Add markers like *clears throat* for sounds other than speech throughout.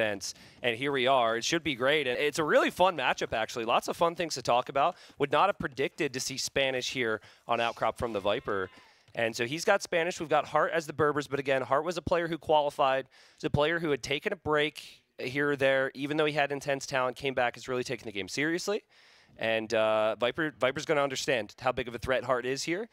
And here we are. It should be great. And it's a really fun matchup, actually. Lots of fun things to talk about. Would not have predicted to see Spanish here on Outcrop from the Viper. And so he's got Spanish. We've got Hart as the Berbers. But again, Hart was a player who qualified. He's a player who had taken a break here or there, even though he had intense talent, came back, has really taken the game seriously. And uh, Viper Viper's going to understand how big of a threat Hart is here.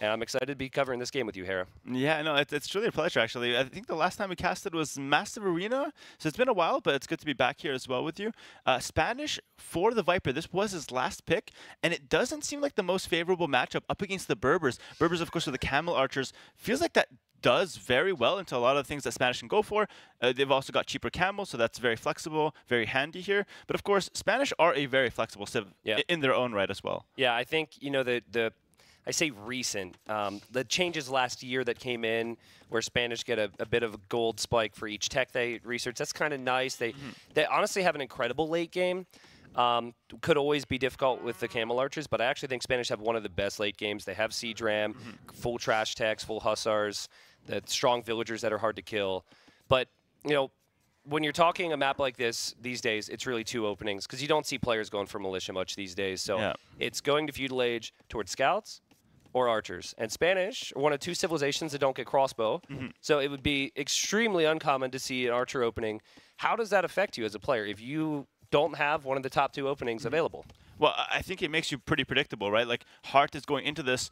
And I'm excited to be covering this game with you, Hera. Yeah, no, it's, it's truly a pleasure, actually. I think the last time we casted was Massive Arena, so it's been a while, but it's good to be back here as well with you. Uh, Spanish for the Viper, this was his last pick, and it doesn't seem like the most favorable matchup up against the Berbers. Berbers, of course, are the Camel Archers. Feels like that does very well into a lot of things that Spanish can go for. Uh, they've also got cheaper camels, so that's very flexible, very handy here. But of course, Spanish are a very flexible civ yeah. in their own right as well. Yeah, I think you know the the I say recent. Um, the changes last year that came in, where Spanish get a, a, bit of a gold spike for each tech they research. That's kind of nice. They mm-hmm. they honestly have an incredible late game. Um, could always be difficult with the Camel Archers, but I actually think Spanish have one of the best late games. They have Siege Ram, mm-hmm. full trash techs, full hussars, the strong villagers that are hard to kill. But you know, when you're talking a map like this these days, it's really two openings because you don't see players going for militia much these days. So yeah. it's going to feudal age towards scouts or archers. And Spanish are one of two civilizations that don't get crossbow. Mm-hmm. So it would be extremely uncommon to see an archer opening. How does that affect you as a player if you don't have one of the top two openings mm-hmm. available? Well, I think it makes you pretty predictable, right? Like Hart is going into this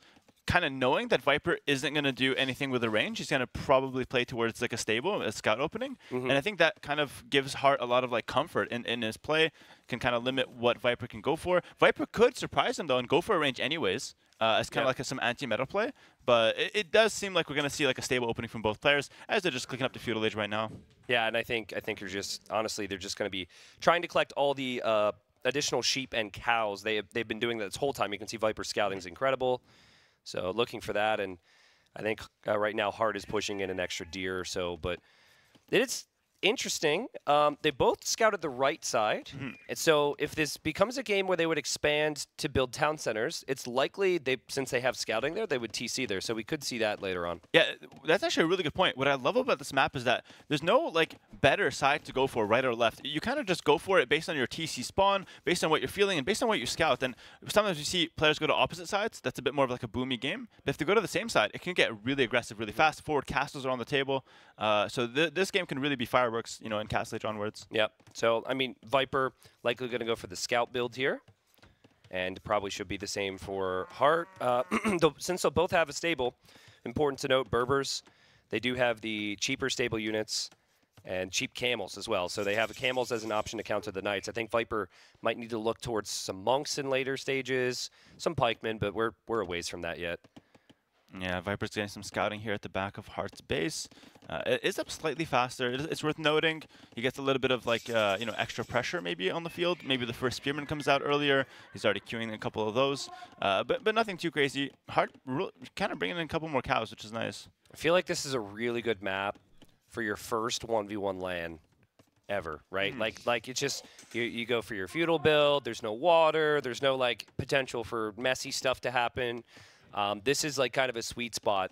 kind of knowing that Viper isn't going to do anything with the range. He's going to probably play towards like a stable, a scout opening. Mm-hmm. And I think that kind of gives Hart a lot of like comfort in, in his play, can kind of limit what Viper can go for. Viper could surprise him though and go for a range anyways. Uh, it's kind of like a, some anti-meta play, but it, it, does seem like we're going to see like a stable opening from both players as they're just clicking up to feudal age right now. Yeah, and I think I think you're just honestly they're just going to be trying to collect all the uh, additional sheep and cows. They they've been doing that this whole time. You can see Viper scouting is incredible. So looking for that, and I think uh, right now Hart is pushing in an extra deer or so, but it's interesting. Um, they both scouted the right side, mm-hmm. and so if this becomes a game where they would expand to build town centers, it's likely they since they have scouting there, they would TC there. So we could see that later on. Yeah, that's actually a really good point. What I love about this map is that there's no like better side to go for, right or left. You kind of just go for it based on your TC spawn, based on what you're feeling, and based on what you scout. And sometimes you see players go to opposite sides. That's a bit more of like a boomy game. But if they go to the same side, it can get really aggressive, really fast. Forward castles are on the table. Uh, so th- this game can really be fireworks, you know, in Age onwards. Yep. So I mean, Viper likely going to go for the scout build here, and probably should be the same for Hart. Uh, *clears throat* since they'll both have a stable, important to note, Berbers, they do have the cheaper stable units and cheap camels as well. So they have camels as an option to counter the knights. I think Viper might need to look towards some monks in later stages, some pikemen, but we're we're a ways from that yet. Yeah, Viper's getting some scouting here at the back of Hart's base. Uh, it is up slightly faster. It's worth noting he gets a little bit of like uh, you know extra pressure maybe on the field. Maybe the first spearman comes out earlier. He's already queuing a couple of those, uh, but but nothing too crazy. Hart kind of bringing in a couple more cows, which is nice. I feel like this is a really good map for your first 1v1 land ever, right? Mm. Like like it's just you, you go for your feudal build, there's no water, there's no like potential for messy stuff to happen. Um, this is like kind of a sweet spot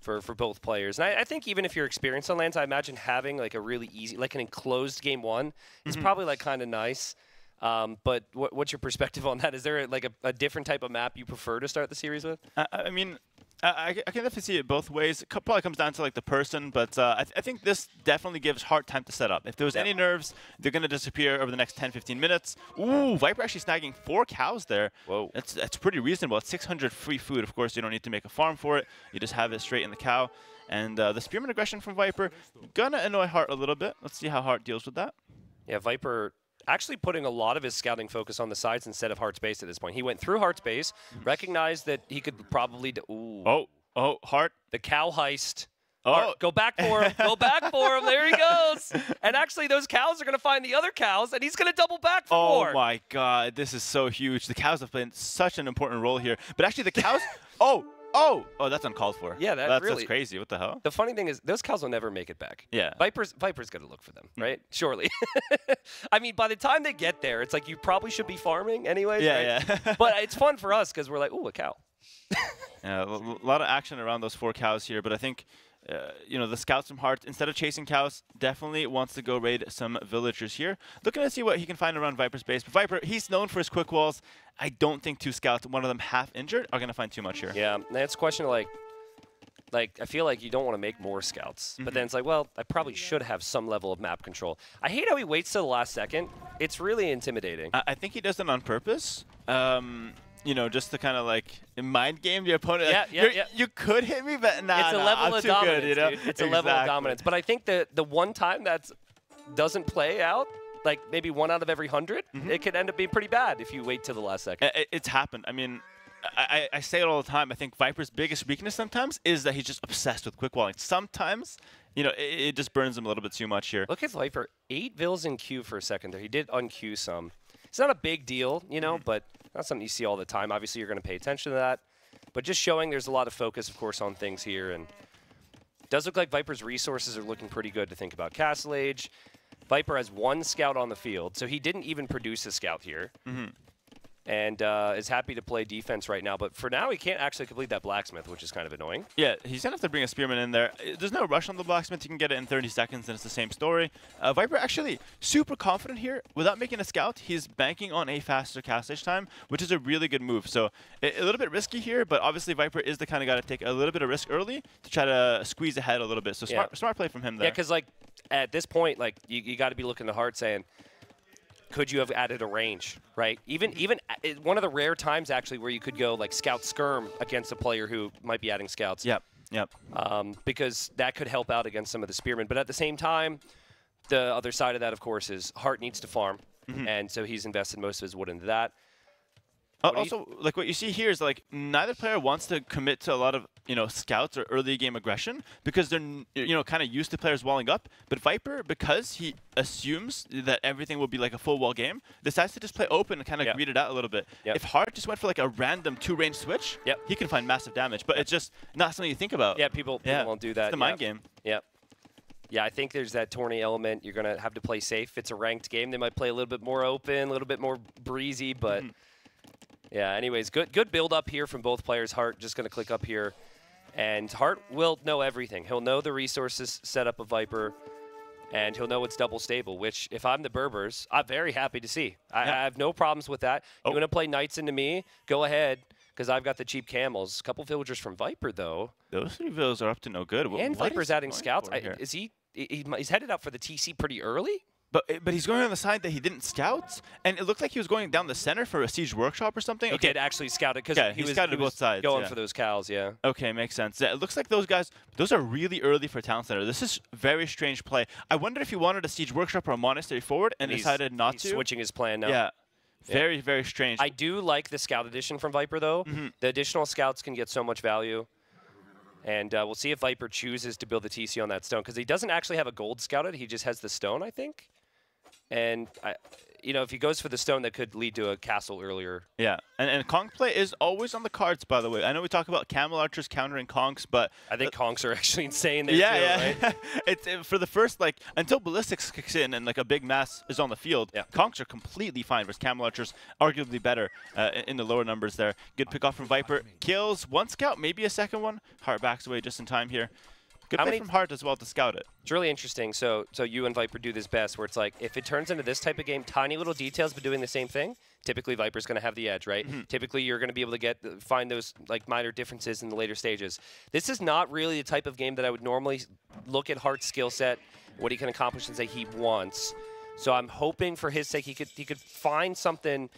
for, for both players. And I, I, think even if you're experienced on LANs, I imagine having like a really easy, like an enclosed game one is mm-hmm. probably like kind of nice. Um, but what, what's your perspective on that? Is there like a, a, different type of map you prefer to start the series with? I, I mean, I, I, can definitely see it both ways. It probably comes down to like the person, but uh, I, th I, think this definitely gives Hart time to set up. If there was any nerves, they're going to disappear over the next 10, 15 minutes. Ooh, Viper actually snagging four cows there. Whoa. That's, that's pretty reasonable. It's 600 free food. Of course, you don't need to make a farm for it. You just have it straight in the cow. And uh, the Spearman aggression from Viper, gonna annoy Hart a little bit. Let's see how Hart deals with that. Yeah, Viper actually putting a lot of his scouting focus on the sides instead of Hart's base at this point. He went through Hart's base, mm-hmm. recognized that he could probably... Ooh. Oh, oh, Hart. The cow heist. Oh. Hart, go back for him. go back for him. There he *laughs* goes. And actually, those cows are going to find the other cows, and he's going to double back oh for oh more. Oh, my God. This is so huge. The cows have played such an important role here. But actually, the cows... *laughs* oh, Oh, oh, that's uncalled for. Yeah, that that's, really, that's crazy. What the hell? The funny thing is, those cows will never make it back. Yeah. Viper's Viper's gonna look for them, hmm. right? Surely. *laughs* I mean, by the time they get there, it's like you probably should be farming anyways. Yeah, right? yeah. *laughs* but it's fun for us because we're like, ooh, a cow. yeah, a lot of action around those four cows here, but I think uh, you know, the scouts from Heart, instead of chasing cows, definitely wants to go raid some villagers here. Looking to see what he can find around Viper's base. But Viper, he's known for his quick walls. I don't think two scouts, one of them half injured, are going to find too much here. Yeah, that's a question of like, like I feel like you don't want to make more scouts, but Mm-hmm. then it's like, well, I probably should have some level of map control. I hate how he waits till the last second. It's really intimidating. I, I think he does it on purpose. Um, you know, just to kind of like in mind game the opponent. Yeah, Like, yeah, yeah. You could hit me, but nah, it's a nah, level I'm of dominance, good, you know? dude. It's a level of dominance. But I think the the one time that doesn't play out, like maybe one out of every 100 Mm-hmm. it could end up being pretty bad if you wait till the last second. It's happened. I mean, I, I say it all the time. I think Viper's biggest weakness sometimes is that he's just obsessed with quick walling. Sometimes, you know, it, it just burns him a little bit too much here. Look at Viper, eight vills in queue for a second there. He did unqueue some. It's not a big deal, you Mm-hmm. know, but not something you see all the time. Obviously, you're going to pay attention to that. But just showing there's a lot of focus, of course, on things here. And it does look like Viper's resources are looking pretty good to think about Castle Age. Viper has one scout on the field, so he didn't even produce a scout here. Mm-hmm. And uh, is happy to play defense right now. But for now, he can't actually complete that blacksmith, which is kind of annoying. Yeah, he's gonna have to bring a spearman in there. Uh, There's no rush on the blacksmith. You can get it in 30 seconds, and it's the same story. Uh, Viper actually super confident here. Without making a scout, he's banking on a faster cast age time, which is a really good move. So a, a little bit risky here, but obviously Viper is the kind of guy to take a little bit of risk early to try to squeeze ahead a little bit. So Yeah. smart, smart play from him there. Yeah, because like at this point, like you, you got to be looking to heart saying, could you have added a range, right? Even even one of the rare times actually where you could go like scout skirm against a player who might be adding scouts. Yep. Yep. Um, because that could help out against some of the spearmen. But at the same time, the other side of that, of course, is Hart needs to farm, and so he's invested most of his wood into that. Uh, also, like what you see here is like neither player wants to commit to a lot of you know scouts or early game aggression because they're you know kind of used to players walling up. But Viper, because he assumes that everything will be like a full wall game, decides to just play open and kind of Yep. greed it out a little bit. Yep. If Hart just went for like a random two range switch, Yep. he can find massive damage. But it's just not something you think about. Yeah, people, people Yeah, won't do that. it's the mind game. Yep. Yeah, I think there's that tourney element. You're gonna have to play safe. It's a ranked game. They might play a little bit more open, a little bit more breezy, but Mm-hmm. Yeah. Anyways, good good build up here from both players. Hart just gonna click up here, and Hart will know everything. He'll know the resources set up a Viper, and he'll know it's double stable. Which, if I'm the Berbers, I'm very happy to see. I, Yeah. I have no problems with that. Oh. You're gonna play knights into me? Go ahead. Because I've got the cheap camels. A couple villagers from Viper, though. Those three villas are up to no good. And what Viper's adding scouts. I, is he? he- He's headed out for the TC pretty early. But but he's going on the side that he didn't scout, and it looked like he was going down the center for a siege workshop or something. He okay, did actually scout it because Yeah, he he was, scouted he both sides, going yeah. for those cows. Yeah. Okay, makes sense. Yeah, it looks like those guys, those are really early for Town Center. This is very strange play. I wonder if he wanted a Siege Workshop or a Monastery forward and, he's- decided not he's to. switching his plan now. Yeah. Very, very strange. I do like the scout edition from Viper though. Mm-hmm. The additional scouts can get so much value. And uh, we'll see if Viper chooses to build the TC on that stone because he doesn't actually have a gold scouted. He just has the stone, I think. And I, you know, if he goes for the stone, that could lead to a castle earlier. yeah. And, and conk play is always on the cards, by the way. I know we talk about Camel Archers countering conks, but I think conks are *laughs* actually insane there yeah, too, yeah. right? *laughs* it's uh, for the first like until ballistics kicks in and like a big mass is on the field. Yeah. Conks are completely fine versus Camel Archers, arguably better uh, in- in the lower numbers there. Good pick off from Viper. Kills one scout, maybe a second one. Heart backs away just in time here. Good How play many- from Hart as well to scout it. It's really interesting. So, so you and Viper do this best, where it's like if it turns into this type of game, tiny little details, but doing the same thing. Typically, Viper's going to have the edge, right? Mm-hmm. Typically, you're going to be able to get uh, find those like minor differences in the later stages. This is not really the type of game that I would normally look at Hart's skill set, what he can accomplish, and say he wants. So I'm hoping for his sake he could he could find something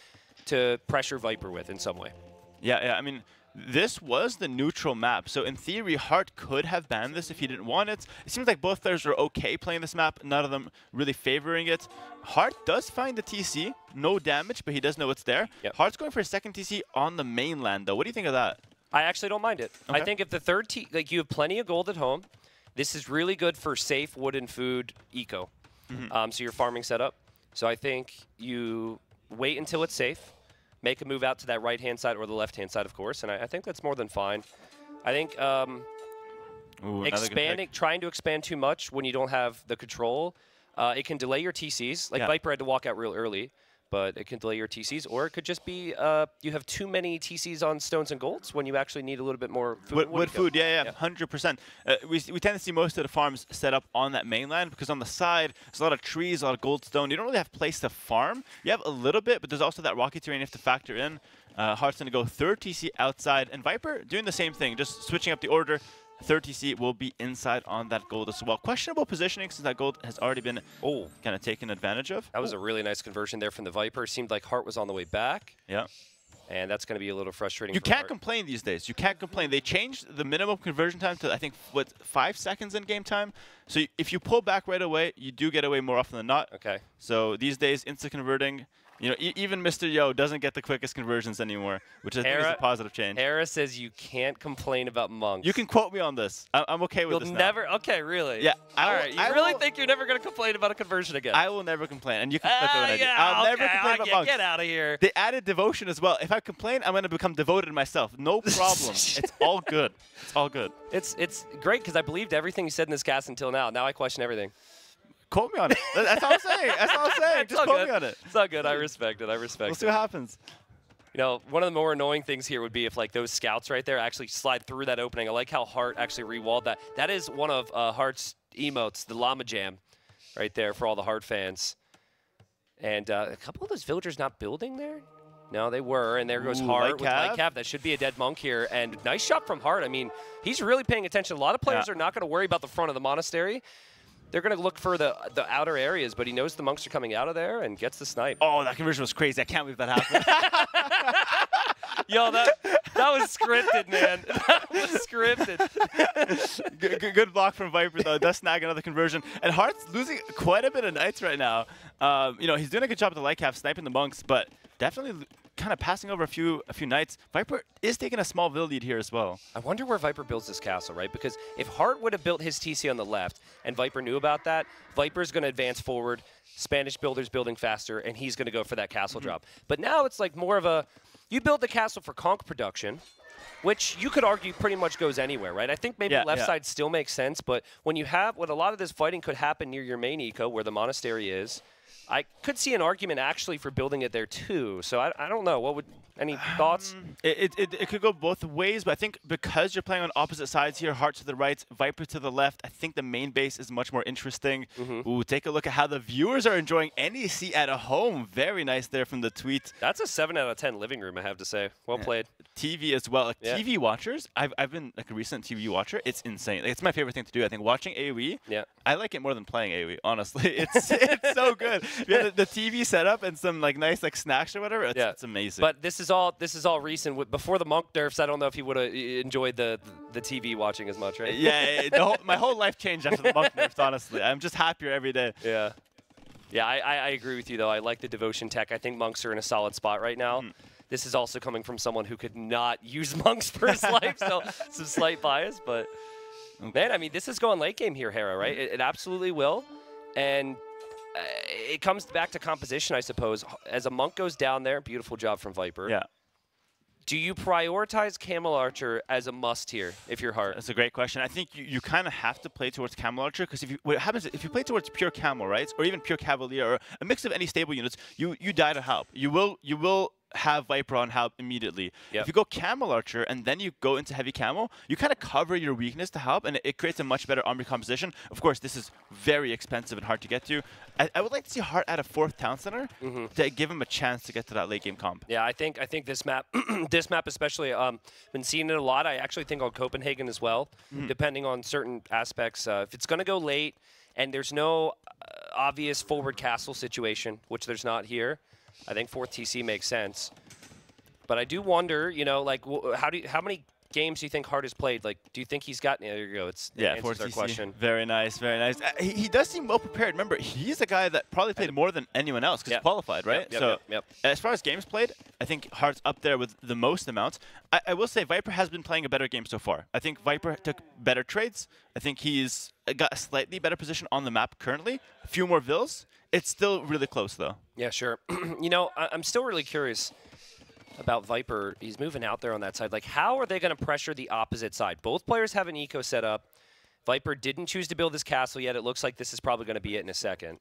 to pressure Viper with in some way. Yeah, yeah. I mean, this was the neutral map, so in theory, Hart could have banned this if he didn't want it. It seems like both players are okay playing this map, none of them really favoring it. Hart does find the TC, no damage, but he does know it's there. Yep. Hart's going for a second TC on the mainland, though. What do you think of that? I actually don't mind it. I think if the third T, like you have plenty of gold at home, this is really good for safe wood and food eco. Mm-hmm. Um, so your farming setup. So I think you wait until it's safe, make a move out to that right hand side or the left hand side, of course, and I, I think that's more than fine. I think um, Ooh, another good pick. expanding, trying to expand too much when you don't have the control, uh, it can delay your TCs. Like Yeah. Viper had to walk out real early, but it can delay your TCs, or it could just be uh, you have too many TCs on stones and golds when you actually need a little bit more food. Wood, food, yeah, yeah, hundred percent. Uh, we we tend to see most of the farms set up on that mainland because on the side there's a lot of trees, a lot of goldstone. You don't really have place to farm. You have a little bit, but there's also that rocky terrain you have to factor in. Uh, Heart's gonna go third TC outside, and Viper doing the same thing, just switching up the order. Third TC will be inside on that gold as well. Questionable positioning since that gold has already been Oh, kind of taken advantage of. that was a really nice conversion there from the Viper. Seemed like Hart was on the way back, Yeah. and that's going to be a little frustrating. You can't Hart. complain these days. You can't complain. They changed the minimum conversion time to I think what five seconds in game time. So if you pull back right away, you do get away more often than not. Okay. So these days, instant converting. You know, e- even Mr. Yo doesn't get the quickest conversions anymore, which I think is a positive change. Hera says you can't complain about monks. You can quote me on this. I- I'm okay with You'll this now. never. Okay, really. Yeah, I All will- right. You I really will- think you're never going to complain about a conversion again? I will never complain, and you can flip it when I uh, do. yeah, I'll never complain I about get, monks. get out of here. They added devotion as well. If I complain, I'm going to become devoted myself. No *laughs* problem. it's all good. It's all good. It's it's great because I believed everything you said in this cast until now. Now I question everything. Quote me on it. That's all I'm saying. That's all I'm *laughs* saying. Just quote good. me on it. It's all good. I respect it. I respect We'll it. see what happens. You know, one of the more annoying things here would be if like those scouts right there actually slide through that opening. I like how Hart actually rewalled that. That is one of uh, Hart's emotes, the Llama Jam, right there for all the Hart fans. And uh, a couple of those villagers not building there. No, they were, and there goes Ooh, Hart with Light Cav. Lightcap. That should be a dead monk here, and nice shot from Hart. I mean, he's really paying attention. A lot of players Yeah. are not going to worry about the front of the monastery. They're going to look for the the outer areas, but he knows the monks are coming out of there and gets the snipe. Oh, that conversion was crazy. I can't believe that happened. *laughs* *laughs* Yo, that that was scripted, man. *laughs* That was scripted. good, good, block from Viper though. Does snag another conversion, and Hart's losing quite a bit of knights right now. Um, you know he's doing a good job at the light cav, sniping the monks, but definitely kind of passing over a few a few knights. Viper is taking a small vill lead here as well. I wonder where Viper builds this castle, right? Because if Hart would have built his TC on the left and Viper knew about that, Viper's going to advance forward, Spanish builder's building faster, and he's going to go for that castle mm-hmm. drop. But now it's like more of a you build the castle for conk production, which you could argue pretty much goes anywhere, right? I think maybe Yeah, left yeah. side still makes sense, but when you have when a lot of this fighting could happen near your main eco where the monastery is, I could see an argument actually for building it there too. So I, I don't know. What would any thoughts? Um, it, it, it, it could go both ways, but I think because you're playing on opposite sides here, Heart to the right, Viper to the left, I think the main base is much more interesting. Mm-hmm. Ooh, take a look at how the viewers are enjoying NAC at a home. Very nice there from the tweet. That's a seven out of ten living room, I have to say. Well played. TV as well. Like Yeah. TV watchers, I've, I've been like a recent TV watcher. It's insane. Like, it's my favorite thing to do. I think watching AoE. Yeah. I like it more than playing AoE. Honestly, *laughs* it's it's so good. Yeah, the, the TV setup and some like nice like snacks or whatever. It's, Yeah. it's amazing. But this is all this is all recent. Before the monk nerfs, I don't know if he would have enjoyed the the TV watching as much, right? yeah, the whole, my whole life changed after the monk nerfs. Honestly, I'm just happier every day. Yeah. Yeah, I, I, I agree with you though. I like the devotion tech. I think monks are in a solid spot right now. Mm-hmm. This is also coming from someone who could not use *laughs* monks for his life, so *laughs* some slight bias. But man, I mean, this is going late game here, Hera, right? Mm-hmm. It, it absolutely will, and uh, it comes back to composition, I suppose. As a monk goes down there, beautiful job from Viper. Yeah. Do you prioritize Camel Archer as a must here if you're hard? That's a great question. I think you, you kind of have to play towards Camel Archer because if you, what happens if you play towards pure Camel, right, or even pure Cavalier or a mix of any stable units, you you die to help. You will you will have Viper on Halb immediately. Yep. If you go Camel Archer and then you go into Heavy Camel, you kind of cover your weakness to Halb, and it, it creates a much better army composition. Of course, this is very expensive and hard to get to. I, I would like to see Hart at a fourth town center to give him a chance to get to that late game comp. Yeah, I think I think this map, *clears throat* this map especially, um, been seeing it a lot. I actually think on Copenhagen as well, depending on certain aspects. Uh, if it's going to go late and there's no uh, obvious forward castle situation, which there's not here, I think fourth TC makes sense. But I do wonder, you know, like how do you, how many games do you think Hart has played? Like, do you think he's got? There you go. It's it Yeah, answers for our TC. question. Very nice, very nice. Uh, he, he does seem well prepared. Remember, he's a guy that probably played more than anyone else because Yep. qualified, right? yep, so, yep, yep. as far as games played, I think Hart's up there with the most amounts. I, I will say Viper has been playing a better game so far. I think Viper took better trades. I think he's got a slightly better position on the map currently. A few more vills. It's still really close though. Yeah, sure. *clears throat* you know, I- I'm still really curious about Viper. He's moving out there on that side. Like, how are they going to pressure the opposite side? Both players have an eco set up. Viper didn't choose to build this castle yet. It looks like this is probably going to be it in a second.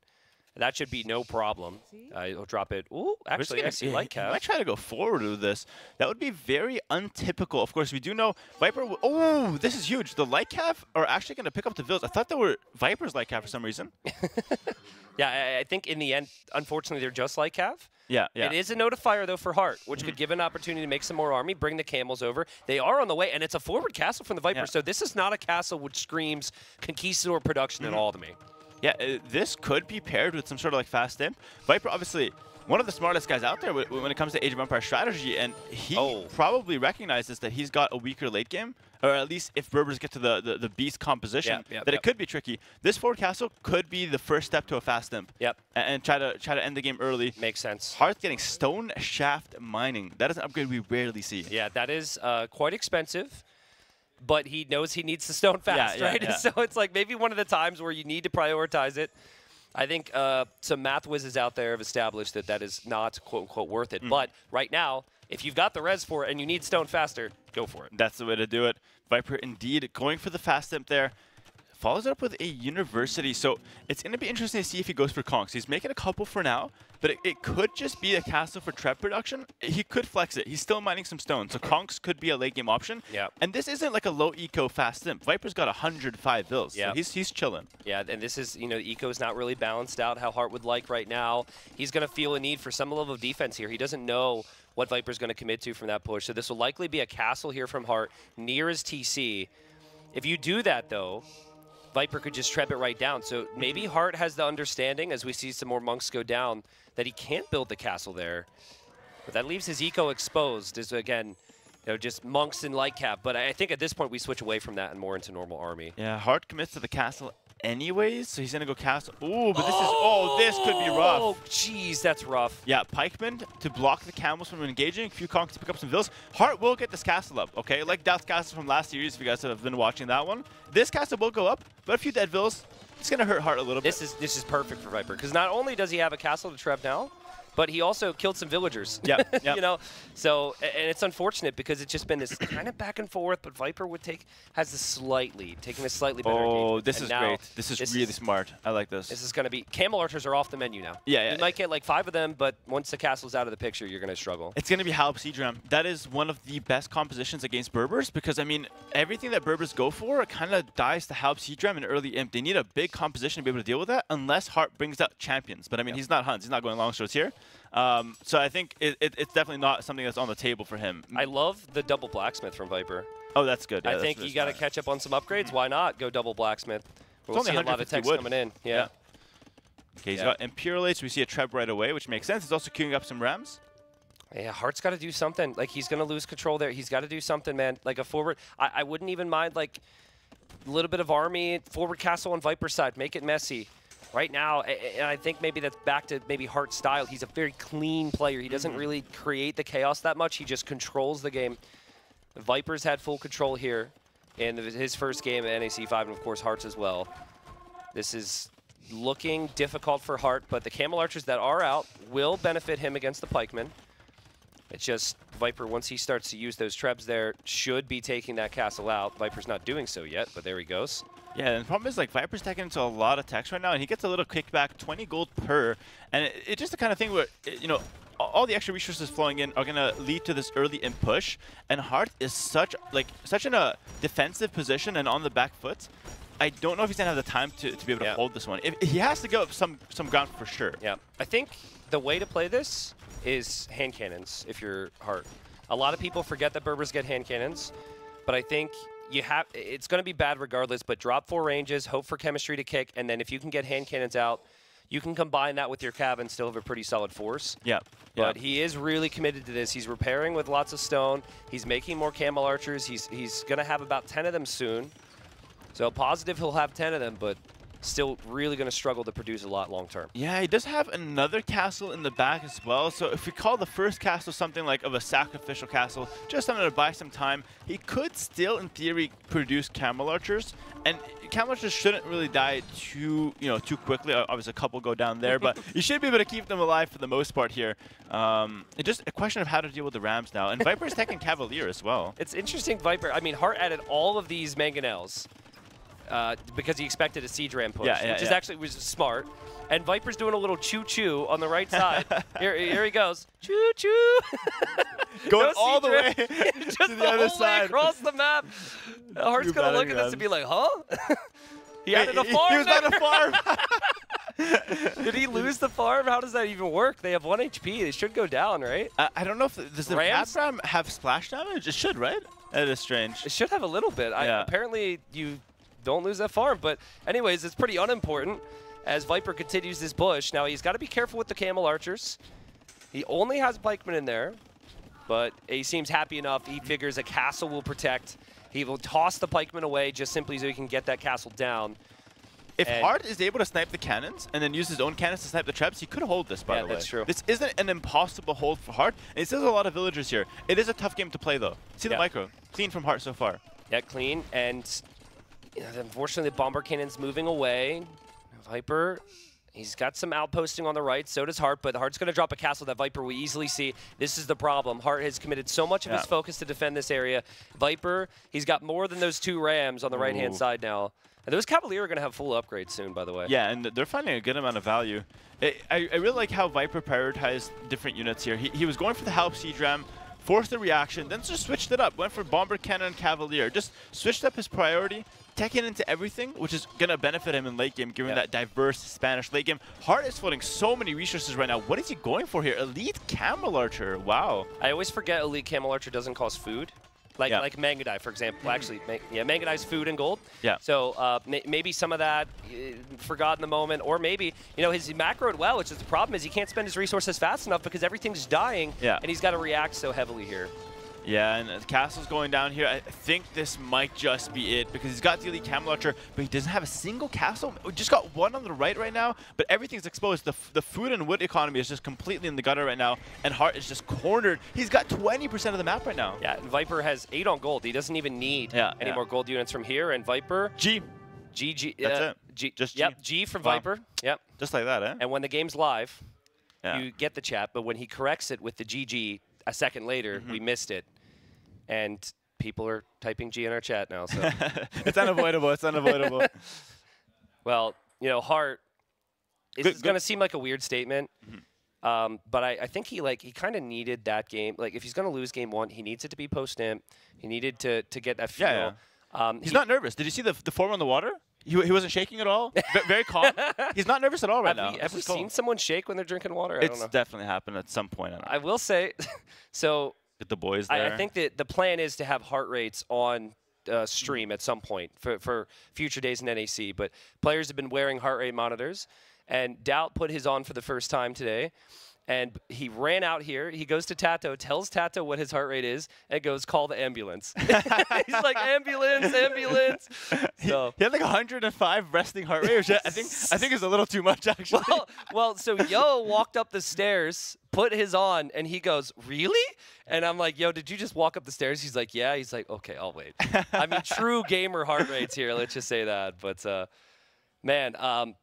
That should be no problem. Uh, he'll drop it. Ooh, actually, I see *laughs* yeah, Light might try to go forward with this. That would be very untypical. Of course, we do know Viper. Oh, this is huge. The Light Cav are actually going to pick up the Vills. I thought they were Viper's Light Cav for some reason. *laughs* Yeah, I, I think in the end, unfortunately, they're just like Cav. Yeah, yeah. Mm-hmm. It is a notifier, though, for Hart, which could give an opportunity to make some more army, bring the camels over. They are on the way, and it's a forward castle from the Viper, Yeah. so this is not a castle which screams Conquistador production Mm-hmm. at all to me. Yeah, uh, this could be paired with some sort of like fast imp. Viper, obviously, one of the smartest guys out there when it comes to Age of Empire strategy, and he Oh. probably recognizes that he's got a weaker late game, or at least if Berbers get to the, the, the beast composition, Yep, yep, that yep. it could be tricky. This forward castle could be the first step to a fast imp. Yep. a- And, try to try to end the game early. Makes sense. Hearth getting stone shaft mining. That is an upgrade we rarely see. Yeah, that is uh, quite expensive, but he knows he needs to stone fast, *laughs* yeah, right? yeah. *laughs* So it's like maybe one of the times where you need to prioritize it. I think uh, some math whizzes out there have established that that is not quote unquote worth Mm. it. But right now, if you've got the res for it and you need stone faster, go for it. That's the way to do it. Viper indeed going for the fast imp there. Follows it up with a university. So it's going to be interesting to see if he goes for conks. He's making a couple for now, but it, it could just be a castle for treb production. He could flex it. He's still mining some stones. So conks could be a late game option. Yeah. And this isn't like a low eco fast imp. Viper's got 105 vills. Yeah. So he's, he's chilling. Yeah, and this is, you know, Eco's not really balanced out how Hart would like right now. He's going to feel a need for some level of defense here. He doesn't know what Viper's going to commit to from that push. So this will likely be a castle here from Hart near his TC. If you do that, though, Viper could just treb it right down. So mm-hmm. maybe Hart has the understanding, as we see some more monks go down, that he can't build the castle there. But that leaves his eco exposed. Is again, you know, just monks and light cav. But I think at this point we switch away from that and more into normal army. Yeah, Hart commits to the castle anyways. So he's going to go castle. Ooh, but this is, oh, this could be rough. Oh, jeez, that's rough. Yeah, Pikeman to block the camels from engaging, a few conks to pick up some vills. Hart will get this castle up, okay? Like DauT Castle from last series, if you guys have been watching that one. This castle will go up, but a few dead vills, it's going to hurt Hart a little This bit. This is this is perfect for Viper because not only does he have a castle to trap now, but he also killed some villagers. Yeah, yep. *laughs* you know, so and it's unfortunate because it's just been this kind of back and forth. But Viper would take has this slightly taking a slightly better. Oh, this is great. This is really smart. I like this. This is going to be camel archers are off the menu now. Yeah, yeah. You might get like five of them, but once the castle's out of the picture, you're going to struggle. It's going to be Halb Siege Ram. That is one of the best compositions against Berbers because, I mean, everything that Berbers go for kind of dies to Halb Siege Ram and early Imp. They need a big composition to be able to deal with that unless Hart brings out champions. But, I mean, he's not Huns. He's not going long shows here. Um, so I think it, it, it's definitely not something that's on the table for him. I love the double blacksmith from Viper. oh, that's good. Yeah, I that's think you got to catch up on some upgrades. Why not go double blacksmith? We'll only see a lot of 150 text wood. coming in. Yeah. Yeah. Okay, he's Yeah. got Imperialates. We see a Treb right away, which makes sense. He's also queuing up some Rams. Yeah, Hart's got to do something. Like he's gonna lose control there. He's got to do something, man. Like a forward. I, I wouldn't even mind like a little bit of army forward castle on Viper side. Make it messy. Right now, and I think maybe that's back to maybe Hart's style. He's a very clean player. He doesn't mm-hmm. really create the chaos that much. He just controls the game. The Vipers had full control here in his first game at NAC5, and of course Hearts as well. This is looking difficult for Hart, but the Camel Archers that are out will benefit him against the Pikemen. It's just Viper, once he starts to use those trebs there, should be taking that castle out. Viper's not doing so yet, but there he goes. Yeah, and the problem is like Viper's taking into a lot of text right now, and he gets a little kickback, 20 gold per, and it, it's just the kind of thing where it- you know all the extra resources flowing in are gonna lead to this early in push, and Hart is such like such in a defensive position and on the back foot. I don't know if he's gonna have the time to, to be able to Yeah. hold this one. If, he has to go up some some ground for sure. Yeah, I think the way to play this is hand cannons if you're Hart. A lot of people forget that Berbers get hand cannons, but I think you have. It's going to be bad regardless. But drop four ranges, hope for chemistry to kick, and then if you can get hand cannons out, you can combine that with your cav and still have a pretty solid force. Yeah. Yeah. But he is really committed to this. He's repairing with lots of stone. He's making more camel archers. He's he's going to have about 10 of them soon. So positive he'll have 10 of them, but still really going to struggle to produce a lot long term. Yeah, he does have another castle in the back as well. So if we call the first castle something like of a sacrificial castle, just something to buy some time, he could still, in theory, produce camel archers. And camel archers shouldn't really die too, you know, too quickly. Obviously, a couple go down there, but *laughs* you should be able to keep them alive for the most part here. Um, it's just a question of how to deal with the rams now. And Viper's taking *laughs* Cavalier as well. It's interesting, Viper. I mean, Hart added all of these mangonels. Uh, because he expected a siege ram push, Yeah, yeah, which is yeah. actually was smart. And Viper's doing a little choo choo on the right side. *laughs* here, here he goes, choo choo. *laughs* Going No all the way *laughs* to the the, other whole way side. across the map. Hart's You gonna look at this and be like, huh? he added a farm. He was at a farm. Did he lose the farm? How does that even work? They have one HP. They should go down, right? I, I don't know if the, does the Rams? Ram have splash damage. It should, right? That is strange. It should have a little bit. I, apparently, you don't lose that farm. But anyways, it's pretty unimportant as Viper continues his push. Now, he's got to be careful with the Camel Archers. He only has Pikemen in there, but he seems happy enough. He figures a castle will protect. He will toss the Pikemen away just simply so he can get that castle down. If And- Hart is able to snipe the cannons and then use his own cannons to snipe the trebs, he could hold this, by Yeah, the way. that's true. This isn't an impossible hold for Hart. And it says a lot of villagers here. It is a tough game to play, though. See the Yeah. micro. Clean from Hart so far. Yeah, clean. And unfortunately, the Bombard Cannon's moving away. Viper, he's got some outposting on the right. So does Hart, but Hart's going to drop a castle that Viper will easily see. This is the problem. Hart has committed so much of his focus to defend this area. Viper, he's got more than those two Rams on the right-hand side now. And those Cavalier are going to have full upgrades soon, by the way. Yeah, and they're finding a good amount of value. I, I, I really like how Viper prioritized different units here. He, he was going for the Halb Siege Ram, forced the reaction, then just switched it up. Went for Bombard Cannon Cavalier. Just switched up his priority, teching into everything, which is going to benefit him in late game, given Yeah. that diverse Spanish late game. Hart is floating so many resources right now. What is he going for here? Elite Camel Archer. Wow. I always forget Elite Camel Archer doesn't cost food. Like Yeah. like Mangudai, for example. Well, actually, yeah, Mangudai's food and gold. Yeah. So uh, may- maybe some of that uh, forgot in the moment, or maybe you know his macroed well, which is the problem is he can't spend his resources fast enough because everything's dying. Yeah. And he's got to react so heavily here. Yeah, and the castle's going down here. I think this might just be it because he's got the elite camel archer, but he doesn't have a single castle. We just got one on the right right now, but everything's exposed. The, f- the food and wood economy is just completely in the gutter right now, and Hart is just cornered. He's got 20% of the map right now. Yeah. And Viper has eight on gold. He doesn't even need Yeah, any yeah. more gold units from here. And Viper, G, GG. That's uh, it. G, Just G. Yep. G from Wow. Viper. Yep. just like that, eh? And when the game's live, Yeah. you get the chat, but when he corrects it with the GG a second later, Mm-hmm. we missed it. And people are typing G in our chat now. So, *laughs* it's unavoidable. It's unavoidable. *laughs* well, you know, Hart is Mm-hmm. going to seem like a weird statement. Um, but I, I think he like he kind of needed that game. Like if he's going to lose game one, he needs it to be post imp. He needed to to get that feel. Yeah, Um, He's he- not nervous. Did you see the, the form on the water? He, he wasn't shaking at all. V- very calm. *laughs* He's not nervous at all right Have now. we, have we cool. seen someone shake when they're drinking water? I don't It's definitely happened at some point. I. I will say, so Get the boys I. I think that the plan is to have heart rates on uh, stream at some point for, for future days in NAC. But players have been wearing heart rate monitors, and DauT put his on for the first time today. And he ran out here. He goes to TaToH, tells TaToH what his heart rate is, and goes, "Call the ambulance." *laughs* He's like, "Ambulance, ambulance." *laughs* So, He had like 105 resting heart rate, which I think I think is a little too much actually. *laughs* well, well, so Yo walked up the stairs, put his on, and he goes, "Really?" And I'm like, "Yo, did you just walk up the stairs?" He's like, "Yeah." He's like, "Okay, I'll wait." I mean, true gamer heart rates here. Let's just say that. But uh, man, um,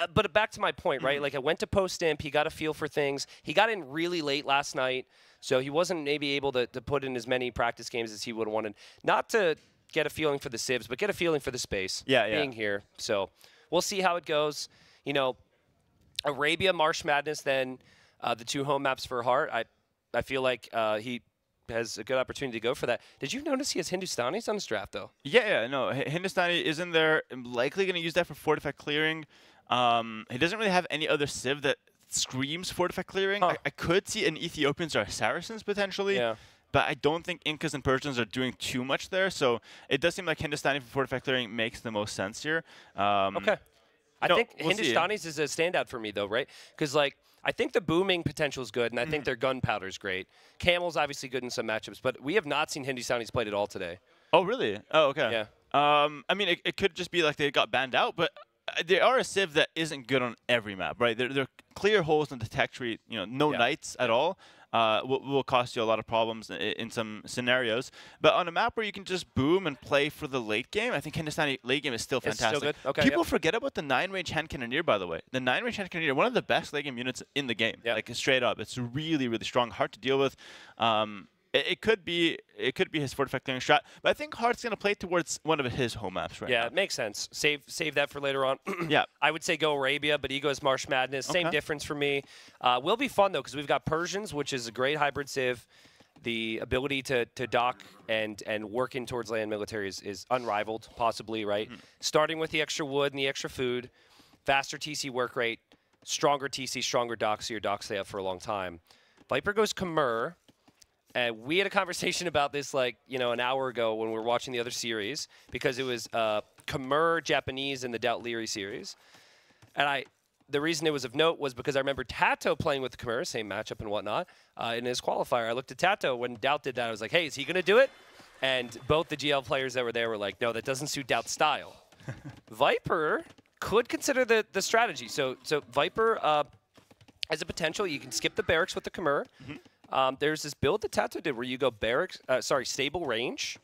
uh, but back to my point, right? Like I went to post imp. He got a feel for things. He got in really late last night, so he wasn't maybe able to, to put in as many practice games as he would have wanted. Not to get a feeling for the civs, but get a feeling for the space. Yeah, yeah. Being here, so we'll see how it goes. You know, Arabia, Marsh Madness, then uh, the two home maps for Hart. I, I feel like uh, he has a good opportunity to go for that. Did you notice he has Hindustanis on his draft though? Yeah, yeah, no. H- Hindustani is in there. I'm likely going to use that for fortified clearing. Um, he doesn't really have any other civ that screams fortified clearing. Huh. I, I could see an Ethiopians or Saracens potentially. Yeah. But I don't think Incas and Persians are doing too much there. So it does seem like Hindustani for fortified clearing makes the most sense here. Um, Okay. I no, think we'll see. Hindustanis is a standout for me though, right? Because like I think the booming potential is good, and I think *clears throat* their gunpowder is great. Camel's obviously good in some matchups, but we have not seen Hindustanis played at all today. Oh, really? Oh, okay. Yeah. Um, I mean, it, it could just be like they got banned out, but they are a civ that isn't good on every map, right? They're, they're clear holes in the tech tree. You know, no Yeah. knights at all. Uh, will, will cost you a lot of problems in, in some scenarios. But on a map where you can just boom and play for the late game, I think Hindustani late game is still It's still fantastic. good? Okay, People yep. forget about the nine range hand cannoneer, by the way. The nine range hand cannoneer, one of the best late game units in the game. Yep. Like straight up, it's really really strong, hard to deal with. Um, it, could be it could be his fortified clearing strat. But I think Hart's going to play towards one of his home maps right Yeah, now. it makes sense. Save save that for later on. *clears throat* Yeah. I would say go Arabia, but he goes Marsh Madness. Same Okay. difference for me. Uh, will be fun though because we've got Persians, which is a great hybrid civ. The ability to, to dock and and work in towards land military is, is unrivaled, possibly right. Starting with the extra wood and the extra food, faster TC work rate, stronger TC, stronger dock, so your docks stay up for a long time. Viper goes Khmer. And we had a conversation about this like, you know, an hour ago when we were watching the other series because it was uh, Khmer Japanese in the DauT Liereyy series. And I, the reason it was of note was because I remember TaToH playing with the Khmer, same matchup and whatnot, uh, in his qualifier. I looked at TaToH when DauT did that. I was like, hey, is he going to do it? And both the GL players that were there were like, no, that doesn't suit DauT's style. *laughs* Viper could consider the, the strategy. So, so Viper uh, has a potential. You can skip the barracks with the Khmer. Um, there's this build that TaToH did where you go barracks, uh, sorry, stable range,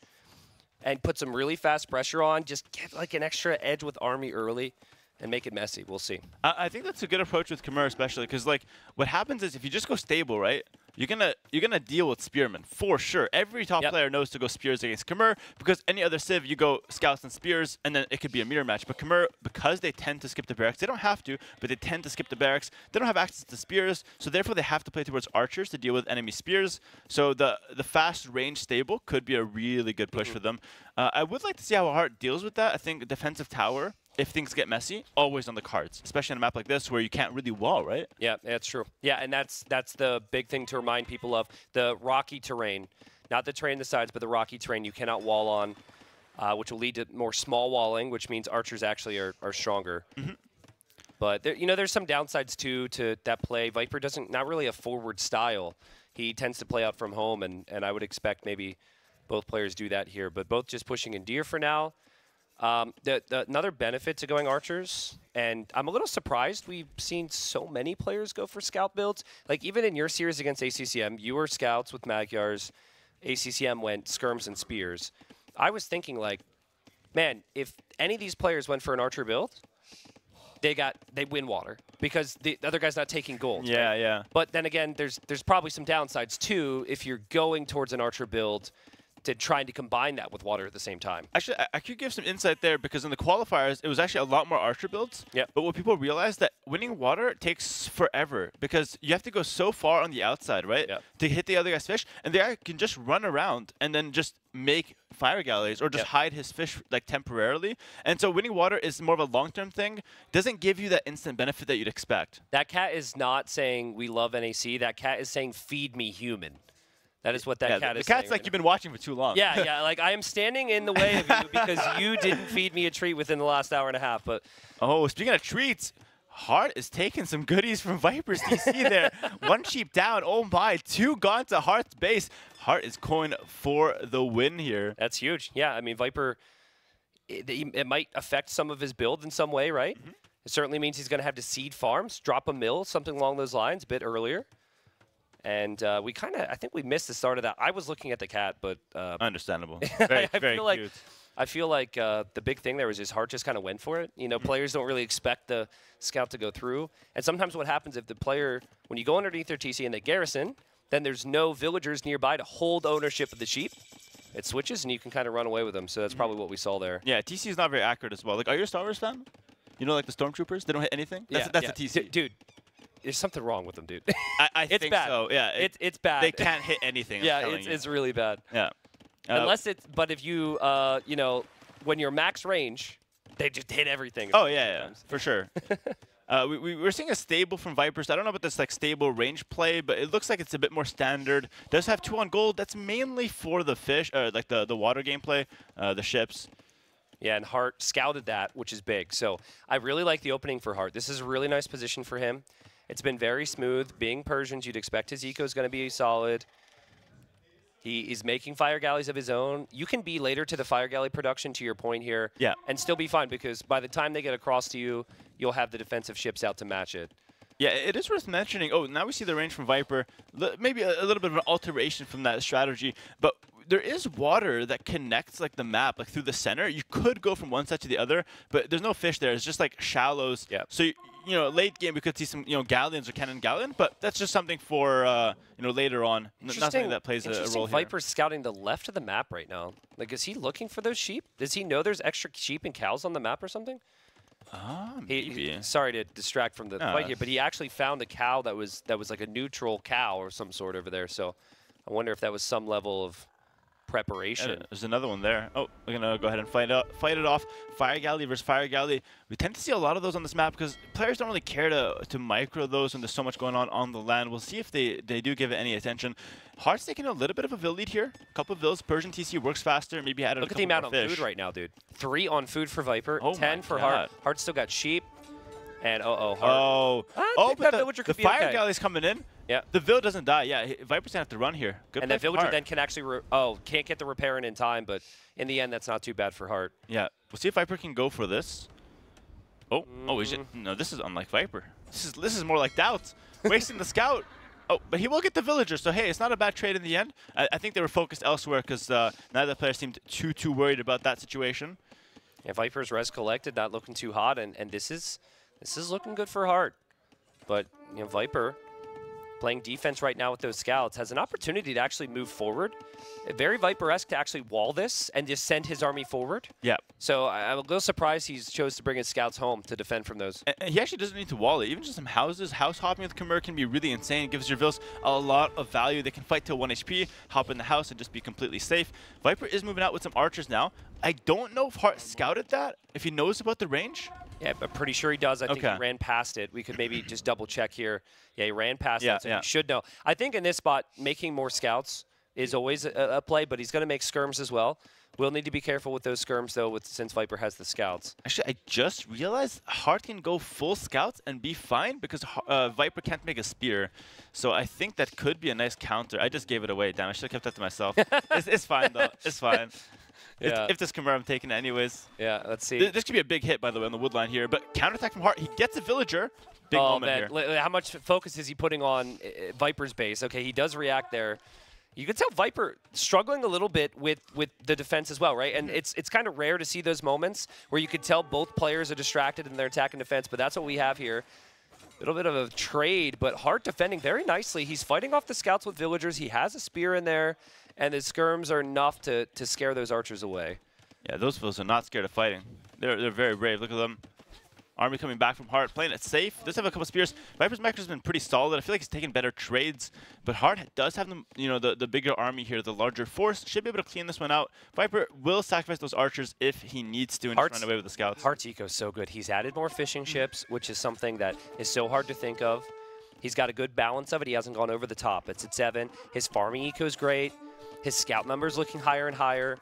and put some really fast pressure on. Just get like an extra edge with army early, and make it messy. We'll see. I, I think that's a good approach with Khmer, especially because like what happens is if you just go stable, right? You're gonna you're gonna deal with spearmen for sure. Every top Yep. player knows to go spears against Khmer because any other civ you go scouts and spears, and then it could be a mirror match. But Khmer, because they tend to skip the barracks, they don't have to, but they tend to skip the barracks. They don't have access to spears, so therefore they have to play towards archers to deal with enemy spears. So the the fast range stable could be a really good push for them. Uh, I would like to see how Hart deals with that. I think defensive tower, if things get messy, always on the cards, especially on a map like this where you can't really wall, right? Yeah, that's true. Yeah, and that's that's the big thing to remind people of the rocky terrain, not the terrain the sides, but the rocky terrain you cannot wall on, uh, which will lead to more small walling, which means archers actually are, are stronger. But there, you know, there's some downsides too to that play. Viper doesn't not really a forward style. He tends to play out from home, and and I would expect maybe both players do that here. But both just pushing in deer for now. Um, the, the, another benefit to going archers, and I'm a little surprised we've seen so many players go for scout builds. Like even in your series against ACCM, you were scouts with Magyars. ACCM went skirms and spears. I was thinking like, man, if any of these players went for an archer build, they got they win water because the other guy's not taking gold. Yeah, right? yeah. But then again, there's there's probably some downsides too if you're going towards an archer build to trying to combine that with water at the same time. Actually, I, I could give some insight there because in the qualifiers, it was actually a lot more archer builds. Yep. But what people realize that winning water takes forever because you have to go so far on the outside, right, Yep. to hit the other guy's fish, and the guy can just run around and then just make fire galleys or just Yep. hide his fish like temporarily. And so winning water is more of a long-term thing. Doesn't give you that instant benefit that you'd expect. That cat is not saying we love NAC. That cat is saying feed me human. That is what that yeah, cat the, is the cat's like right you've been watching for too long. Yeah, *laughs* yeah. Like I am standing in the way of you because you didn't feed me a treat within the last hour and a half. But Oh, speaking of treats, Hart is taking some goodies from Vipers TC there. *laughs* One sheep down. Oh my, two gone to Hart's base. Hart is coin for the win here. that's huge. Yeah, I mean Viper. It, it might affect some of his build in some way, right? Mm-hmm. It certainly means he's going to have to seed farms, drop a mill, something along those lines, a bit earlier. And uh, we kind of, I think we missed the start of that. I was looking at the cat, but uh, Understandable. *laughs* Very, I very feel like. I feel like uh, the big thing there was his heart just kind of went for it. You know, players don't really expect the scout to go through, and sometimes what happens if the player, when you go underneath their TC and they garrison, then there's no villagers nearby to hold ownership of the sheep. It switches, and you can kind of run away with them. So that's probably what we saw there. Yeah, TC is not very accurate as well. Like, are you a Star Wars fan? You know, like the Stormtroopers? They don't hit anything? That's, yeah, that's yeah. a TC. D- dude. There's something wrong with them, dude. I, I *laughs* it's think bad. so. Yeah, it- it's it's bad. they can't hit anything. Yeah, it's it's really bad. yeah. Uh, Unless it's, but if you, uh, you know, when you're max range, they just hit everything. Oh yeah, yeah, for sure. *laughs* uh, we, we we're seeing a stable from Vipers. I don't know about this like stable range play, but it looks like it's a bit more standard. Does have two on gold. That's mainly for the fish, or like the the water gameplay, uh, the ships. Yeah, and Hart scouted that, which is big. So I really like the opening for Hart. This is a really nice position for him. It's been very smooth. Being Persians, you'd expect his eco is going to be solid. He is making fire galleys of his own. You can be later to the fire galley production, to your point here, Yeah. and still be fine because by the time they get across to you, you'll have the defensive ships out to match it. Yeah, it is worth mentioning. Oh, now we see the range from Viper. Maybe a, a little bit of an alteration from that strategy, but there is water that connects like the map like through the center. You could go from one side to the other, but there's no fish there. It's just like shallows. Yeah. So you, you know, late game we could see some you know galleons or cannon galleon, but that's just something for uh, you know later on. N- Not something Interesting- that plays a, a interesting role here. Viper's scouting the left of the map right now. Like, is he looking for those sheep? Does he know there's extra sheep and cows on the map or something? Ah, He, he- maybe. sorry to distract from the No, fight here, but he actually found a cow that was that was like a neutral cow or some sort over there. So I wonder if that was some level of preparation. Uh, There's another one there. Oh, we're gonna go ahead and fight it, fight it off. Fire Galley versus Fire Galley. We tend to see a lot of those on this map because players don't really care to to micro those when there's so much going on on the land. We'll see if they, they do give it any attention. Heart's taking a little bit of a Vil lead here. A couple of Vils. Persian TC works faster. Maybe added Look a at the amount of fish. food right now, dude. Three on food for Viper, Oh ten for Heart. Heart still got sheep, and oh oh Heart. Oh, oh, but that the, the Fire okay. Galley's coming in. Yeah. The Vil doesn't die. Yeah, Viper's gonna have to run here. Good and from villager then can actually re- oh can't get the repair in in time, but in the end that's not too bad for Heart. Yeah, we'll see if Viper can go for this. Oh, oh, is it? Mm. No, this is unlike Viper. This is this is more like DauT's, *laughs* wasting the scout. Oh, but he will get the villager, so hey, it's not a bad trade in the end. I, I think they were focused elsewhere because uh, neither player seemed too too worried about that situation. Yeah, Viper's res collected, not looking too hot, and, and this is this is looking good for Heart. But you know, Viper playing defense right now with those scouts has an opportunity to actually move forward. Very Viper-esque to actually wall this and just send his army forward. Yeah, So I, I'm a little surprised he's chose to bring his scouts home to defend from those. and, and he actually doesn't need to wall it. Even just some houses, house hopping with Khmer can be really insane. It gives your Vils a lot of value. They can fight till 1 HP, hop in the house, and just be completely safe. Viper is moving out with some archers now. I don't know if Hart scouted that, if he knows about the range. Yeah, I'm pretty sure he does. I think he ran past it. We could maybe just double check here. Yeah, he ran past Yeah, it, so yeah. he should know. I think in this spot, making more scouts is always a, a play, but he's going to make skirms as well. We'll need to be careful with those skirms, though, with since Viper has the scouts. Actually, I just realized Hart can go full scouts and be fine because uh, Viper can't make a spear. So I think that could be a nice counter. I just gave it away. Damn, I should have kept that to myself. *laughs* it's, it's fine, though. It's fine. *laughs* Yeah. If, if this Khmer, I'm taking it anyways. Yeah, let's see. Th- This could be a big hit, by the way, on the wood line here. But counterattack from Hart. He gets a villager. Big oh, moment man. here. How much focus is he putting on uh, Viper's base? Okay, he does react there. You can tell Viper struggling a little bit with, with the defense as well, right? And it's it's kind of rare to see those moments where you could tell both players are distracted in their attack and defense, but that's what we have here. A little bit of a trade, but Hart defending very nicely. He's fighting off the scouts with villagers. He has a spear in there, and the skirms are enough to, to scare those archers away. Yeah, those Vils are not scared of fighting. They're, they're very brave. Look at them. Army coming back from Hart, playing it safe. Does have a couple spears. Viper's micro has been pretty solid. I feel like he's taking better trades, but Hart does have them. You know, the the bigger army here, the larger force should be able to clean this one out. Viper will sacrifice those archers if he needs to and just Heart's- run away with the scouts. Heart's eco is so good. He's added more fishing ships, which is something that is so hard to think of. He's got a good balance of it. He hasn't gone over the top. It's at seven. His farming eco is great. His scout numbers looking higher and higher.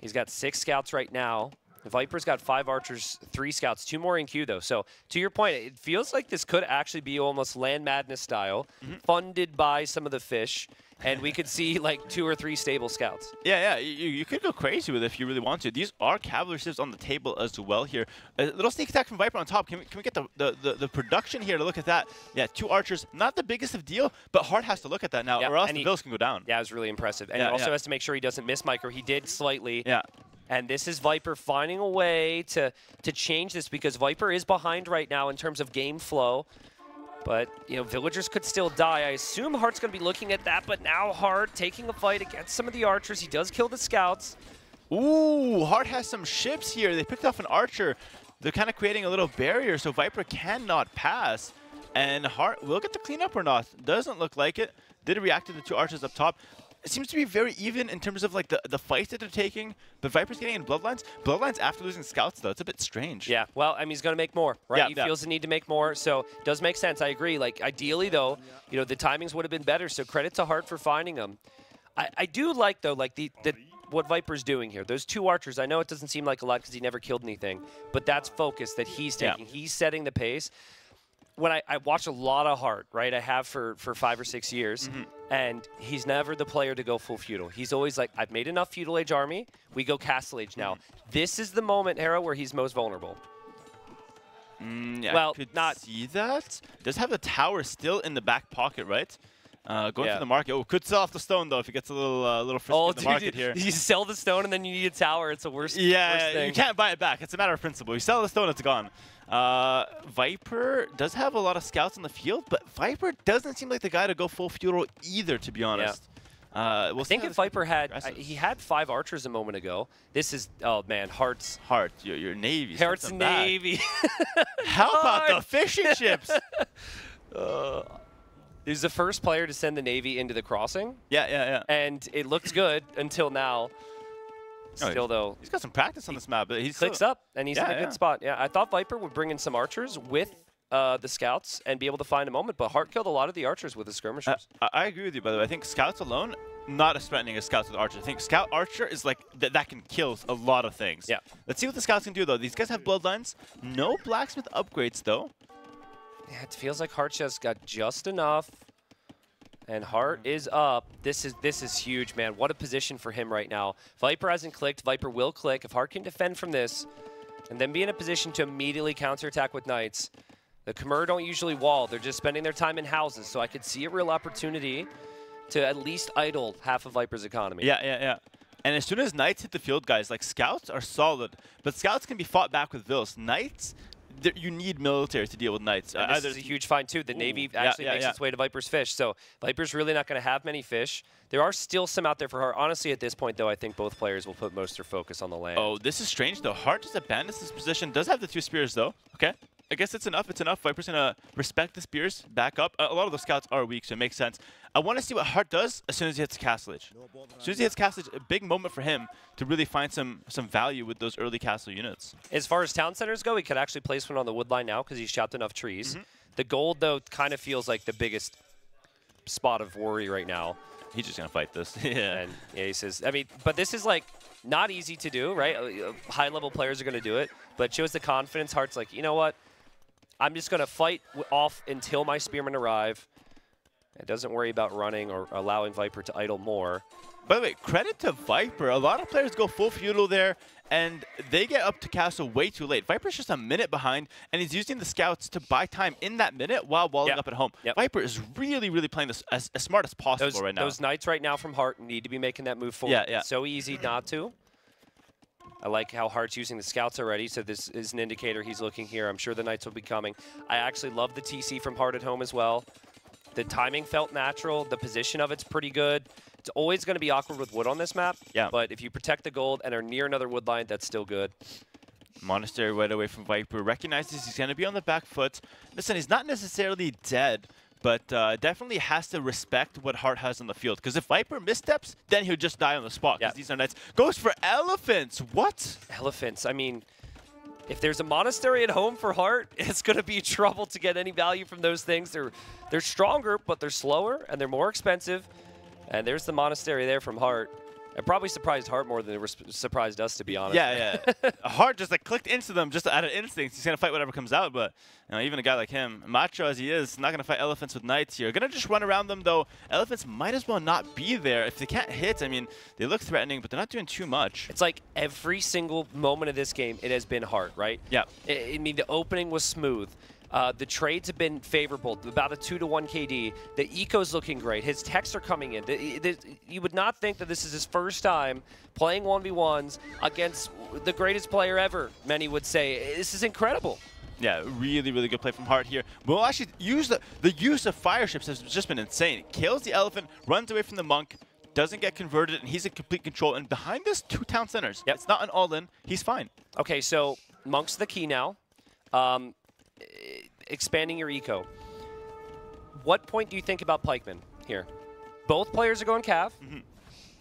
He's got six scouts right now. Viper's got five archers, three scouts, two more in queue though. So to your point, it feels like this could actually be almost land madness style, mm-hmm. funded by some of the fish, and we could see like two or three stable scouts. *laughs* Yeah, yeah, you, you could go crazy with it if you really want to. These are cavalry ships on the table as well here. A little sneak attack from Viper on top. Can we, can we get the, the, the, the production here to look at that? Yeah, two archers, not the biggest of deal, but Hart has to look at that now, Yeah, or else the he- Vils can go down. Yeah, it was really impressive. And Yeah, he also yeah. has to make sure he doesn't miss micro. He did slightly. Yeah. And this is Viper finding a way to to change this because Viper is behind right now in terms of game flow. But, you know, villagers could still die. I assume Hart's going to be looking at that, but now Hart taking a fight against some of the archers. He does kill the scouts. Ooh, Hart has some ships here. They picked off an archer. They're kind of creating a little barrier so Viper cannot pass. And Hart will get the cleanup or not. Doesn't look like it. Did react to the two archers up top. It seems to be very even in terms of like the, the fights that they're taking. But Viper's getting in Bloodlines. Bloodlines after losing scouts though, it's a bit strange. Yeah, well, I mean, he's going to make more, right? Yeah, he yeah. feels the need to make more, so it does make sense. I agree. Like, ideally, though, you know, the timings would have been better, so credit to Hart for finding them. I, I do like, though, like, the, the what Viper's doing here. Those two archers, I know it doesn't seem like a lot because he never killed anything, but that's focus that he's Yeah. taking. He's setting the pace. When I, I watch a lot of Hart, right? I have for, for five or six years, Mm-hmm. and he's never the player to go full feudal. He's always like, I've made enough feudal age army. We go castle age now. Mm-hmm. This is the moment, Hera, where he's most vulnerable. Mm, yeah, Well, I could not- see that. Does have the tower still in the back pocket, right? Uh, going Yeah. for the market. Oh, could sell off the stone though if he gets a little uh, little frisky Oh, in the dude, market here. *laughs* you sell the stone and then you need a tower. It's the worst. Yeah, worst thing. you can't buy it back. It's a matter of principle. You sell the stone, it's gone. Uh, Viper does have a lot of scouts on the field, but Viper doesn't seem like the guy to go full feudal either, to be honest. Uh, we'll I think if Viper had, he had five archers a moment ago. This is, oh man, Hearts, Heart, your, your Navy. Hearts. Navy. How about the fishing ships? *laughs* He was the first player to send the Navy into the crossing, yeah, yeah, yeah. and it looked good until now. Oh, Still though, He's got some practice on this map, but he clicks still, up and he's in Yeah, a good yeah. spot. Yeah, I thought Viper would bring in some archers with uh, the scouts and be able to find a moment, but Hart killed a lot of the archers with the skirmishers. Uh, I I agree with you, by the way. I think scouts alone, not as threatening as scouts with archers. I think scout archer is like th that can kill a lot of things. Yeah. Let's see what the scouts can do though. These guys have bloodlines. No blacksmith upgrades though. Yeah, it feels like Hart just got just enough. And Hart is up. This is this is huge, man. What a position for him right now. Viper hasn't clicked. Viper will click. If Hart can defend from this, and then be in a position to immediately counterattack with Knights. The Khmer don't usually wall. They're just spending their time in houses. So I could see a real opportunity to at least idle half of Viper's economy. Yeah, yeah, yeah. And as soon as knights hit the field, guys, like scouts are solid, but scouts can be fought back with vills. Knights, th- you need military to deal with knights. And Uh, this is a huge find too. The Navy yeah, actually yeah, makes yeah. its way to Viper's fish, so Viper's really not going to have many fish. There are still some out there for Hart. Honestly, at this point, though, I think both players will put most of their focus on the land. Oh, this is strange though. Hart just abandons this position. Does have the two spears though. Okay. I guess it's enough. It's enough. Viper's gonna respect the spears, back up. A a lot of those scouts are weak, so it makes sense. I want to see what Hart does as soon as he hits Castle Age. As soon as he hits Castle Age, a big moment for him to really find some some value with those early castle units. As far as town centers go, he could actually place one on the wood line now because he's chopped enough trees. Mm-hmm. The gold, though, kind of feels like the biggest spot of worry right now. He's just gonna fight this. *laughs* yeah. And yeah, he says, I mean, but this is like not easy to do, right? Uh, High level players are going to do it, but shows the confidence. Hart's like, you know what? I'm just going to fight off until my spearmen arrive. It doesn't worry about running or allowing Viper to idle more. By the way, credit to Viper. A lot of players go full feudal there, and they get up to castle way too late. Viper's just a minute behind, and he's using the scouts to buy time in that minute while walling Yep. up at home. Yep. Viper is really, really playing this as, as smart as possible Those, right now. those knights right now from Hart need to be making that move forward. Yeah, yeah. It's so easy not to. I like how Hart's using the scouts already, so this is an indicator he's looking here. I'm sure the knights will be coming. I actually love the TC from Hart at home as well. The timing felt natural. The position of it's pretty good. It's always going to be awkward with wood on this map. Yeah. But if you protect the gold and are near another wood line, that's still good. Monastery right away from Viper. Recognizes he's going to be on the back foot. Listen, he's not necessarily dead, but uh, definitely has to respect what Hart has on the field. Because if Viper missteps, then he'll just die on the spot. Because Yeah. these are knights. Goes for elephants. What? Elephants. I mean, if there's a monastery at home for Hart, *laughs* it's going to be trouble to get any value from those things. They're they're stronger, but they're slower and they're more expensive. And there's the monastery there from Hart. It probably surprised Hart more than it res- surprised us, to be honest. Yeah, yeah. *laughs* Hart just like clicked into them just out of instinct. He's gonna fight whatever comes out, but you know, even a guy like him, macho as he is, not gonna fight elephants with knights here. Gonna just run around them though. Elephants might as well not be there. If they can't hit, I mean, they look threatening, but they're not doing too much. It's like every single moment of this game, it has been Hart, right? Yeah. I mean, the opening was smooth. Uh, the trades have been favorable, about a 2 to 1 KD. The eco's looking great. His techs are coming in. The, the, you would not think that this is his first time playing 1v1s against the greatest player ever, many would say. This is incredible. Yeah, really, really good play from Hart here. We'll actually use the the use of fire ships has just been insane. Kills the elephant, runs away from the monk, doesn't get converted, and he's in complete control. And behind this, two town centers. Yep. It's not an all-in. He's fine. Okay, so Monk's the key now. Um, expanding your eco. What point do you think about Pikeman here? Both players are going Cav. Mm-hmm.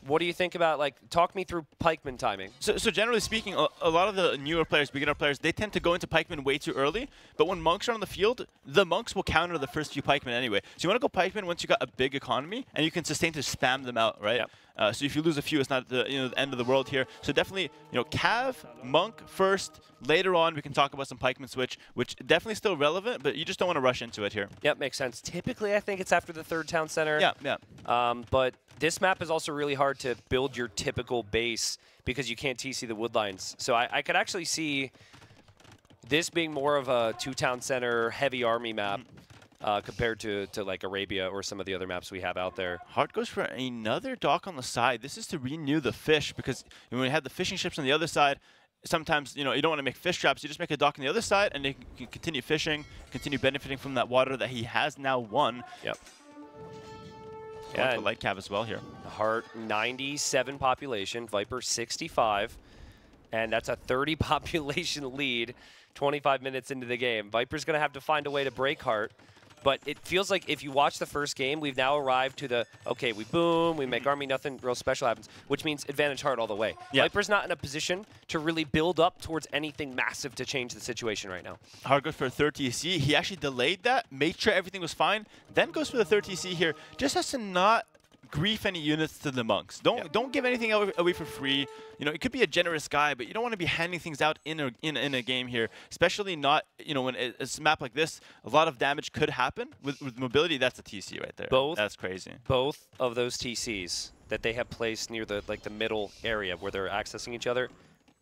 What do you think about, like, talk me through Pikeman timing. So, so generally speaking, a, a lot of the newer players, beginner players, they tend to go into Pikeman way too early. But when monks are on the field, the monks will counter the first few pikemen anyway. So you want to go Pikeman once you got a big economy and you can sustain to spam them out, right? Yep. Uh, so if you lose a few, it's not the you know the end of the world here. So definitely, you know, cav, monk first. Later on, we can talk about some pikeman switch, which definitely still relevant, but you just don't want to rush into it here. Yep, makes sense. Typically, I think it's after the third town center. Yeah, yeah. Um, but this map is also really hard to build your typical base because you can't TC the woodlines. So I, I could actually see this being more of a two town center heavy army map. Uh, compared to, to like Arabia or some of the other maps we have out there. Heart goes for another dock on the side. This is to renew the fish because when we have the fishing ships on the other side, sometimes you know you don't want to make fish traps. You just make a dock on the other side, and they can continue fishing, continue benefiting from that water that he has now won. Yep. Yeah, Yeah, light cav as well here. Heart 97 population, Viper 65, and that's a 30 *laughs* population lead 25 minutes into the game. Viper's going to have to find a way to break Heart, but it feels like if you watch the first game, we've now arrived to the, okay, we boom, we make mm-hmm. Army, nothing real special happens, which means advantage Heart all the way. Yeah. Viper's not in a position to really build up towards anything massive to change the situation right now. Hard goes for a third TC. He actually delayed that, made sure everything was fine, then goes for the third TC here. Just has to not grief any units to the monks. Don't Yep. don't give anything away, for free. You know, it could be a generous guy, but you don't want to be handing things out in a, in, in a game here, especially not, you know, when it- it's a map like this, a lot of damage could happen. With, with mobility, that's a TC right there. Both- That's crazy. both of those TCs that they have placed near the like the middle area where they're accessing each other,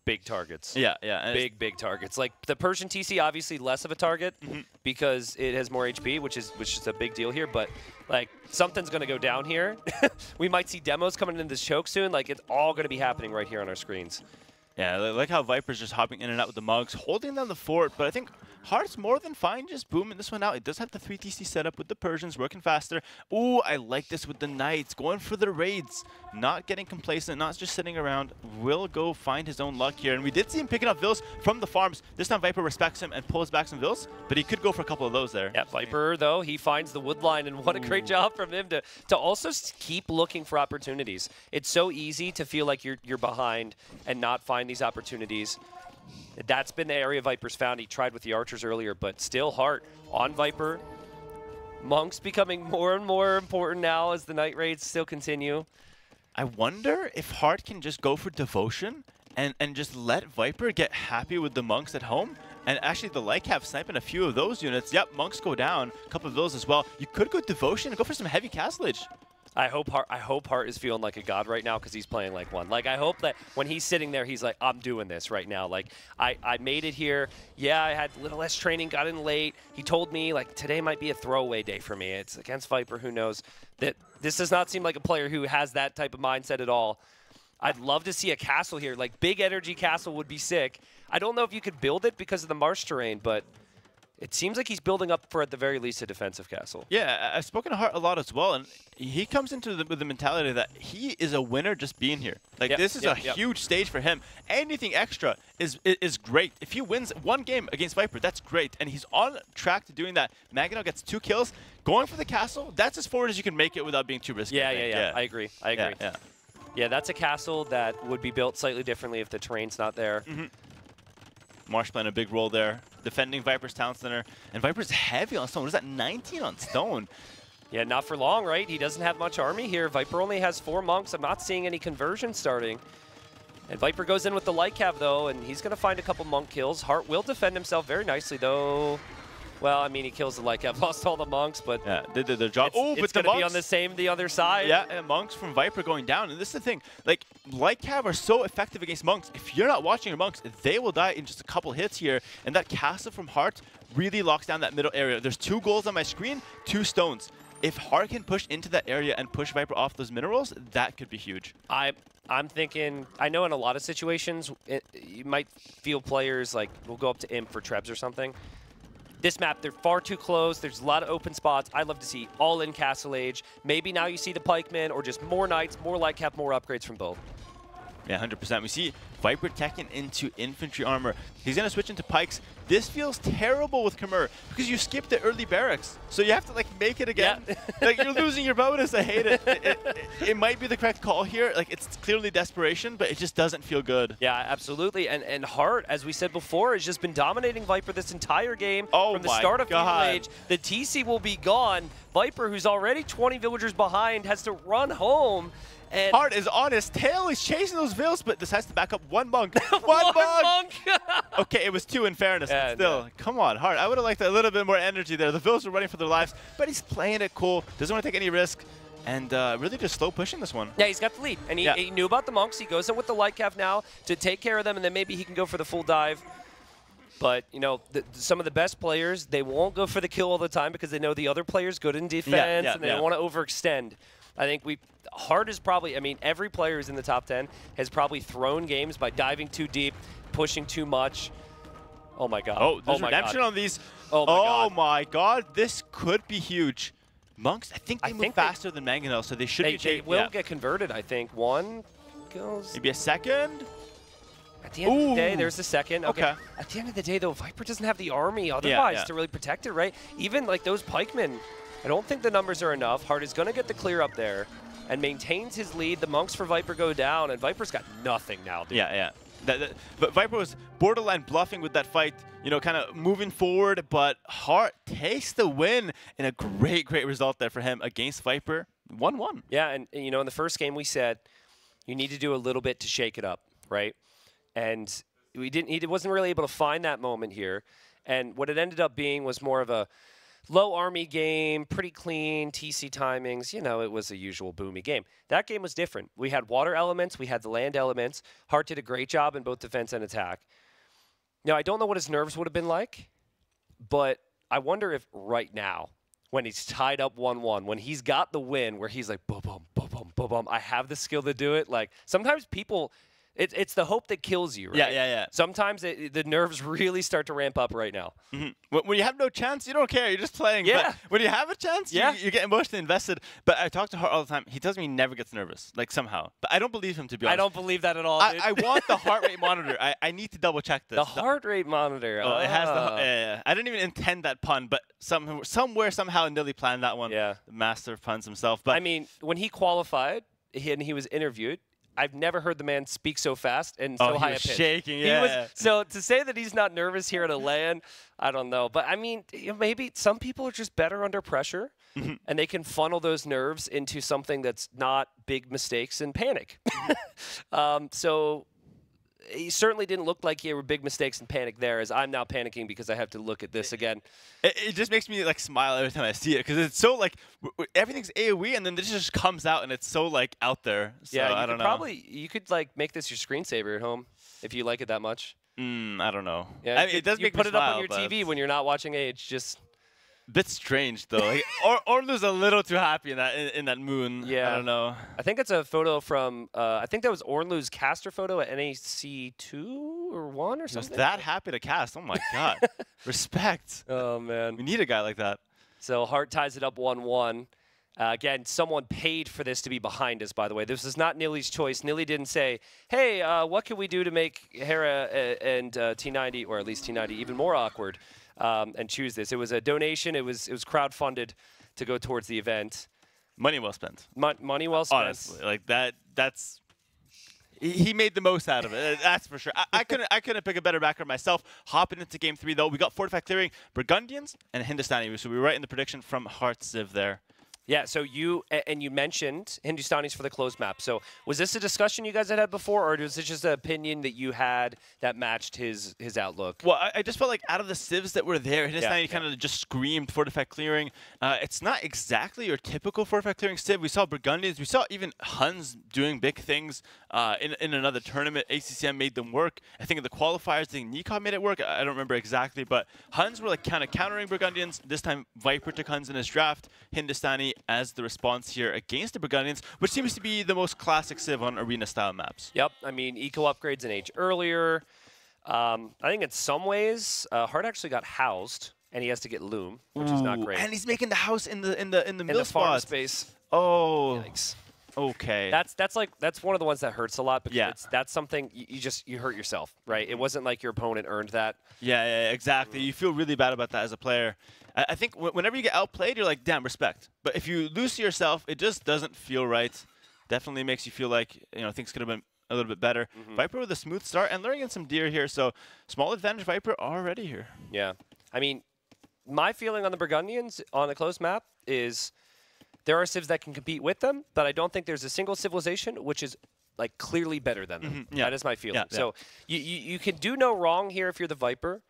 big targets. Yeah, yeah. Big, big targets. Like the Persian TC, obviously less of a target Mm-hmm. because it has more HP, which is which is a big deal here. But like something's gonna go down here. *laughs* we might see demos coming in this choke soon. Like it's all gonna be happening right here on our screens. Yeah, I like how Viper's just hopping in and out with the mugs, holding down the fort, but I think Heart's more than fine just booming this one out. It does have the 3 TC setup with the Persians, working faster. Ooh, I like this with the Knights, going for the raids, not getting complacent, not just sitting around. Will go find his own luck here, and we did see him picking up Vils from the farms. This time Viper respects him and pulls back some Vils, but he could go for a couple of those there. Yeah, Viper though he finds the wood line, and what a great job from him to to also keep looking for opportunities. It's so easy to feel like you're you're behind and not find these opportunities. That's been the area Viper's found. He tried with the archers earlier, but still Heart on Viper. Monks becoming more and more important now as the knight raids still continue. I wonder if Hart can just go for devotion and, and just let Viper get happy with the monks at home. And actually, the Light Cav sniping a few of those units. Yep, monks go down. A couple of those as well. You could go devotion and go for some heavy castlage. I hope Hart. I hope Hart is feeling like a god right now because he's playing like one. Like I hope that when he's sitting there, he's like, I'm doing this right now. Like I, I made it here. Yeah, I had a little less training, got in late. He told me like today might be a throwaway day for me. It's against Viper. Who knows? That this does not seem like a player who has that type of mindset at all. I'd love to see a castle here. Like big energy castle would be sick. I don't know if you could build it because of the marsh terrain, but it seems like he's building up for at the very least a defensive castle. Yeah, I've spoken to Hart a lot as well, and he comes into the, with the mentality that he is a winner just being here. Like Yep, this is yep, a yep. huge stage for him. Anything extra is i- is great. If he wins one game against Viper, that's great, and he's on track to doing that. Mangonel gets two kills, going for the castle. That's as forward as you can make it without being too risky. Yeah, I yeah, yeah, I agree. I agree. Yeah, yeah. Yeah, that's a castle that would be built slightly differently if the terrain's not there. Mm-hmm. Marsh playing a big role there, defending Viper's Town Center, and Viper's heavy on stone. What is that? 19 on stone. Yeah, not for long, right? He doesn't have much army here. Viper only has four monks. I'm not seeing any conversion starting. And Viper goes in with the light cav though, and he's gonna find a couple monk kills. Hart will defend himself very nicely though. Well, I mean, he kills the light cav, lost all the monks, but Yeah, they did their job. Oh, it's but the gonna be on the same the other side. Yeah, and monks from Viper going down. And this is the thing, like, Light Cav are so effective against monks. If you're not watching your monks, they will die in just a couple hits here. And that castle from Heart really locks down that middle area. There's two goals on my screen, two stones. If Heart can push into that area and push Viper off those minerals, that could be huge. I I'm thinking. I know in a lot of situations, it, you might feel players like will go up to imp for trebs or something. This map, they're far too close. There's a lot of open spots. I'd love to see all in Castle Age. Maybe now you see the pikemen or just more knights, more light cav, more upgrades from both. Yeah, 100%. We see Viper teching into infantry armor. He's going to switch into pikes. This feels terrible with Khmer because you skipped the early barracks. So you have to like make it again. Yeah. *laughs* like you're losing your bonus. I hate it. It, it. it might be the correct call here. Like it's clearly desperation, but it just doesn't feel good. Yeah, absolutely. And and Hart, as we said before, has just been dominating Viper this entire game Oh from the start of God. Age. The TC will be gone. Viper, who's already 20 villagers behind, has to run home. And Hart is on his tail. He's chasing those vills, but decides to back up one monk. *laughs* one, One monk. *laughs* Okay, it was two in fairness, Yeah, but still, no. come on, Hart. I would have liked a little bit more energy there. The Vills were running for their lives, but he's playing it cool. Doesn't want to take any risk, and uh, really just slow pushing this one. Yeah, he's got the lead, and he, Yeah. he knew about the monks. He goes in with the light cav now to take care of them, and then maybe he can go for the full dive. But you know, the, some of the best players they won't go for the kill all the time because they know the other player's good in defense yeah, and they yeah. don't want to overextend. I think we Hart is probably. I mean, every player who's in the top ten has probably thrown games by diving too deep, pushing too much. Oh my god! Oh, there's oh my redemption god. on these. Oh my oh god. my god, this could be huge. Monks, I think they I move think they- faster than Mangonel, so they should They, be they will yeah. get converted. I think one goes. maybe a second. At the end of the day, there's the second. Okay. Okay. At the end of the day, though, Viper doesn't have the army otherwise yeah. to really protect it, right? Even like those pikemen, I don't think the numbers are enough. Hart is going to get the clear up there and maintains his lead. The monks for Viper go down, and Viper's got nothing now, dude. Yeah, yeah. That, that- but Viper was borderline bluffing with that fight, you know, kind of moving forward, but Hart takes the win in a great, great result there for him against Viper. 1-1. Yeah, and, and, you know, in the first game we said you need to do a little bit to shake it up, right? And we didn't. He wasn't really able to find that moment here. And what it ended up being was more of a low army game, pretty clean TC timings. You know, it was a usual boomy game. That game was different. We had water elements, we had the land elements. Hart did a great job in both defense and attack. Now I don't know what his nerves would have been like, but I wonder if right now, when he's tied up 1-1, when he's got the win, where he's like, boom, boom, boom, boom, boom, boom, I have the skill to do it. Like sometimes people, it, it's the hope that kills you, right? Yeah, yeah, yeah. Sometimes it, the nerves really start to ramp up right now. Mhm. When, when you have no chance, you don't care. You're just playing. Yeah. But when you have a chance, Yeah. you, get emotionally invested. But I talk to Hart all the time. He tells me he never gets nervous, like somehow. But I don't believe him, to be honest. I don't believe that at all. I. I want the heart rate *laughs* monitor. I, I need to double check this. the heart rate monitor. Oh, it has the. ah. Yeah, yeah, yeah. I didn't even intend that pun, but some, somewhere, somehow, Nili planned that one. Yeah. The master of puns himself. But I mean, when he qualified he, and he was interviewed, I've never heard the man speak so fast and so oh, high he a pitch. shaking. He Yeah. was, so to say that he's not nervous here at a land, I don't know. But I mean, you know, maybe some people are just better under pressure, Mm-hmm. and they can funnel those nerves into something that's not big mistakes and panic. *laughs* um, so he certainly didn't look like he were big mistakes and panic there. As I'm now panicking because I have to look at this again. It, it just makes me like smile every time I see it because it's so like everything's AOE and then this just comes out and it's so like out there. So yeah, you I don't know. probably you could like make this your screensaver at home if you like it that much. Mm, I don't know. Yeah, I mean, it does you make put it up on your TV when you're not watching Age. Just bit strange though. Like, *laughs* or Ornlu's a little too happy in that in, in that moon. Yeah. I don't know. I think it's a photo from uh, I think that was Ornlu's caster photo at NAC two or one or He was something. that happy to cast. Oh my *laughs* god. Respect. Oh man. We need a guy like that. So Hart ties it up one one. Uh, again, someone paid for this to be behind us. By the way, this is not Nili's choice. Nili didn't say, "Hey, uh, what can we do to make Hera uh, and uh, T90, or at least T90, even more awkward?" Um, and choose this. It was a donation. It was it was crowd funded to go towards the event. Money well spent. Mon- money well spent. Honestly, like that. That's. He made the most out of it. That's for sure. I, I couldn't. I couldn't pick a better backer myself. Hopping into game three though, we got fortified clearing Burgundians and Hindustani. So we were right in the prediction from Heart Civ there. Yeah, so you and you mentioned Hindustanis for the closed map. So was this a discussion you guys had had before, or was this just an opinion that you had that matched his his outlook? Well, I, I just felt like out of the civs that were there, Hindustani yeah. kind of just screamed fortified clearing. Uh, it's not exactly your typical fortified clearing civ. We saw Burgundians. We saw even Huns doing big things uh, in, in another tournament. ACCM made them work. I think in the qualifiers, I think Nikon made it work. I I don't remember exactly, but Huns were like kind of countering Burgundians. This time, Viper took Huns in his draft. Hindustani as the response here against the Burgundians, which seems to be the most classic civ on arena style maps. Yep, I mean eco upgrades in age earlier. Um, I think in some ways, uh, Hart actually got housed, and he has to get loom, which is not great. And he's making the house in the in the in the in mill the farm spot. space. Oh, Yikes. Okay. That's that's like that's one of the ones that hurts a lot because Yeah. it's, that's something you, you just you hurt yourself, right? It wasn't like your opponent earned that. Yeah, yeah, exactly. You feel really bad about that as a player. I, I think wh- whenever you get outplayed, you're like, damn, respect. But if you lose to yourself, it just doesn't feel right. Definitely makes you feel like you know things could have been a little bit better. Mm-hmm. Viper with a smooth start and in some deer here, so small advantage Viper already here. Yeah. I mean, my feeling on the Burgundians on a close map is there are civs that can compete with them, but I don't think there's a single civilization which is like clearly better than them. yeah. That is my feeling. Yeah, yeah. So you, you you can do no wrong here if you're the Viper.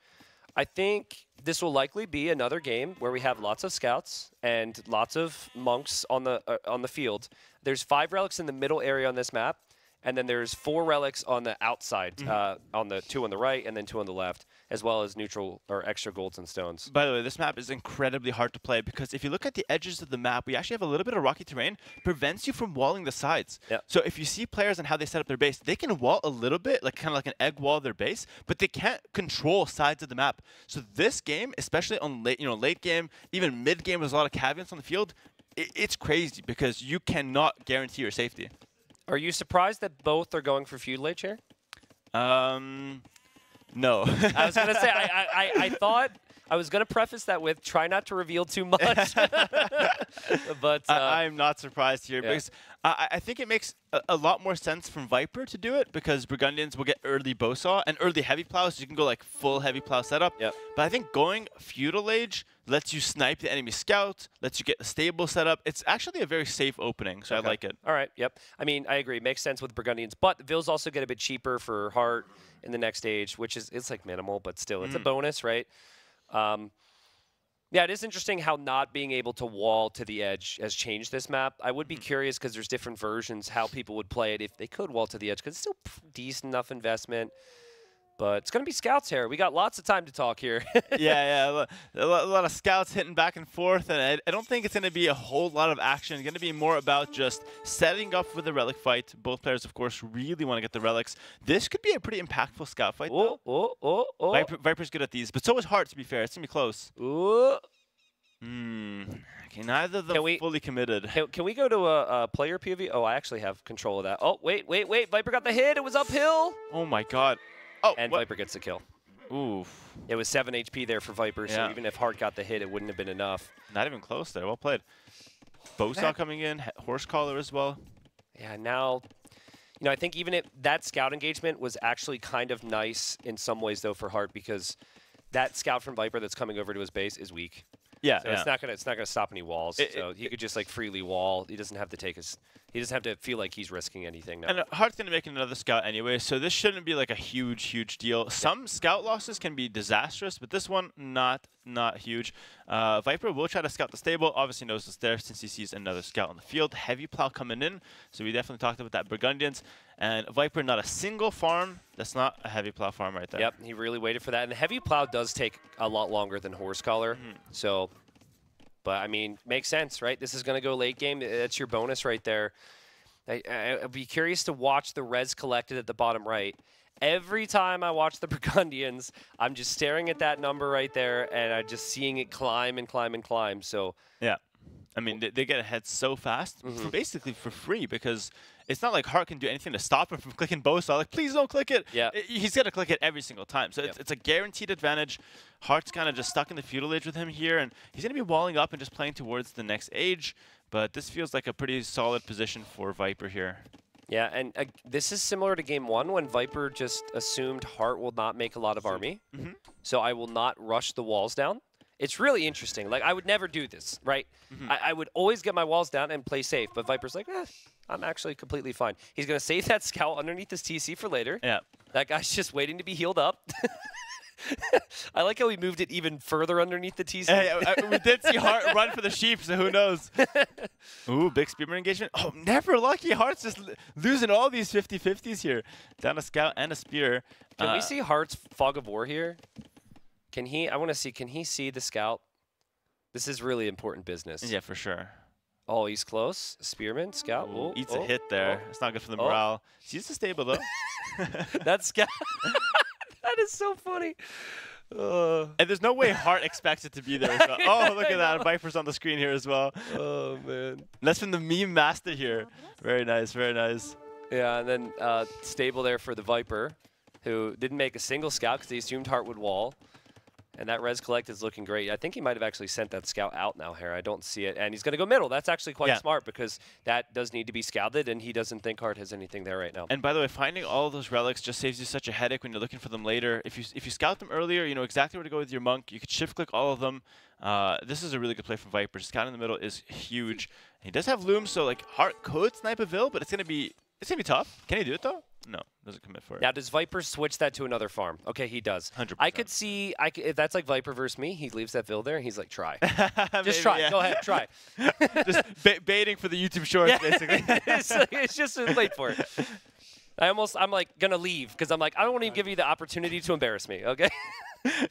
I think this will likely be another game where we have lots of scouts and lots of monks on the uh, on the field. There's five relics in the middle area on this map. And then there's four relics on the outside, Mm-hmm. uh, on the two on the right, and then two on the left, as well as neutral or extra golds and stones. By the way, this map is incredibly hard to play because if you look at the edges of the map, we actually have a little bit of rocky terrain, prevents you from walling the sides. Yep. So if you see players and how they set up their base, they can wall a little bit, like kind of like an egg wall their base, but they can't control sides of the map. So this game, especially on late, you know, late game, even mid game, there's a lot of caveats on the field. it's crazy because you cannot guarantee your safety. Are you surprised that both are going for feud late chair? Um, no. I was gonna say I, I, I, I *laughs* thought I was gonna preface that with try not to reveal too much, *laughs* *laughs* but uh, I, I'm not surprised here yeah. because I, I think it makes a, a lot more sense from Viper to do it because Burgundians will get early Bowsaw and early heavy plow, so you can go like full heavy plow setup. Yep. But I think going feudal age lets you snipe the enemy scout, lets you get a stable setup. It's actually a very safe opening, so Okay. I like it. All right. Yep. I mean, I agree. Makes sense with Burgundians, but the Vills also get a bit cheaper for Heart in the next stage, which is it's like minimal, but still, it's a Mm. bonus, right? Um, yeah, it is interesting how not being able to wall to the edge has changed this map. I would be Mm. curious because there's different versions how people would play it if they could wall to the edge because it's still decent enough investment. But it's going to be scouts here. We got lots of time to talk here. *laughs* yeah, yeah, a lo- a lot of scouts hitting back and forth, and I, I don't think it's going to be a whole lot of action. It's going to be more about just setting up for the relic fight. Both players, of course, really want to get the relics. This could be a pretty impactful scout fight, though. oh, oh, oh, oh. Viper, Viper's good at these, but so is Heart, to be fair. It's going to be close. Ooh. Hmm. Okay, neither of them Can we- fully committed. Can, can we go to a, a player POV? Oh, I actually have control of that. Oh, wait, wait, wait. Viper got the hit. It was uphill. Oh, my God. Oh, And what? Viper gets the kill. Oof. It was 7 HP there for Viper, so even if Hart got the hit, it wouldn't have been enough. Not even close there. Well played. Bowsaw That- coming in, Horse Collar as well. Yeah, now, you know, I think even if that scout engagement was actually kind of nice in some ways, though, for Hart, because that scout from Viper that's coming over to his base is weak. Yeah, So yeah. it's not gonna it's not gonna stop any walls. It- so he could just like freely wall. He doesn't have to take his. He doesn't have to feel like he's risking anything now. And uh, Hart's going to make another scout anyway, so this shouldn't be like a huge, huge deal. Some scout losses can be disastrous, but this one, not not huge. Uh, Viper will try to scout the stable. Obviously knows it's there since he sees another scout on the field. Heavy plow coming in, so we definitely talked about that Burgundians. And Viper, not a single farm. That's not a heavy plow farm right there. Yep, he really waited for that. And the heavy plow does take a lot longer than horse collar. Mm-hmm. So, but I mean, makes sense, right? This is going to go late game. That's your bonus right there. I, I, I'd be curious to watch the res collected at the bottom right. Every time I watch the *laughs* Burgundians, I'm just staring at that number right there, and I'm just seeing it climb and climb and climb. So, Yeah. I mean, they, they get ahead so fast, for Mhm. basically for free, because it's not like Hart can do anything to stop him from clicking Bowsaw. Like, please don't click it. Yeah. He's going to click it every single time. So it's, Yep. it's a guaranteed advantage. Hart's kind of just stuck in the feudal age with him here, and he's going to be walling up and just playing towards the next age. But this feels like a pretty solid position for Viper here. yeah, and uh, this is similar to game one when Viper just assumed Hart will not make a lot of army. Mhm. So I will not rush the walls down. It's really interesting. Like, I would never do this, right? Mhm. I, I would always get my walls down and play safe. But Viper's like, eh, I'm actually completely fine. He's going to save that scout underneath his TC for later. Yeah. That guy's just waiting to be healed up. *laughs* I like how he moved it even further underneath the TC. Hey, I- I- we did see Hart *laughs* run for the sheep, so who knows? *laughs* Ooh, big spearman engagement. Oh, never lucky. Hart's just losing all these 50-50s here. Down a scout and a spear. Can Uh, we see Hart's fog of war here? Can he? I want to see. Can he see the scout? This is really important business. Yeah, for sure. Oh, he's close. Spearman, scout. Ooh, Oh, eats oh, a hit there. oh. It's not good for the Oh. morale. Sees the stable though. *laughs* *laughs* That scout. *laughs* that is so funny. Uh, and there's no way Hart expects it to be there. As well. Oh, look at that. Viper's on the screen here as well. oh man. That's from the meme master here. Very nice, very nice. Yeah, and then uh, stable there for the Viper, who didn't make a single scout because he assumed Hart would wall. And that res collect is looking great. I think he might have actually sent that scout out now here. I don't see it. And he's going to go middle. That's actually quite Yeah. smart because that does need to be scouted, and he doesn't think Hart has anything there right now. And by the way, finding all those relics just saves you such a headache when you're looking for them later. If you if you scout them earlier, you know exactly where to go with your monk. You could shift click all of them. Uh, this is a really good play from Viper. Scout in the middle is huge. He does have loom, so like Hart could snipe a Vil, but it's gonna be it's gonna be tough. Can he do it though? No, doesn't commit for it. Now, does Viper switch that to another farm? Okay, he does. 100%. I could see, I c if that's like Viper versus me, he leaves that Vil there, and he's like, try. *laughs* Maybe, Just try. yeah. Go ahead, try. *laughs* just ba- baiting for the YouTube shorts, basically. *laughs* it's, like- it's just wait for it. I almost, I'm like gonna leave because I'm like, I don't want to give you the opportunity to embarrass me. Okay.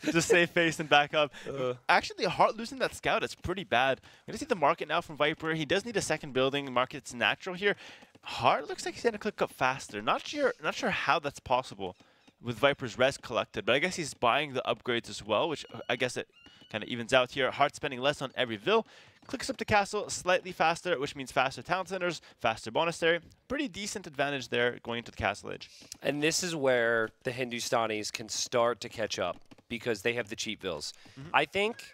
Just save face and back up. Uh. Actually, Hart losing that scout is pretty bad. We're going to see the market now from Viper. He does need a second building. Market's natural here. Hart looks like he's to click up faster. Not sure, not sure how that's possible with Viper's res collected, but I guess he's buying the upgrades as well, which uh, I guess it kind of evens out here. Hart spending less on every vill. Clicks up to castle slightly faster, which means faster town centers, faster monastery. Pretty decent advantage there going into the castle age. And this is where the Hindustanis can start to catch up because they have the cheap vills. Mm-hmm. I think,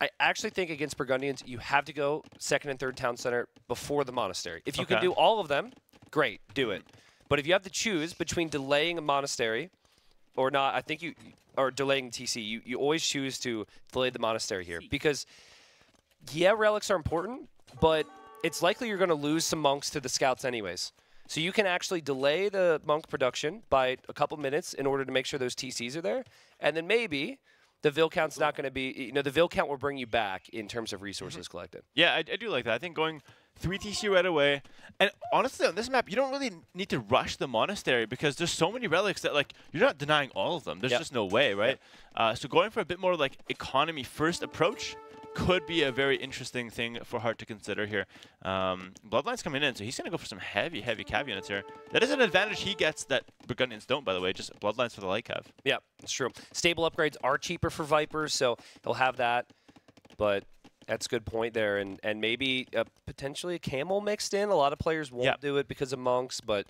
I actually think against Burgundians, you have to go second and third town center before the monastery. If you can do all of them, great, do it. But if you have to choose between delaying a monastery or not, I think you, or delaying TC, you, you always choose to delay the monastery here because, yeah, relics are important, but it's likely you're going to lose some monks to the scouts anyways. So you can actually delay the monk production by a couple minutes in order to make sure those TCs are there, and then maybe the Vil count's not going to be. You know, the Vil count will bring you back in terms of resources collected. Yeah, I, I do like that. I think going 3 TC right away. And honestly, on this map, you don't really need to rush the monastery because there's so many relics that, like, you're not denying all of them. There's Yep. just no way, right? Uh, so going for a bit more, like, economy first approach could be a very interesting thing for Hart to consider here. Um, Bloodline's coming in, so he's going to go for some heavy, heavy cav units here. That is an advantage he gets that Burgundians don't, by the way. Just Bloodlines for the light cav. Yeah, it's true. Stable upgrades are cheaper for Vipers, so he'll have that. But that's a good point there, and and maybe uh, potentially a camel mixed in. A lot of players won't Yeah. do it because of monks, but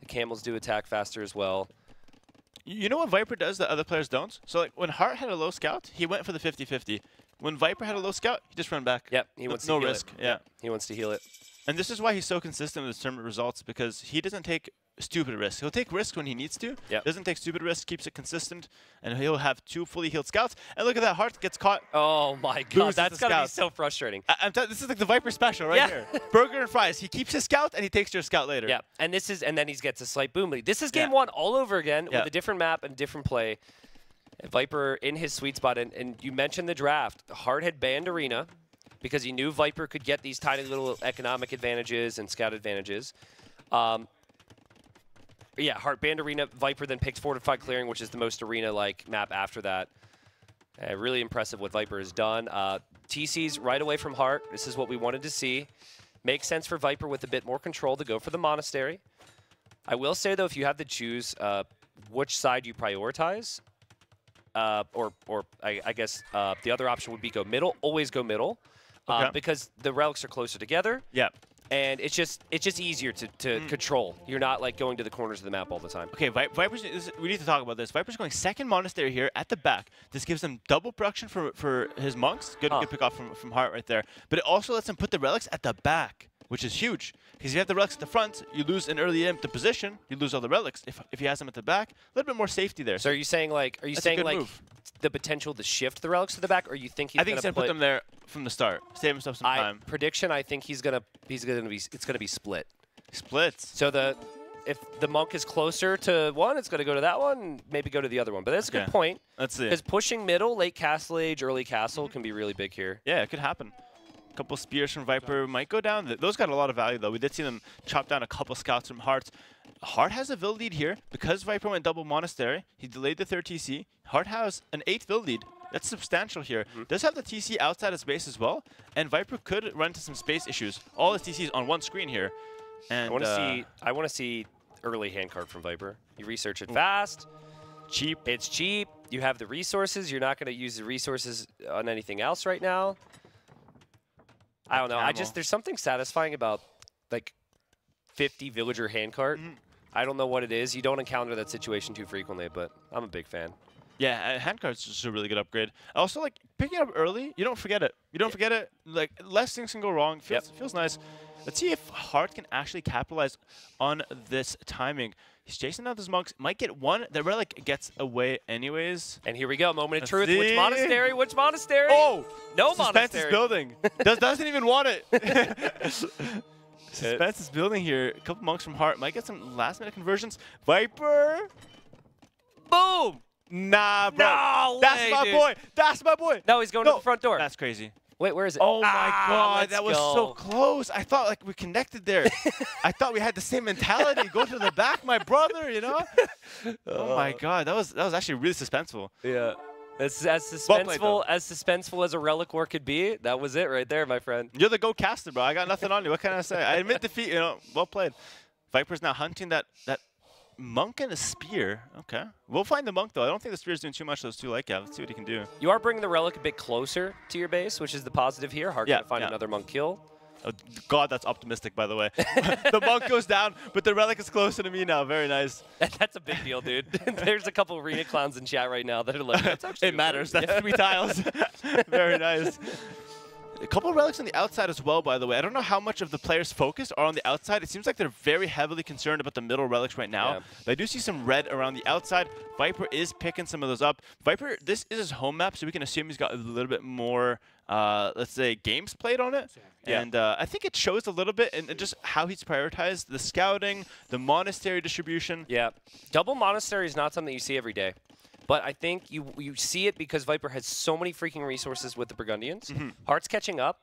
the camels do attack faster as well. You know what Viper does that other players don't? So, like, when Hart had a low scout, he went for the 50-50. When Viper had a low scout, he just ran back. Yep, he wants no to heal risk, It. yeah. he wants to heal it. And this is why he's so consistent with his tournament results because he doesn't take stupid risks. He'll take risks when he needs to. Yep. Doesn't take stupid risks, keeps it consistent, and he'll have two fully healed scouts. And look at that, Hart gets caught. Oh my god, that's gotta be so frustrating. I- this is like the Viper special right Yeah. here. Burger and fries. He keeps his scout and he takes your scout later. Yeah, and this is and then he gets a slight boom lead. This is game Yeah. one all over again Yeah. with a different map and different play. Viper in his sweet spot, and, and you mentioned the draft. Hart had banned Arena because he knew Viper could get these tiny little economic advantages and scout advantages. Um, yeah, Hart banned Arena. Viper then picked Fortified Clearing, which is the most Arena-like map after that. Uh, really impressive what Viper has done. Uh, TC's right away from Hart. This is what we wanted to see. Makes sense for Viper with a bit more control to go for the Monastery. I will say, though, if you have to choose uh, which side you prioritize, uh, or, or I, I guess uh, the other option would be go middle. Always go middle, uh, Okay. because the relics are closer together, Yeah. and it's just it's just easier to, to control. You're not like going to the corners of the map all the time. Okay, Vi- Vipers. We need to talk about this. Viper's going second monastery here at the back. This gives him double production for for his monks. Good, Huh. good pick off from from Hart right there. But it also lets him put the relics at the back, which is huge. Because if you have the relics at the front, you lose an early imp to position. You lose all the relics. If if he has them at the back, a little bit more safety there. So are you saying like are you That's saying like move. the potential to shift the relics to the back, or you think he's I think he's gonna put them there from the start. Save himself some I time. prediction. I think he's gonna he's gonna be it's gonna be split. Splits. So the if the monk is closer to one, it's gonna go to that one, maybe go to the other one. But that's a good point Let's see. because pushing middle, late castle age, early castle mm-hmm. can be really big here. Yeah, it could happen. Couple spears from Viper might go down. Those got a lot of value, though. We did see them chop down a couple scouts from Hart. Hart has a Vil lead here. Because Viper went double Monastery, he delayed the third TC. Hart has an 8 Vil lead. That's substantial here. Mm-hmm. Does have the TC outside of space as well. And Viper could run into some space issues. All his TCs on one screen here. And I want to uh, see I want to see early hand cart from Viper. You research it fast. cheap. It's cheap. You have the resources. You're not going to use the resources on anything else right now. I don't know. I just there's something satisfying about like 50 villager handcart. Mm-hmm. I don't know what it is. You don't encounter that situation too frequently, but I'm a big fan. Yeah, uh, handcart's just a really good upgrade. Also, like picking it up early, you don't forget it. You don't forget it. Like less things can go wrong. Feels Yep. feels nice. Let's see if Hart can actually capitalize on this timing. He's chasing down those monks. Might get one. The relic gets away anyways. And here we go. Moment of truth. Which monastery? Which monastery? Oh, no suspense monastery. is building. *laughs* Does doesn't even want it. *laughs* *laughs* suspense is building here. A couple monks from Heart might get some last minute conversions. Viper. Boom! Nah, bro. No That's way, my dude. boy. That's my boy. No, he's going No, to the front door. That's crazy. Wait, where is it? Oh my Ah, god, that was so close. I thought like we connected there. *laughs* I thought we had the same mentality. Go to the back, my brother, you know? *laughs* Oh my Uh, god, that was that was actually really suspenseful. Yeah. As, as Well played, suspenseful as suspenseful as a relic war could be, that was it right there, my friend. You're the go caster, bro. I got nothing on you. What can I say? I admit defeat, you know. Well played. Viper's now hunting that that monk and a spear. Okay. We'll find the monk though. I don't think the spear's doing too much those two like yeah. Let's see what he can do. You are bringing the relic a bit closer to your base, which is the positive here. Hard Yeah, to find yeah. another monk kill. Oh, God, that's optimistic, by the way. *laughs* the monk goes down, but the relic is closer to me now. Very nice. *laughs* That's a big deal, dude. *laughs* There's a couple arena clowns in chat right now that are like, that's actually it matters. good." That's three tiles. Very nice. A couple relics on the outside as well, by the way. I don't know how much of the players' focus are on the outside. It seems like they're very heavily concerned about the middle relics right now. Yeah. But I do see some red around the outside. Viper is picking some of those up. Viper, this is his home map, so we can assume he's got a little bit more, uh, let's say, games played on it. Yeah. And uh, I think it shows a little bit in in just how he's prioritized the scouting, the monastery distribution. Yeah. Double monastery is not something you see every day. But I think you you see it because Viper has so many freaking resources with the Burgundians. Mm-hmm. Heart's catching up.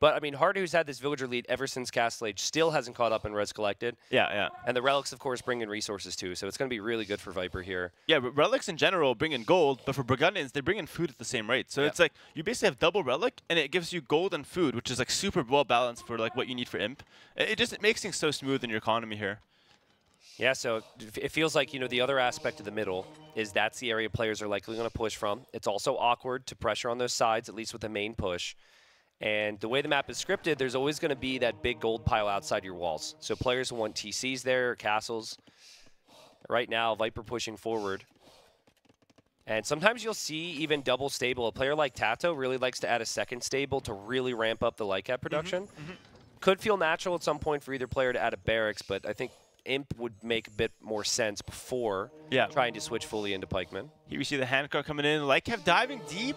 But I mean, Hart, who's had this villager lead ever since Castle Age, still hasn't caught up in Reds collected. Yeah, yeah. And the relics, of course, bring in resources too. So it's going to be really good for Viper here. Yeah, but relics in general bring in gold, but for Burgundians, they bring in food at the same rate. So Yeah. it's like you basically have double relic, and it gives you gold and food, which is like super well balanced for like what you need for imp. It it just it makes things so smooth in your economy here. Yeah, so it- feels like, you know, the other aspect of the middle is that's the area players are likely going to push from. It's also awkward to pressure on those sides, at least with the main push. And the way the map is scripted, there's always going to be that big gold pile outside your walls. So players want TCs there, castles. Right now, Viper pushing forward. And sometimes you'll see even double stable. A player like TaToH really likes to add a second stable to really ramp up the Light Cav mm-hmm, production. Mm-hmm. Could feel natural at some point for either player to add a barracks, but I think Imp would make a bit more sense before Yeah. trying to switch fully into Pikeman. Here we see the hand cart coming in. Light Cav diving deep.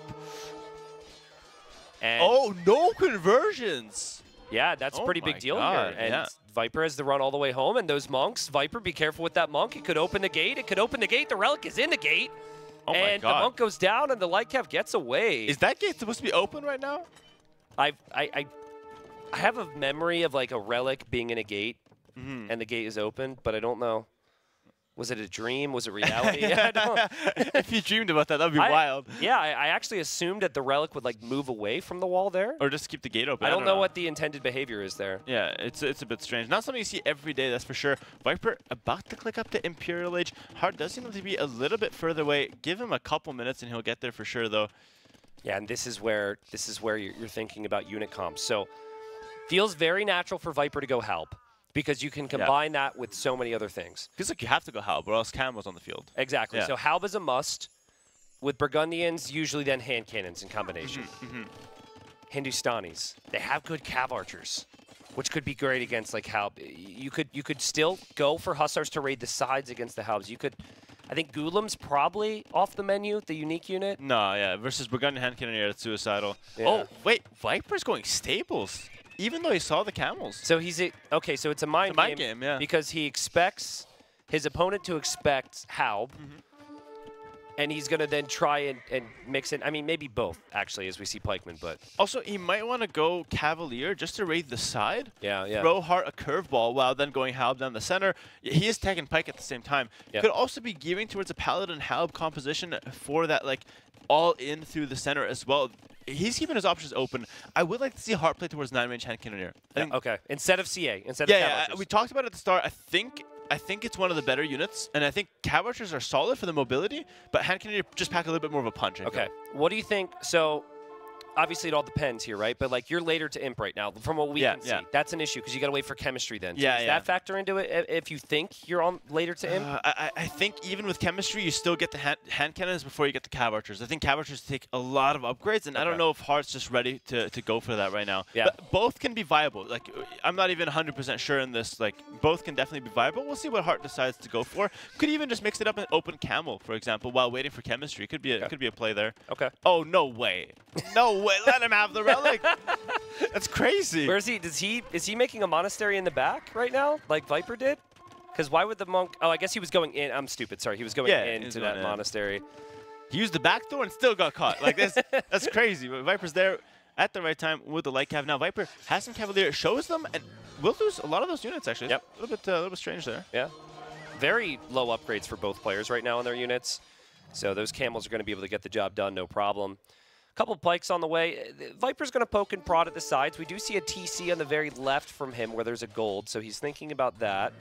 And Oh, no conversions. yeah, that's a oh pretty big deal God, here. And yeah. Viper has to run all the way home, and those monks, Viper, be careful with that monk. It could open the gate. It could open the gate. The relic is in the gate. Oh my and the monk goes down, and the Light Cav gets away. Is that gate supposed to be open right now? I've, I, I, I have a memory of like a relic being in a gate, Mhm. and the gate is open, but I don't know. Was it a dream? Was it *laughs* reality? *laughs* I don't, *laughs* if you dreamed about that, that'd be I- wild. Yeah, I, I actually assumed that the relic would like move away from the wall there. Or just keep the gate open. I don't know what the intended behavior is there. Yeah, it's it's a bit strange. Not something you see every day, that's for sure. Viper about to click up to Imperial Age. Hart does seem to be a little bit further away. Give him a couple minutes and he'll get there for sure, though. Yeah, and this is where this is where you're, you're thinking about unit comps. So feels very natural for Viper to go Halb because you can combine that with so many other things. Feels like you have to go Halb, or else Cam was on the field. Exactly. Yeah. So Halb is a must. With Burgundians, usually then hand cannons in combination. Mm-hmm, Hindustanis, they have good cav archers, which could be great against like Halb. You could you could still go for Hussars to raid the sides against the Halbs. You could, I think Ghulam's probably off the menu, the unique unit. No, yeah, versus Burgundian Hand Cannoneer, it's suicidal. Yeah. Oh, wait, Viper's going stables, even though he saw the camels. So he's a, okay. So it's a mind, It's a mind game, yeah. Because he expects his opponent to expect Halb, Mm-hmm. and he's gonna then try and, and mix it. I mean, maybe both actually, as we see Pikeman. But Also, he might want to go Cavalier just to raid the side. yeah, yeah. Throw Hart a curveball while then going Halb down the center. He is tagging Pike at the same time. Yeah. Could also be gearing towards a Paladin Halb composition for that, like, all in through the center as well. He's keeping his options open. I would like to see Hart play towards nine range hand cannoneer. Think- okay. Instead of CA, instead yeah, of yeah, I- Archers. Uh, we talked about it at the start. I think I think it's one of the better units, and I think Archers are solid for the mobility, but hand cannoneer just pack a little bit more of a punch. I feel. Okay. What do you think? So, obviously, it all depends here, right? But like, you're later to imp right now, from what we Yeah, can see. yeah. That's an issue because you got to wait for chemistry then. So Yeah, Does yeah. that factor into it if you think you're on later to imp? Uh, I, I- think even with chemistry, you still get the hand, hand cannons before you get the cav archers. I think cav archers take a lot of upgrades, and I don't know if Heart's just ready to, to go for that right now. Yeah. But both can be viable. Like I'm not even 100% sure in this. Like both can definitely be viable. We'll see what Heart decides to go for. Could even just mix it up and open camel, for example, while waiting for chemistry. Could be a, Okay. could be a play there. okay. Oh no way, no way! Let him have the relic. *laughs* That's crazy. Where is he? Does he is he making a monastery in the back right now, like Viper did? Because why would the monk? Oh, I guess he was going in. I'm stupid. Sorry, he was going Yeah, into that in. monastery. He used the back door and still got caught. Like this, *laughs* that's crazy. But Viper's there. at the right time with the light cav. Now Viper has some Cavalier, shows them, and will lose a lot of those units actually. Yep. A little bit, uh, a little bit strange there. Yeah. Very low upgrades for both players right now on their units. So those camels are going to be able to get the job done, no problem. Couple pikes on the way. Uh, Viper's going to poke and prod at the sides. We do see a TC on the very left from him where there's a gold, so he's thinking about that.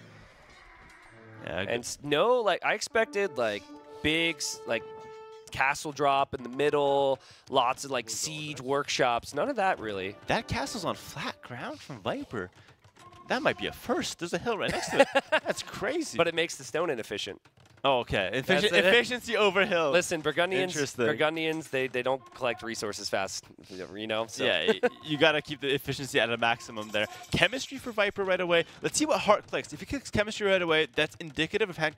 Yeah, And no, like I expected, like big, like castle drop in the middle, lots of like siege workshops. None of that really. that castle's on flat ground from Viper. That might be a first. There's a hill right next to it. *laughs* That's crazy. But it makes the stone inefficient. oh, okay. That's Effici- it. efficiency over hill. Listen, Burgundians. Burgundians, they, they don't collect resources fast, you know. So. Yeah, *laughs* you got to keep the efficiency at a maximum there. Chemistry for Viper right away. Let's see what Heart clicks. If he clicks chemistry right away, that's indicative of hand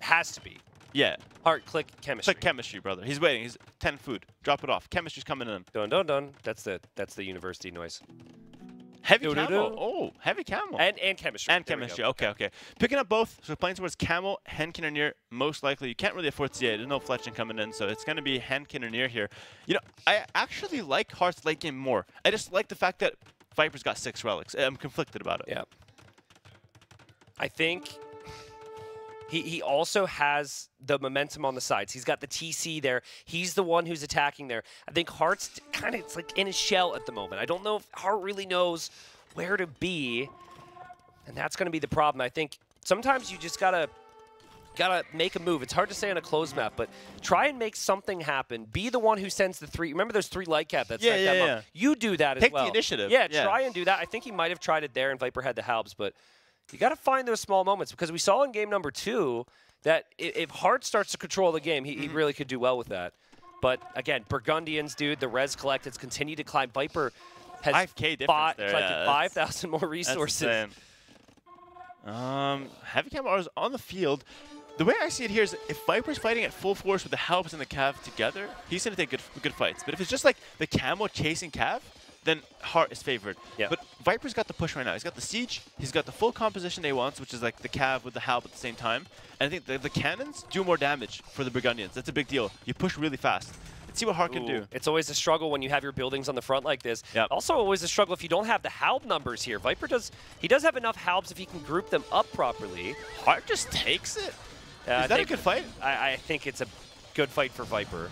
has to be. Yeah, Heart click chemistry. click chemistry, brother. He's waiting. He's 10 food. Drop it off. Chemistry's coming in. dun dun dun. That's the that's the university noise. Heavy camel. Oh, heavy camel. And and chemistry. And There chemistry. Okay, okay. Picking up both. So playing towards camel, hand cannoneer. Most likely, you can't really afford CA. There's no fletching coming in, so it's going to be hand cannoneer here. You know, I actually like Heart's late game more. I just like the fact that Viper's got six relics. I'm conflicted about it. Yeah. I think he he also has the momentum on the sides. He's got the TC there. He's the one who's attacking there. I think Hart's kind of it's like in his shell at the moment. I don't know if Hart really knows where to be, and that's going to be the problem. I think sometimes you just gotta gotta make a move. It's hard to say on a closed map, but try and make something happen. Be the one who sends the three. Remember, there's three light cav that Yeah, yeah, them yeah. You do that Take as the well. initiative. Yeah, Yeah. try and do that. I think he might have tried it there, and Viper had the halbs, but you got to find those small moments because we saw in game number two that if Hart starts to control the game, he, he Mm-hmm. really could do well with that. But again, Burgundians, dude, the res collect has continued to climb. Viper has 5K difference there, collected yeah, five that's- thousand more resources. Um, Heavy Camel is on the field. The way I see it here is if Viper's fighting at full force with the Halbs and the Cav together, he's going to take good, good fights. But if it's just like the Camel chasing Cav, then Heart is favored. Yeah. But Viper's got the push right now. He's got the Siege. He's got the full composition they want, which is like the Cav with the Halb at the same time. And I think the, the cannons do more damage for the Burgundians. That's a big deal. You push really fast. Let's see what Heart can do. It's always a struggle when you have your buildings on the front like this. Yep. Also, always a struggle if you don't have the halb numbers here. Viper does he does have enough halbs if he can group them up properly. Heart just takes it. Uh, is that a good fight? I, I think it's a good fight for Viper.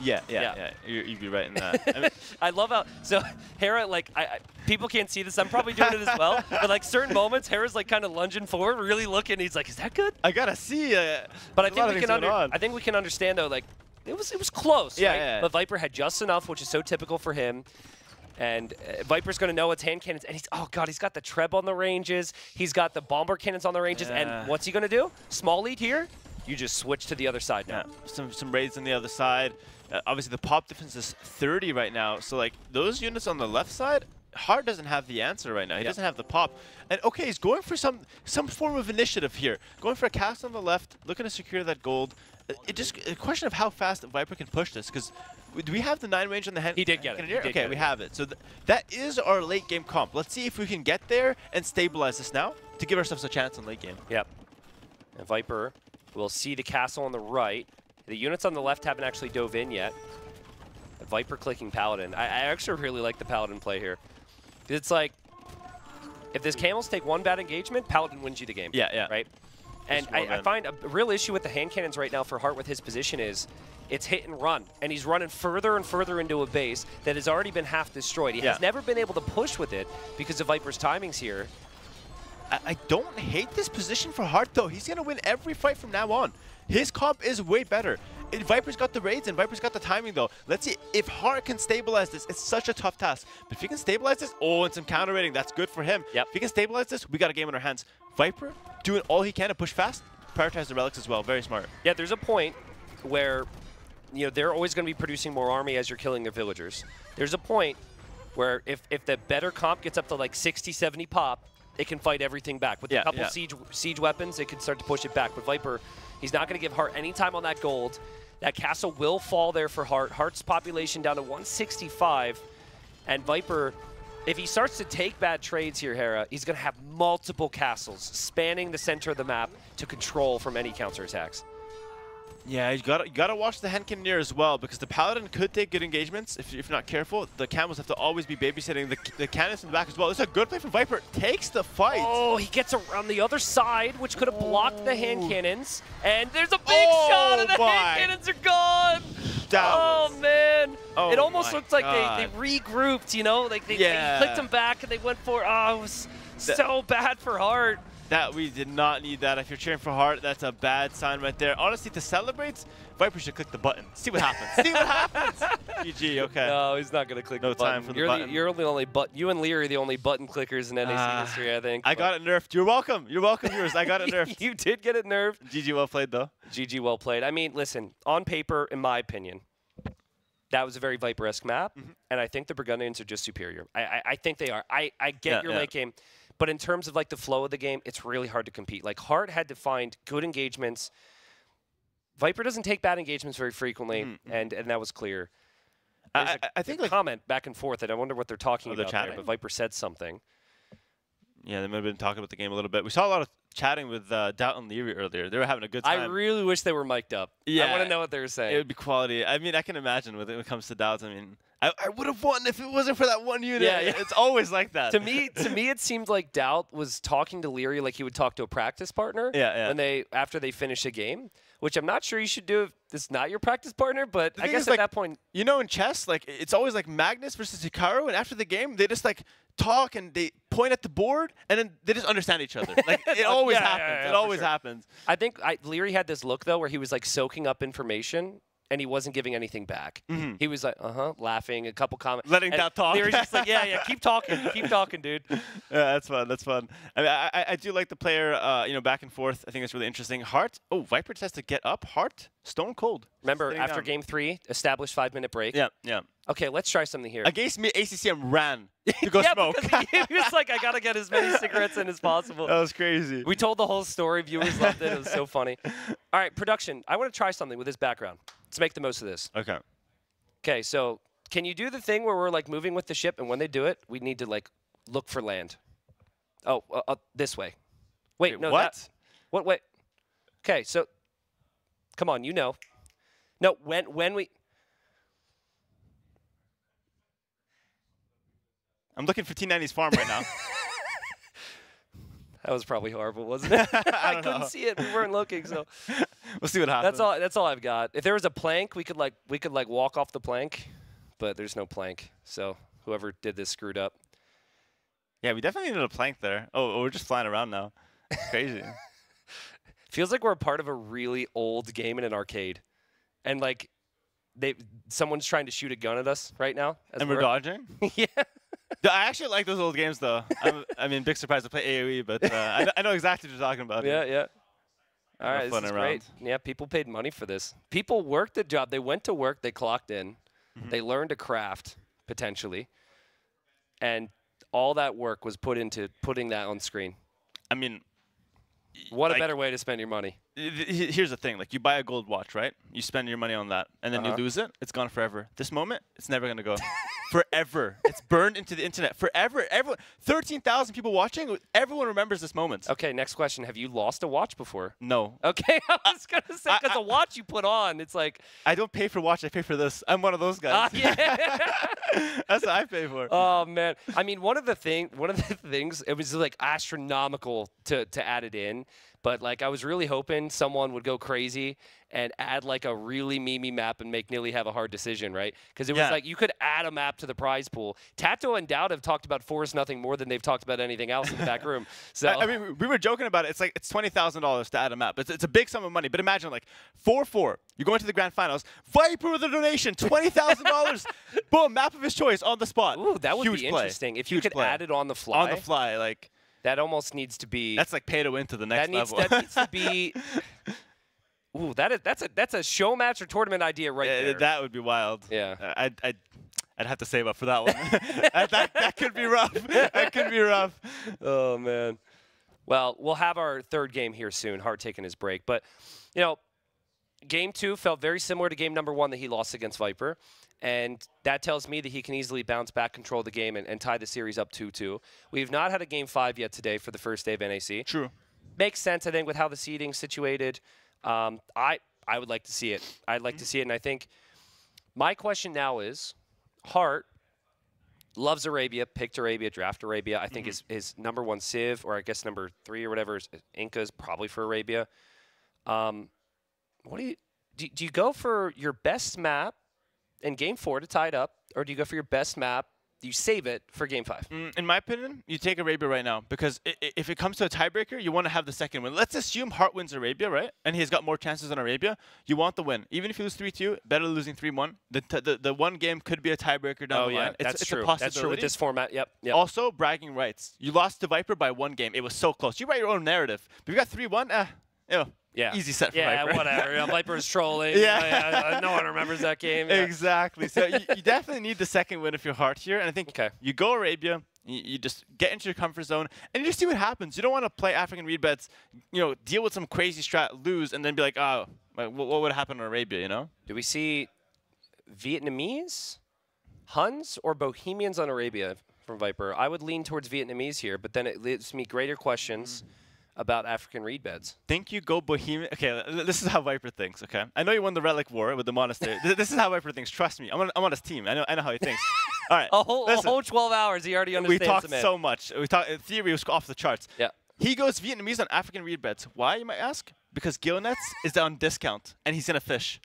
Yeah, yeah, Yeah. yeah. You're, you'd be right in that. *laughs* I mean, I love how so Hera like I, I people can't see this. I'm probably doing it as well. But like certain moments, Hera's like kind of lunging forward, really looking. He's like, "Is that good?" I gotta see. Uh, But I think we can under. I think we can understand though. Like it was it was close. Yeah, right? yeah, yeah. But Viper had just enough, which is so typical for him. And uh, Viper's going to know it's hand cannons. And he's, oh, God, he's got the Treb on the ranges. He's got the Bombard Cannons on the ranges. Yeah. And what's he going to do? Small lead here. You just switch to the other side now. Yeah, some some raids on the other side. Uh, obviously, the pop defense is 30 right now. So like those units on the left side, Hart doesn't have the answer right now. He Yeah. doesn't have the pop. And okay, he's going for some some form of initiative here. Going for a cast on the left, looking to secure that gold. Uh, It just a question of how fast Viper can push this because. Do we have the nine range on the hand? He did get it. Did okay, get we it. have it. So th that is our late game comp. Let's see if we can get there and stabilize this now to give ourselves a chance in late game. Yep. And Viper will see the castle on the right. The units on the left haven't actually dove in yet. Viper clicking Paladin. I, I actually really like the Paladin play here. It's like, if this Camels take one bad engagement, Paladin wins you the game. Yeah, yeah. Right? And I, I find a real issue with the hand cannons right now for Hart with his position is it's hit and run. And he's running further and further into a base that has already been half destroyed. He Yeah. has never been able to push with it because of Viper's timings here. I, I don't hate this position for Hart though. He's gonna win every fight from now on. His comp is way better. Viper's got the raids and Viper's got the timing though. Let's see if Hart can stabilize this. It's such a tough task. But if he can stabilize this, oh, and some counter rating, that's good for him. Yep. If he can stabilize this, we got a game in our hands. Viper doing all he can to push fast, prioritize the relics as well. Very smart. Yeah, there's a point where you know they're always going to be producing more army as you're killing their villagers. There's a point where if, if the better comp gets up to like 60, 70 pop, it can fight everything back. With Yeah, a couple yeah. siege siege weapons, it can start to push it back. But Viper, he's not going to give Hart any time on that gold. That castle will fall there for Hart. Hart's population down to 165, and Viper. If he starts to take bad trades here, Hera, he's going to have multiple castles spanning the center of the map to control from any counterattacks. Yeah, you gotta you gotta watch the hand cannoneer as well because the Paladin could take good engagements if, if you're not careful. The Camels have to always be babysitting the, the cannons in the back as well. It's a good play from Viper. Takes the fight. Oh, he gets around the other side, which could have blocked the hand Oh. cannons. And there's a big Oh shot, and the my. hand cannons are gone. That oh was- man! Oh it almost my looked like they, they regrouped, you know, like they, Yeah. they clicked them back and they went for. Oh, it was so bad for Hart. That we did not need that. If you're cheering for Heart, that's a bad sign right there. Honestly, to celebrate, Viper should click the button. See what happens. *laughs* See what happens. *laughs* GG. Okay. No, he's not gonna click No the button. time for the you're button. The, you're the only but you and Liereyy are the only button clickers in NAC Ah, history, I think. I got it nerfed. You're welcome. You're welcome, viewers. I got it *laughs* nerfed. you did get it nerfed. GG, well played though. GG, well played. I mean, listen, on paper, in my opinion, that was a very Viper-esque map, Mm-hmm. and I think the Burgundians are just superior. I, I, I think they are. I, I get Yeah, your yeah. late game, but in terms of like the flow of the game, it's really hard to compete. Like Hart had to find good engagements. Viper doesn't take bad engagements very frequently, Mhm, and, and that was clear. I, There's I, I think like comment back and forth, and I wonder what they're talking Oh, they're about there. But Viper said something. yeah, they might have been talking about the game a little bit. We saw a lot of chatting with uh, DauT and Liereyy earlier. They were having a good time. I really wish they were mic'd up. Yeah, I want to know what they were saying. it would be quality. I mean, I can imagine when it comes to DauT's. I mean, I, I would have won if it wasn't for that one unit. Yeah, yeah. It's always like that. to me, to me, it seemed like DauT was talking to Liereyy like he would talk to a practice partner. Yeah, yeah. When they after they finish a game, which I'm not sure you should do if it's not your practice partner. But The I guess is, at like, that point, You know, in chess, like it's always like Magnus versus Hikaru, and after the game, they just like talk and they point at the board, and then they just understand each other. Like it *laughs* always Yeah, yeah, happens. yeah, it always sure. happens. I think I, Liereyy had this look though where he was like soaking up information. And he wasn't giving anything back. Mhm. He was like, uh huh, laughing, a couple comments. Letting and DauT talk. Liereyy's just like, yeah, yeah, keep talking, *laughs* keep talking, dude. *laughs* Yeah, that's fun. That's fun. I, mean, I, I- do like the player, uh, you know, back and forth. I think it's really interesting. Heart. Oh, Viper has to get up. Heart. Stone cold. Remember, after down. game three, established five minute break. Yeah, yeah. Okay, let's try something here. Against me, ACCM ran *laughs* to go yeah, smoke. he, he was like, I gotta get as many cigarettes in as possible. that was crazy. We told the whole story. Viewers loved it. It was so funny. All right, production. I want to try something with this background. Let's make the most of this. okay. Okay, so can you do the thing where we're like moving with the ship, and when they do it, we need to like look for land? Oh, uh, uh, this way. Wait, Wait, no. what? that- what? Wait. Okay, so come on, you know. No, when when we. I'm looking for T90's farm right now. *laughs* That was probably horrible, wasn't *laughs* it? I, don't couldn't know. see it. We weren't looking, so *laughs* we'll see what happens. that's all. That's all I've got. If there was a plank, we could like we could like walk off the plank, but there's no plank. So whoever did this screwed up. Yeah, we definitely needed a plank there. Oh, oh we're just flying around now. Crazy. *laughs* Feels like we're a part of a really old game in an arcade, and like they someone's trying to shoot a gun at us right now. as and we're dodging. yeah. I actually like those old games though. I'm, I mean, big surprise to play AOE, but uh, I, kn- I know exactly what you're talking about. Yeah, yeah. All Have this is around. great. Yeah, people paid money for this. People worked the job. They went to work. They clocked in. Mm-hmm. They learned a craft potentially, and all that work was put into putting that on screen. I mean, What a Like- better way to spend your money. Here's the thing: like, you buy a gold watch, right? You spend your money on that, and then Uh-huh. you lose it. It's gone forever. This moment, it's never gonna go. *laughs* forever. It's burned into the internet. Forever. Everyone. Thirteen thousand people watching. Everyone remembers this moment. Okay, next question. Have you lost a watch before? No, Okay, *laughs* I was gonna say because I- a watch you put on, it's like, I don't pay for watch. I pay for this. I'm one of those guys. yeah. *laughs* That's what I pay for. Oh man, I mean, one of the thing, one of the things, it was like astronomical to to add it in, but like I was really hoping someone would go crazy and add like a really memey map and make Nili have a hard decision, right? Because it was Yeah. like you could add a map to the prize pool. TaToH and DauT have talked about Forest nothing more than they've talked about anything else in the back room. *laughs* So I, I mean, we- we were joking about it. It's like it's twenty thousand dollars to add a map. It's, it's a big sum of money. But imagine like four four. You're going to the grand finals. Viper with a donation, twenty thousand dollars. *laughs* Boom, map of his choice on the spot. ooh, that would Huge be play. interesting if you Huge could play. add it on the fly. on the fly. Like that almost needs to be. that's like pay to win to the next that needs level. that needs to be. *laughs* Ooh, that is that's a that's a show match or tournament idea right Uh, there. that would be wild. Yeah. Uh, I'd, I'd, I'd have to save up for that one. *laughs* that, that, that could be rough. that could be rough. Oh man. Well, we'll have our third game here soon. Hart taking his break, but you know, game two felt very similar to game number one that he lost against Viper, and that tells me that he can easily bounce back, control the game, and, and tie the series up two-two. We've not had a game five yet today for the first day of NAC. True. Makes sense, I think, with how the seating's situated. Um, I I would like to see it. I'd like Mm-hmm. to see it, and I think my question now is, Hart loves Arabia, picked Arabia, draft Arabia. I Mm-hmm. think his his number one Civ, or I guess number three or whatever, is Inca's probably for Arabia. Um, what do you do? Do you go for your best map in game four to tie it up, or do you go for your best map? Do you save it for game five? Mm, In my opinion, you take Arabia right now because if it comes to a tiebreaker, you want to have the second win. Let's assume Hart wins Arabia, right? And he's got more chances than Arabia. You want the win. Even if you lose 3 2, better losing 3 1. The, the, the one game could be a tiebreaker down Oh the yeah, line. It's, that's it's true. A That's true with this format. Yep. Yep. Also, bragging rights. You lost to Viper by one game. It was so close. You write your own narrative. But you got 3 1, eh, know, yeah. easy set for Yeah, Viper. *laughs* whatever. You know, Viper's trolling. Yeah. yeah, no one remembers that game. Yeah. Exactly. So you, you definitely need the second win if you're Hart here. And I think Okay. you go Arabia, you, you just get into your comfort zone, and you just see what happens. You don't want to play African reed beds, you know, deal with some crazy strat, lose, and then be like, oh, what, what would happen in Arabia, you know? Do we see Vietnamese, Huns, or Bohemians on Arabia from Viper? I would lean towards Vietnamese here, but then it leaves me greater questions mm. About African reed beds. Think you go Bohemian? Okay, this is how Viper thinks. Okay, I know you won the Relic War with the Monastery. *laughs* Th- this is how Viper thinks. Trust me, I'm on, I'm on his team. I know, I know how he thinks. *laughs* All right, A whole, a whole 12 hours, he already understands. we talked the so much. We talked. Uh, Theory, was off the charts. Yeah. He goes Vietnamese on African reed beds. Why, you might ask? Because Gillnets is on discount and he's gonna fish.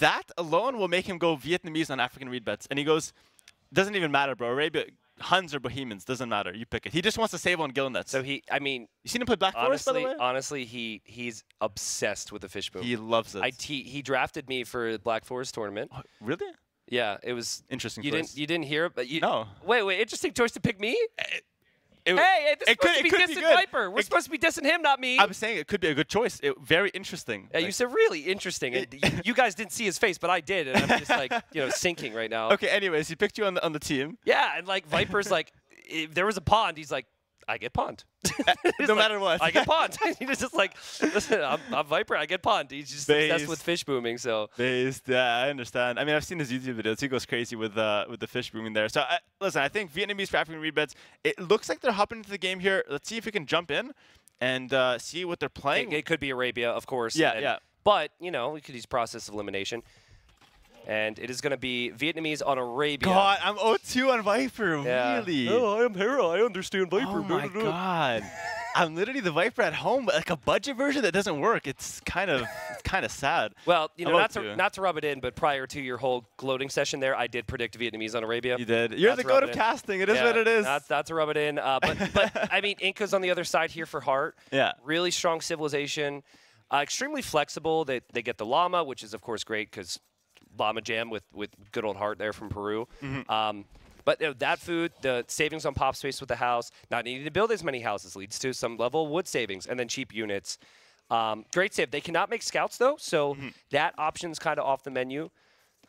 That alone will make him go Vietnamese on African reed beds. And he goes, doesn't even matter, bro. Arabia, Huns or Bohemians, doesn't matter. You pick it. He just wants to save on Gillnets. So he, I mean, you seen him play Black Forest, by honestly, the way? honestly, he he's obsessed with the fish boom. he loves it. I t- he drafted me for the Black Forest tournament. Oh, really? Yeah, it was Interesting You choice. didn't you didn't hear it, but you No. Wait, wait, interesting choice to pick me. Eh, It, Hey, this it supposed could- to be could dissing. Viper. We're It- supposed to be dissing him, not me. I was saying it could be a good choice. It, very interesting. Yeah, you said really interesting. And *laughs* you guys didn't see his face, but I did, and I'm just like, you know, sinking right now. Okay. Anyways, he picked you on the on the team. Yeah, and like Viper's like, if there was a pond, he's like, I get pond. *laughs* No like, matter what. I get pond. *laughs* *laughs* he's just like, listen, I'm, I'm Viper. I get pond. He's just obsessed with fish booming. So Based, yeah, I understand. I mean, I've seen his YouTube videos. He goes crazy with uh, with the fish booming there. So, I, listen, I think Vietnamese African reed beds. It looks like they're hopping into the game here. Let's see if we can jump in and uh, see what they're playing. it, it could be Arabia, of course. Yeah, and- yeah. But you know, we could use process of elimination, and it is going to be Vietnamese on Arabia. God, I'm 0-2 on Viper. Yeah. Really? Oh, I am Hera. I understand Viper. Oh my God. *laughs* I'm literally the Viper at home, but like a budget version that doesn't work. It's kind of *laughs* it's kind of sad. Well, you know, not to to. not to rub it in, but prior to your whole gloating session there, I did predict Vietnamese on Arabia. You did. You're Not the to goat of casting. It is Yeah, what it is. Not, not to rub it in, uh, but but *laughs* I mean, Inca's on the other side here for Heart. Yeah. Really strong civilization, uh, extremely flexible. They they get the llama, which is of course great because llama jam with with good old Heart there from Peru. Mm-hmm. Um, but you know, that food, the savings on pop space with the house, not needing to build as many houses leads to some level of wood savings, and then cheap units. Um, great save. They cannot make scouts though, so Mm-hmm. that option's kind of off the menu.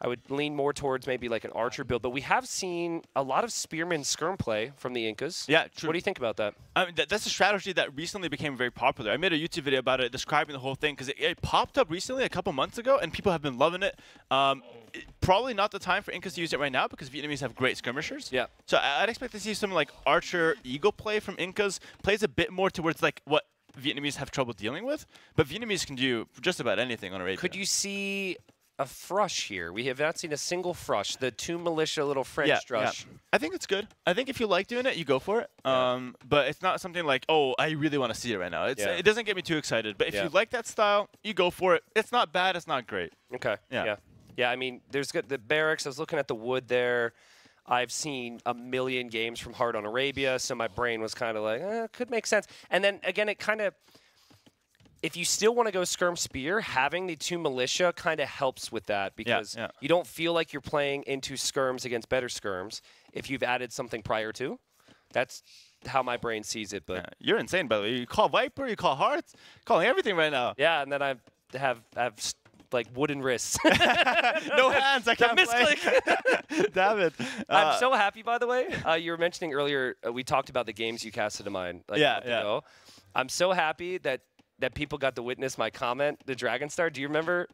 I would lean more towards maybe like an archer build, but we have seen a lot of spearman skirm play from the Incas. Yeah, true. What do you think about that? I mean, that, that's a strategy that recently became very popular. I made a YouTube video about it describing the whole thing because it, it popped up recently a couple months ago and people have been loving it. Um, it- probably not the time for Incas to use it right now because Vietnamese have great skirmishers. Yeah. So I- I'd expect to see some like Archer Eagle play from Incas. Plays a bit more towards like what Vietnamese have trouble dealing with, but Vietnamese can do just about anything on Arabia. Could you see a frush here? We have not seen a single frush. The two militia little French yeah, drush. yeah. I think it's good. I think if you like doing it, you go for it. Um, but it's not something like, oh, I really want to see it right now. It's, Yeah. It doesn't get me too excited. But if Yeah. you like that style, you go for it. It's not bad. It's not great. Okay. Yeah. Yeah. Yeah. I mean, there's good the barracks. I was looking at the wood there. I've seen a million games from Hard on Arabia, so my brain was kind of like, eh, could make sense. And then again, it kind of, if you still want to go skirm spear, having the two militia kind of helps with that because yeah. you don't feel like you're playing into skirms against better skirms if you've added something prior to. That's how my brain sees it. But Yeah. You're insane, by the way. You call Viper, you call Hearts, calling everything right now. yeah, and then I have have like wooden wrists. *laughs* no *laughs* hands. I can't play. *laughs* Damn it. I'm Uh, so happy, by the way. Uh, you were mentioning earlier, uh, we talked about the games you casted to mine. Like, Yeah, yeah. ago. I'm so happy that that people got to witness my comment, the Dragon Star. Do you remember?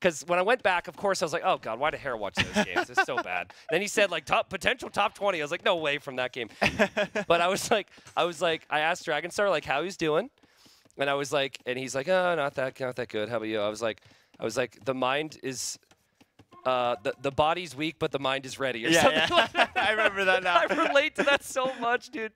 Because when I went back, of course, I was like, "Oh God, why did Hare watch those games? It's so bad." *laughs* then he said like top potential top 20. I was like, "No way from that game." *laughs* but I was like, I was like, I asked Dragon Star like how he's doing, and I was like, and he's like, oh, not that, not that good. How about you? I was like, I was like, the mind is. Uh, the, the body's weak, but the mind is ready, or Yeah, something yeah. like that. *laughs* I remember that now. *laughs* I relate to that so much, dude.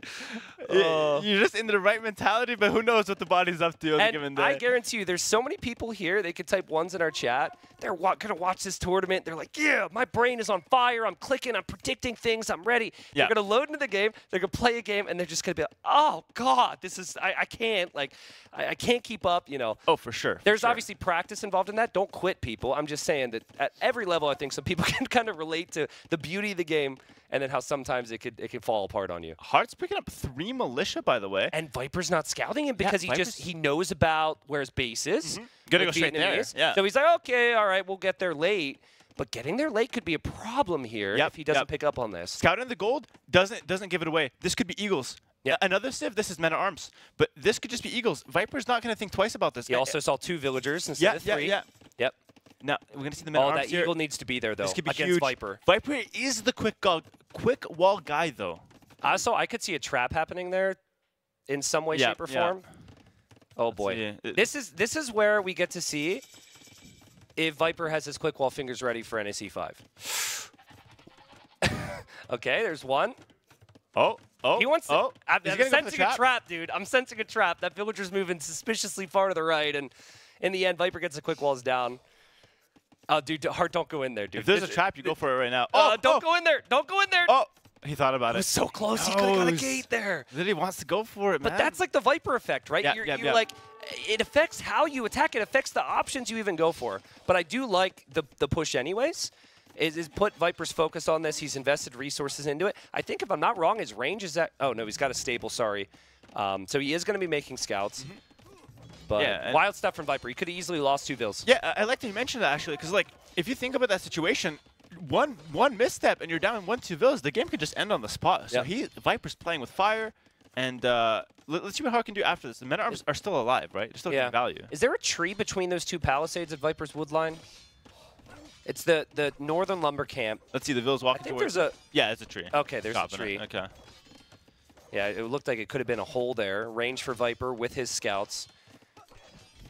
Oh. You're just in the right mentality, but who knows what the body's up to on a given And day. I guarantee you, there's so many people here. They could type ones in our chat. They're wa- gonna watch this tournament. They're like, "Yeah, my brain is on fire. I'm clicking. I'm predicting things. I'm ready." Yeah. They're gonna load into the game. They're gonna play a game, and they're just gonna be like, "Oh God, this is I, I can't like I, I can't keep up." You know. oh, for sure. for There's sure. obviously practice involved in that. Don't quit, people. I'm just saying that at every level, I think some people *laughs* can kind of relate to the beauty of the game, and then how sometimes it could it can fall apart on you. Hart's picking up three militia, by the way. And Viper's not scouting him because he just he knows about where his base is. Gonna go straight there, yeah. So he's like, okay, all right, we'll get there late. But getting there late could be a problem here Yep, if he doesn't yep. pick up on this. Scouting the gold doesn't doesn't give it away. This could be Eagles. Yeah. Another Civ, this is Men at Arms. But this could just be Eagles. Viper's not going to think twice about this. He Uh, also saw two villagers instead yeah, of yeah, yeah. Yep. Now, we're going to see the Men Oh, that here. eagle needs to be there though this could be against huge. Viper. Viper is the quick go- quick wall guy, though. Also, I could see a trap happening there, in some way, Yeah, shape, or yeah. form. Oh boy, uh, this is this is where we get to see if Viper has his quick wall fingers ready for NAC five. *laughs* okay, there's one. Oh, oh. He wants to. Oh, I'm, I'm gonna go for the sensing a trap, dude. I'm sensing a trap. That villager's moving suspiciously far to the right, and in the end, Viper gets the quick walls down. Oh, dude, Heart, don't go in there, dude. If there's a trap, you go for it right now. Uh, Oh, don't oh, go in there. Don't go in there. Oh, he thought about It it. was so close. He could have got a gate there. Then he wants to go for it, man. But that's like the Viper effect, right? Yeah, you're yeah, you're yeah. like, it affects how you attack. It affects the options you even go for. But I do like the, the push anyways. Is, is put Viper's focus on this. He's invested resources into it. I think if I'm not wrong, his range is at. Oh no, he's got a stable. Sorry. Um, so he is going to be making scouts. But. Yeah, wild stuff from Viper. He could have easily lost two vills. Yeah, I, I like that you mentioned that actually, because like if you think about that situation, one one misstep and you're down one two villas, the game could just end on the spot. So Yep. he Viper's playing with fire, and uh, let, us see what Hart can do after this. The men arms are still alive, right? They're still Yeah. getting value. Is there a tree between those two palisades at Viper's Woodline? It's the the northern lumber camp. Let's see the villas walking I think towards. there's a. yeah, it's a tree. Okay, there's a Chopping it. tree. Okay. Yeah, it looked like it could have been a hole there. Range for Viper with his scouts.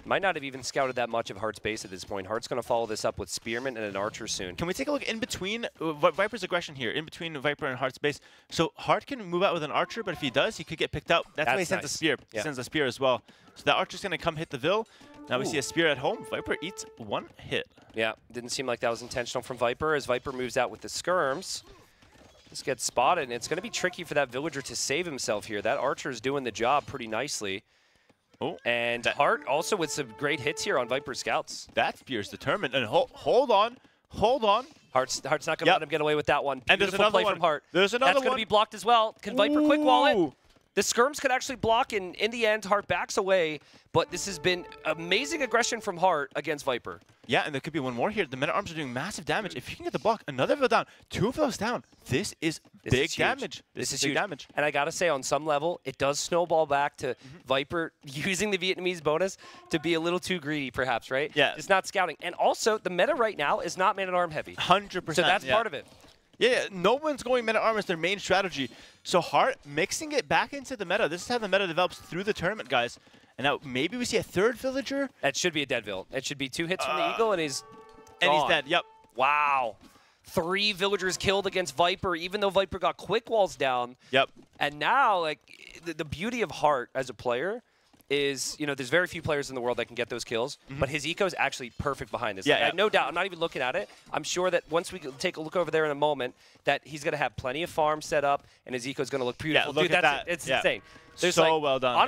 Might not have even scouted that much of Hart's base at this point. Hart's going to follow this up with Spearman and an Archer soon. Can we take a look in between uh, Viper's aggression here, in between Viper and Hart's base? So Hart can move out with an archer, but if he does, he could get picked out. That's, why he sends nice. a spear. Yeah. He sends a spear as well. So that archer's gonna come hit the Vill. Now we see a spear at home. Viper eats one hit. Yeah, didn't seem like that was intentional from Viper. As Viper moves out with the skirms, this gets spotted, and it's going to be tricky for that villager to save himself here. That Archer is doing the job pretty nicely. Oh, And Hart also with some great hits here on Viper scouts. that spear's determined. And hold, hold on, hold on. Hart's, Hart's not going to Yep. let him get away with that one. And there's Beautiful another play one. from Hart. There's another That's going to be blocked as well. Can Viper quick wall it? Ooh. The skirms could actually block, and in the end, Hart backs away. But this has been amazing aggression from Hart against Viper. Yeah, and there could be one more here. The men at arms are doing massive damage. If you can get the block, another Vil down, two of those down. This is This big is damage. This, is big huge. damage. And I got to say, on some level, it does snowball back to Mm-hmm. Viper *laughs* using the Vietnamese bonus to be a little too greedy, perhaps, right? Yeah. It's not scouting. And also, the meta right now is not man at arm heavy. 100%. So that's yeah. part of it. Yeah, yeah, no one's going meta armor as their main strategy. So Hart mixing it back into the meta. This is how the meta develops through the tournament, guys. And now maybe we see a third villager, That should be a dead Deadville. It should be two hits from the Uh, Eagle, and he's and he's gone. dead. Yep. Wow. Three villagers killed against Viper, even though Viper got quick walls down. Yep. And now, like, the, the beauty of Heart as a player is, you know, there's very few players in the world that can get those kills, but his eco is actually perfect behind this. Yeah, Like, I yeah. have no doubt. I'm not even looking at it. I'm sure that once we take a look over there in a moment, that he's going to have plenty of farms set up, and his eco is going to look beautiful. Yeah, look Dude, at that's that. it's Yeah. insane. There's So like- well done, yeah.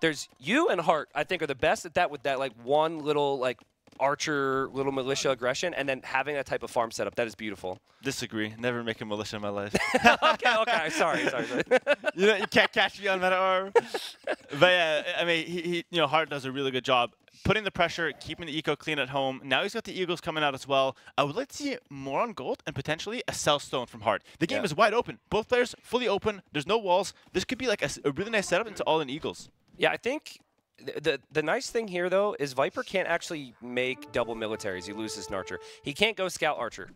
There's you and Hart. I think are the best at that with that like one little like archer little militia aggression, and then having that type of farm setup. That is beautiful. Disagree. Never make a militia in my life. *laughs* okay, okay. Sorry, sorry. sorry. *laughs* you know, you can't catch me on meta arm. But yeah, I mean, he, he, you know, Hart does a really good job putting the pressure, keeping the eco clean at home. Now he's got the Eagles coming out as well. I would like to see more on gold and potentially a sell stone from Hart. The game Yeah. is wide open. Both players fully open. There's no walls. This could be like a really nice setup into all in Eagles. Yeah, I think th- the the nice thing here though is Viper can't actually make double militaries. He loses an archer. He can't go scout archer.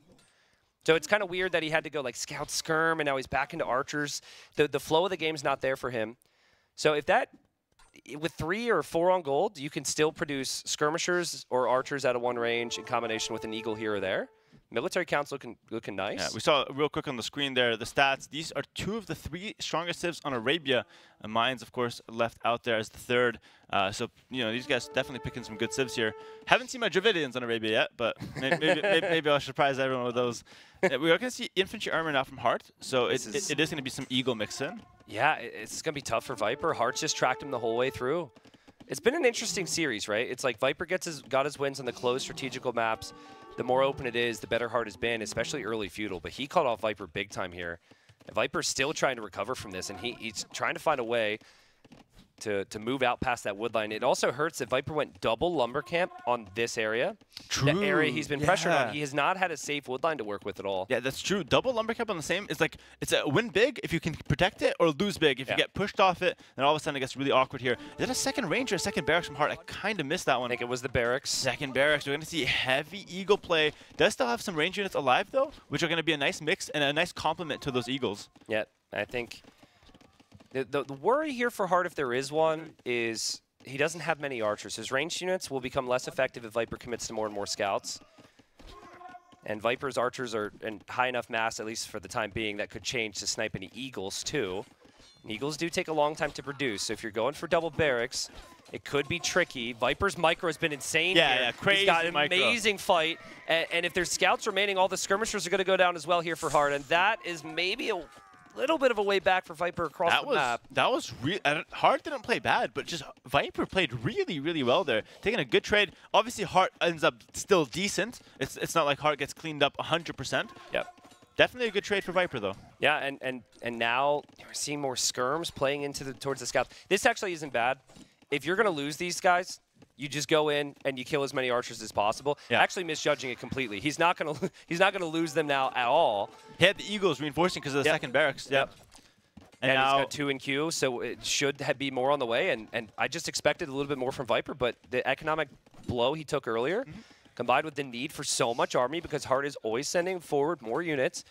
So it's kind of weird that he had to go like scout skirm and now he's back into archers. The the flow of the game's not there for him. So if that with three or four on gold, you can still produce skirmishers or archers out of one range in combination with an eagle here or there. Military counts looking looking nice. Yeah, we saw real quick on the screen there the stats. These are two of the three strongest civs on Arabia. And mine's, of course, left out there as the third. Uh, so, you know, these guys definitely picking some good civs here. Haven't seen my Dravidians on Arabia yet, but maybe, maybe, maybe, *laughs* maybe I'll surprise everyone with those. We are going to see infantry armor now from Hart, so it, is- it, it is going to be some Eagle mix in. Yeah, it's going to be tough for Viper. Hearts just tracked him the whole way through. It's been an interesting series, right? It's like Viper gets his got his wins on the closed strategical maps. The more open it is, the better Heart has been, especially early feudal. But he caught off Viper big time here. Viper's still trying to recover from this, and he, he's trying to find a way to, to move out past that wood line. It also hurts that Viper went double lumber camp on this area. The area he's been pressured yeah. on. He has not had a safe wood line to work with at all. Yeah, that's true. Double lumber camp on the same is like it's a win big if you can protect it, or lose big if Yeah. you get pushed off it. Then all of a sudden it gets really awkward here. Is that a second ranger, a second barracks from Heart? I kind of missed that I one. think it was the barracks. Second barracks. We're going to see heavy eagle play. Does still have some range units alive though, which are going to be a nice mix and a nice complement to those eagles. Yeah, I think the, the, the worry here for Hart, if there is one, is he doesn't have many archers. His ranged units will become less effective if Viper commits to more and more scouts. And Viper's archers are in high enough mass, at least for the time being, that could change to snipe any eagles too. And eagles do take a long time to produce, so if you're going for double barracks, it could be tricky. Viper's micro has been insane Yeah, here. yeah, He's got an micro. amazing fight, and, and if there's scouts remaining, all the skirmishers are going to go down as well here for Hart, and that is maybe a little bit of a way back for Viper across That the was map. that was real. Hart didn't play bad, but just Viper played really, really well there, taking a good trade. Obviously, Hart ends up still decent. It's it's not like Hart gets cleaned up 100%. Yep. Definitely a good trade for Viper though. Yeah, and, and, and now we're seeing more skirms playing into the towards the scouts. This actually isn't bad. If you're going to lose these guys, you just go in and you kill as many archers as possible. Yeah. Actually misjudging it completely. He's not going *laughs* to he's not going to lose them now at all. He had the Eagles reinforcing because of the Yep. second barracks. Yep. And, And, now he's got two in queue, so it should be more on the way. And, and I just expected a little bit more from Viper, but the economic blow he took earlier, Mm-hmm. combined with the need for so much army because Hart is always sending forward more units,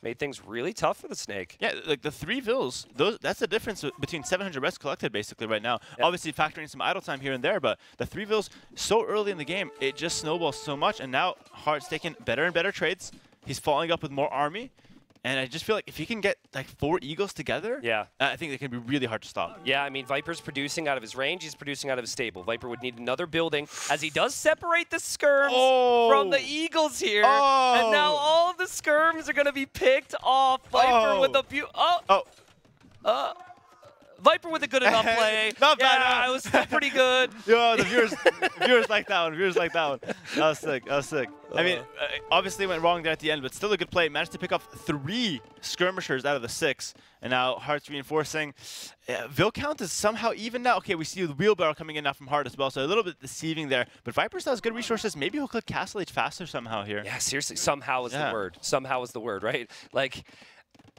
has made things really tough for the Snake. Yeah, like the three vills, those that's the difference between 700 rest collected basically right now. Obviously factoring some idle time here and there, but the three vills so early in the game, it just snowballs so much, and now Hart's taking better and better trades. He's following up with more army, and I just feel like if he can get like four eagles together, Yeah. I think they can be really hard to stop. Yeah, I mean, Viper's producing out of his range. He's producing out of his stable. Viper would need another building, as he does separate the skirms from the Oh. Eagles here. And now Oh. all the skirms are going to be picked off. Viper with Oh. a few. Oh, Oh, uh, Viper with a good enough *laughs* play. Not bad, Yeah, huh? it was pretty good. *laughs* Yo, the viewers, viewers like that one. Viewers like that one. That was sick. That was sick. I mean, uh, obviously went wrong there at the end, but still a good play. Managed to pick up three skirmishers out of the six, and now Hearts reinforcing. Uh, Vil count is somehow even now. Okay, we see the wheelbarrow coming in now from Heart as well, so a little bit deceiving there. But Viper still has good resources. Maybe he'll click Castle Age faster somehow here. Yeah, seriously, somehow is Yeah. the word. Somehow is the word, right? Like,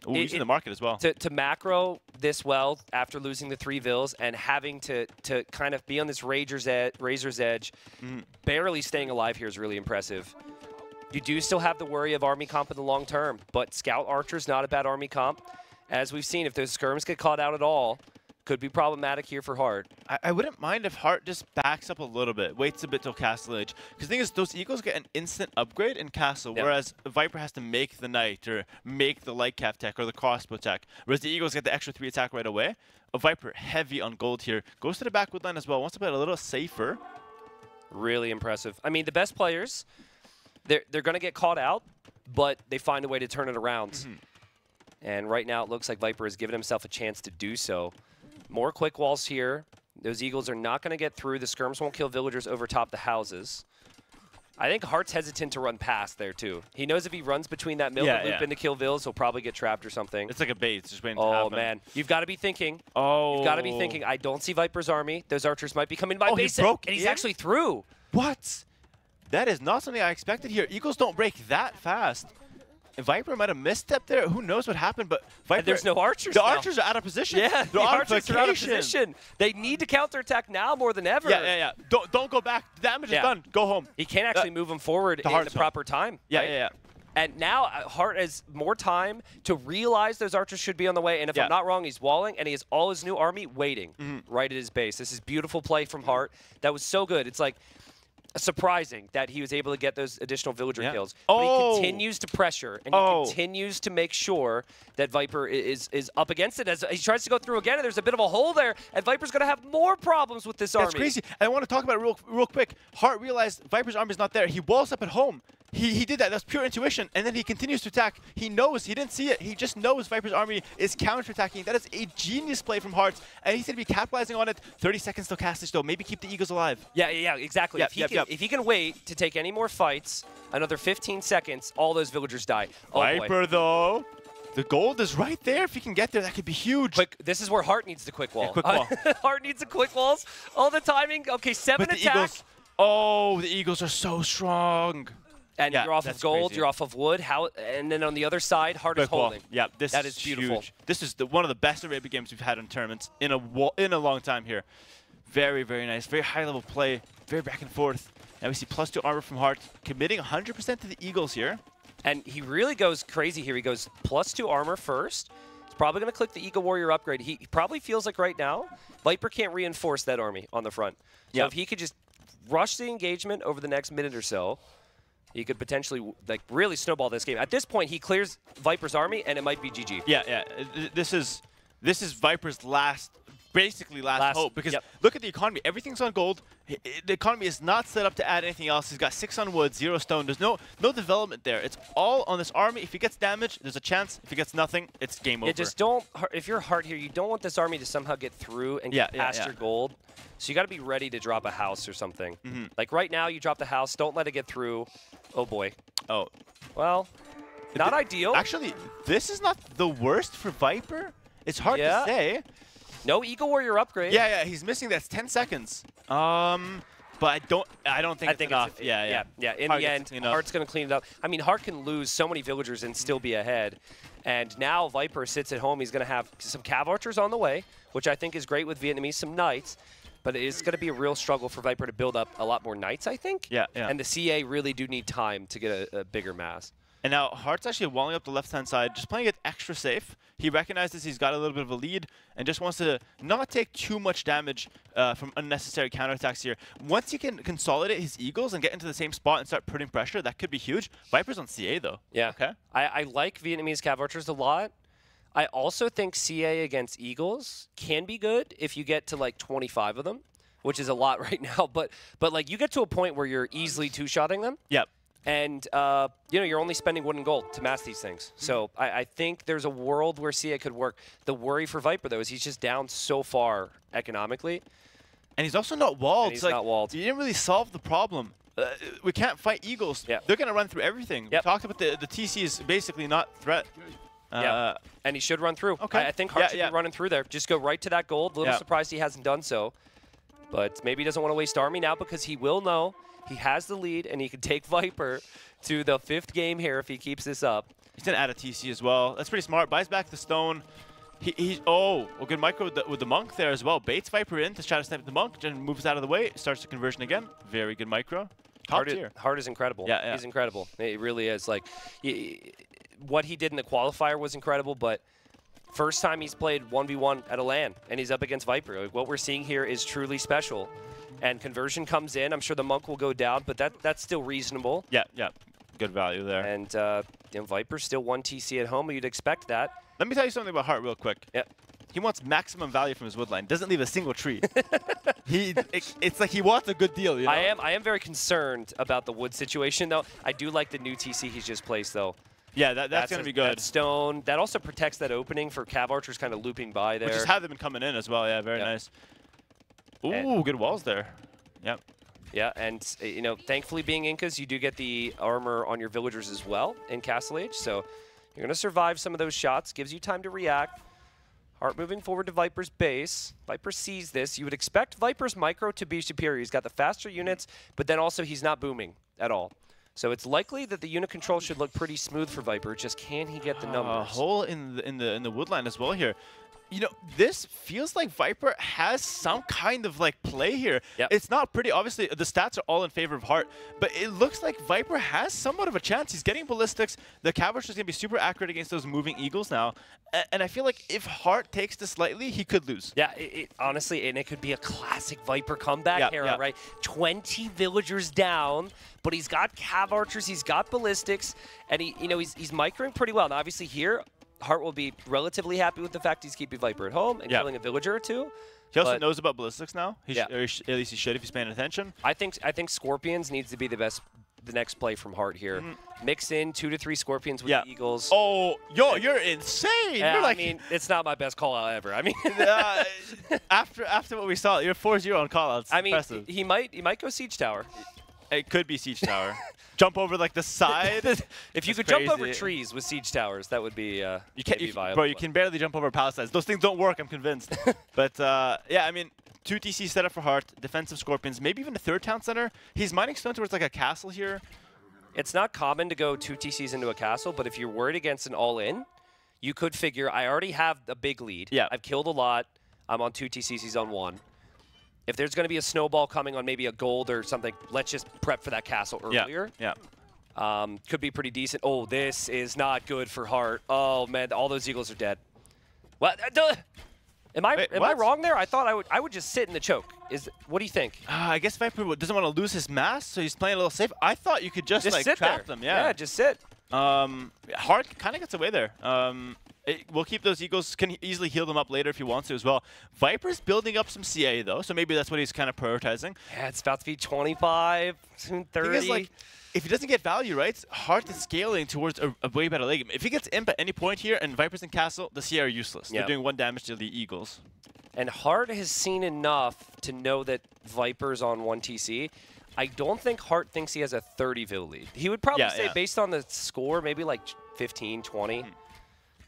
Ooh, It- using it- the market as well. to, to macro this well after losing the three vills and having to, to kind of be on this razor's edge, razor's edge mm. barely staying alive here is really impressive. You do still have the worry of army comp in the long term, but scout archer's not a bad army comp. As we've seen, if those skirms get caught out at all, could be problematic here for Hart. I, I wouldn't mind if Hart just backs up a little bit, waits a bit till Castle Age. Because the thing is, those Eagles get an instant upgrade in Castle, Yep. whereas Viper has to make the Knight or make the Light Cav tech or the Crossbow tech. Whereas the Eagles get the extra three attack right away. A Viper heavy on gold here. Goes to the backwood line as well. Wants to play a little safer. Really impressive. I mean, the best players, they're, they're going to get caught out, but they find a way to turn it around. Mm-hmm. And right now, it looks like Viper has given himself a chance to do so. More quick walls here. Those Eagles are not going to get through. The skirms won't kill villagers over top the houses. I think Hart's hesitant to run past there, too. He knows if he runs between that middle Yeah, loop yeah. into kill vills, he'll probably get trapped or something. It's like a bait. It's just waiting to Oh, man. You've got to be thinking. Oh. You've got to be thinking, I don't see Viper's army. Those archers might be coming by Oh, he broke and he's in? actually through. What? That is not something I expected here. Eagles don't break that fast. Viper might have misstepped there. Who knows what happened, but Viper. And there's no archers The now. archers are out of position. Yeah, They're the archers are out of position. They need to counterattack now more than ever. Yeah, yeah, yeah. Don't don't go back. The damage Yeah. is done. Go home. He can't actually move them forward in the zone. proper time. Yeah, right? yeah, yeah. And now uh, Hart has more time to realize those archers should be on the way. And if Yeah. I'm not wrong, he's walling and he has all his new army waiting Mm-hmm. right at his base. This is beautiful play from Hart. That was so good. It's like surprising that he was able to get those additional villager Yeah. kills. But Oh. he continues to pressure and Oh. he continues to make sure that Viper is is up against it as he tries to go through again. And there's a bit of a hole there, and Viper's going to have more problems with this army. That's crazy. And I want to talk about it real, real quick. Hart realized Viper's army is not there. He walls up at home. He, he did that. That's pure intuition. And then he continues to attack. He knows. He didn't see it. He just knows Viper's army is counterattacking. That is a genius play from Hart. And he's going to be capitalizing on it. 30 seconds till Castle Age, though. Maybe keep the Eagles alive. Yeah, yeah, yeah, exactly. Yep, if, he yep, can, yep. if he can wait to take any more fights, another 15 seconds, all those villagers die. Oh boy. Viper, though. The gold is right there. If he can get there, that could be huge. Quick, this is where Hart needs the quick wall. quick wall. *laughs* Hart needs the quick walls. All the timing. Okay, seven But attack. Eagles. Oh, the Eagles are so strong. And Yeah, you're off of gold, crazy. you're off of wood. How? And then on the other side, Hart is wall. holding. Yeah, this That is is beautiful. huge. This is the, one of the best Arabia games we've had in tournaments in a in a long time here. Very, very nice. Very high level play. Very back and forth. Now we see plus two armor from Hart, committing 100% to the Eagles here. And he really goes crazy here. He goes plus two armor first. He's probably going to click the Eagle Warrior upgrade. He, he probably feels like right now, Viper can't reinforce that army on the front. So Yep. if he could just rush the engagement over the next minute or so, he could potentially like really snowball this game. At this point, he clears Viper's army, and it might be GG. Yeah, yeah. This is this is Viper's last, basically last, Last- hope. Because yep. look at the economy. Everything's on gold. The economy is not set up to add anything else. He's got six on wood, zero stone. There's no no development there. It's all on this army. If he gets damaged, there's a chance. If he gets nothing, it's game over. Just don't. If you're hard here, you don't want this army to somehow get through and Yeah, get yeah, past yeah. your gold. So you got to be ready to drop a house or something. Mm-hmm. Like right now, you drop the house. Don't let it get through. Oh boy. oh, Well, not ideal. Actually, this is not the worst for Viper. It's hard Yeah. to say. No Eagle Warrior upgrade. Yeah, yeah, he's missing that's 10 seconds. Um, but I don't, I don't think I it's think enough. It's, yeah, yeah, yeah, In Hart the end, clean up. Hart's going to clean it up. I mean, Hart can lose so many villagers and still be ahead. And now Viper sits at home. He's going to have some Cav Archers on the way, which I think is great with Vietnamese, some Knights. But it is going to be a real struggle for Viper to build up a lot more Knights, I think. Yeah, yeah. And the CA really do need time to get a, a bigger mass. And now Hart's actually walling up the left-hand side, just playing it extra safe. He recognizes he's got a little bit of a lead and just wants to not take too much damage uh, from unnecessary counterattacks here. Once he can consolidate his Eagles and get into the same spot and start putting pressure, that could be huge. Viper's on CA though. Yeah. Okay. I, I like Vietnamese Cav Archers a lot. I also think CA against Eagles can be good if you get to like 25 of them, which is a lot *laughs* right now. But but like you get to a point where you're easily two-shotting them, Yep. And uh, you know you're only spending wood and gold to mass these things. So Mm-hmm. I, I think there's a world where CA could work. The worry for Viper though is he's just down so far economically. And he's also not walled. he's like, not walled. You didn't really solve the problem. Uh, we can't fight Eagles. Yeah. They're going to run through everything. Yep. We talked about the, the TC is basically not threat. Uh, Yeah. And he should run through. Okay. I, I think Hart Yeah, should yeah. be running through there. Just go right to that gold. A Little Yeah. surprised he hasn't done so. But maybe he doesn't want to waste army now because he will know he has the lead and he can take Viper to the fifth game here if he keeps this up. He's going to add a TC as well. That's pretty smart. Buys back the stone. He, he oh, well, good micro with the, with the monk there as well. Baits Viper in to try to snipe the monk. Then moves out of the way. Starts the conversion again. Very good micro. Top Hart tier. is, incredible. Yeah, yeah. He's incredible. It really is. Like, y- what he did in the qualifier was incredible, but first time he's played 1v1 at a LAN and he's up against Viper. Like, what we're seeing here is truly special. And conversion comes in. I'm sure the monk will go down, but that that's still reasonable. Yeah, yeah. Good value there. And uh, you know, Viper's still one TC at home. You'd expect that. Let me tell you something about Hart real quick. Yep. He wants maximum value from his woodline. Doesn't leave a single tree. *laughs* he, it, it's like he wants a good deal. You know? I am I am very concerned about the wood situation though. I do like the new TC he's just placed though. Yeah, that, that's, gonna be good. That stone that also protects that opening for Cav Archers kind of looping by there. Which is how they've been coming in as well. Yeah, very Yep. nice. Ooh, And- good walls there. Yep. Yeah, and uh, you know, thankfully being Incas, you do get the armor on your villagers as well in Castle Age, so you're gonna survive some of those shots. Gives you time to react. Hart moving forward to Viper's base. Viper sees this. You would expect Viper's micro to be superior. He's got the faster units, but then also he's not booming at all. So it's likely that the unit control should look pretty smooth for Viper. Just can he get the numbers? A hole in the in the in the woodline as well here. You know, this feels like Viper has some kind of like play here. Yep. It's not pretty. Obviously, the stats are all in favor of Heart, but it looks like Viper has somewhat of a chance. He's getting ballistics. The Cabbage is going to be super accurate against those moving Eagles now. And I feel like if Heart takes this lightly, he could lose. Yeah, it, it, honestly, and it could be a classic Viper comeback Yeah, era, yeah. right? 20 villagers down, but he's got cav archers, he's got ballistics, and he, you know, he's he's microing pretty well. Now, obviously, here Hart will be relatively happy with the fact he's keeping Viper at home and Yeah. killing a villager or two. He also knows about ballistics now. He Yeah. sh- or he sh- at least he should if he's paying attention. I think I think Scorpions needs to be the best, the next play from Hart here. Mix in two to three Scorpions with. Yeah. the Eagles. Oh, yo, you're insane. Yeah, you're like, I mean, it's not my best call out ever. I mean, *laughs* uh, after after what we saw, you're 4-0 on callouts. I mean, Impressive. he might he might go Siege Tower. It could be Siege Tower. *laughs* Jump over like the side. if you That's could jump over trees with Siege Towers, that would be uh, You can't, you, viable. bro. You can barely jump over palisades. Those things don't work. I'm convinced. *laughs* but uh, yeah, I mean, two TC setup for Heart, defensive Scorpions, maybe even a third town center. He's mining stone towards like a castle here. It's not common to go two TCs into a castle, but if you're worried against an all-in, you could figure I already have a big lead. Yeah. I've killed a lot. I'm on two TCs. He's on one. If there's going to be a snowball coming on maybe a gold or something, let's just prep for that castle earlier. Yeah. Um, could be pretty decent. Oh, this is not good for Hart. Oh man, all those eagles are dead. What? Uh, duh. Am I Wait, am I wrong there? I thought I would I would just sit in the choke. Is what do you think? Uh, I guess Viper doesn't want to lose his mass, so he's playing a little safe. I thought you could just, Just like sit trap there. them. Yeah. just sit. Um, Hart kind of gets away there. Um, it, we'll keep those Eagles. Can easily heal them up later if he wants to as well. Viper's building up some CA though, so maybe that's what he's kind of prioritizing. Yeah, it's about to be 25, soon 30. Is, like, if he doesn't get value, right, Hart is scaling towards a, a way better late game. If he gets imp at any point here and Vipers and Castle, the CA are useless. Yeah. They're doing one damage to the Eagles. And Hart has seen enough to know that Viper's on 1 TC. I don't think Hart thinks he has a 30 vil lead. He would probably Yeah, say, yeah. based on the score, maybe like 15, 20. Hmm.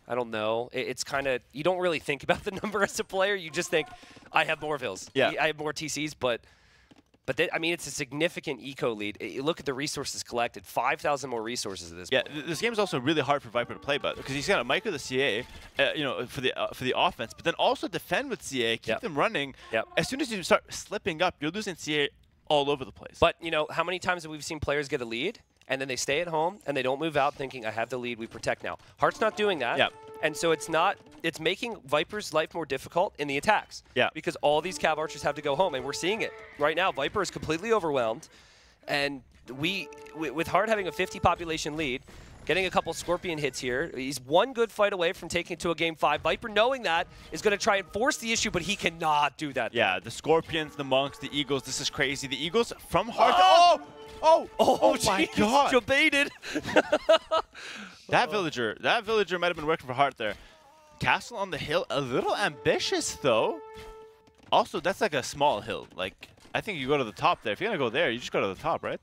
I don't know. It- it's kind of, you don't really think about *laughs* the number as a player. You just think, I have more vils. Yeah. I have more TCs, but. But I mean, it's a significant eco lead. I- look at the resources collected. 5,000 more resources at this Yeah, point. th- this game is also really hard for Viper to play, but because he's got a to micro the CA, uh, you know, for the uh, for the offense, but then also defend with CA, keep Yep. them running. Yep. As soon as you start slipping up, you're losing CA all over the place. But you know, how many times have we seen players get a lead and then they stay at home and they don't move out, thinking I have the lead, we protect now. Heart's not doing that. Yep. And so it's not. It's making Viper's life more difficult in the attacks. Yeah. Because all these Cav archers have to go home, and we're seeing it right now. Viper is completely overwhelmed, and we with Hart having a 50 population lead, getting a couple Scorpion hits here, he's one good fight away from taking it to a game five. Viper, knowing that, is going to try and force the issue, but he cannot do that. yeah, the Scorpions, the Monks, the Eagles. This is crazy. The Eagles from Heart. Oh, oh, oh, Oh, my jeez, God! Debated. *laughs* That villager, that villager might have been working for Heart there. Castle on the hill, a little ambitious though. Also, that's like a small hill. Like, I think you go to the top there. If you're gonna go there, you just go to the top, right?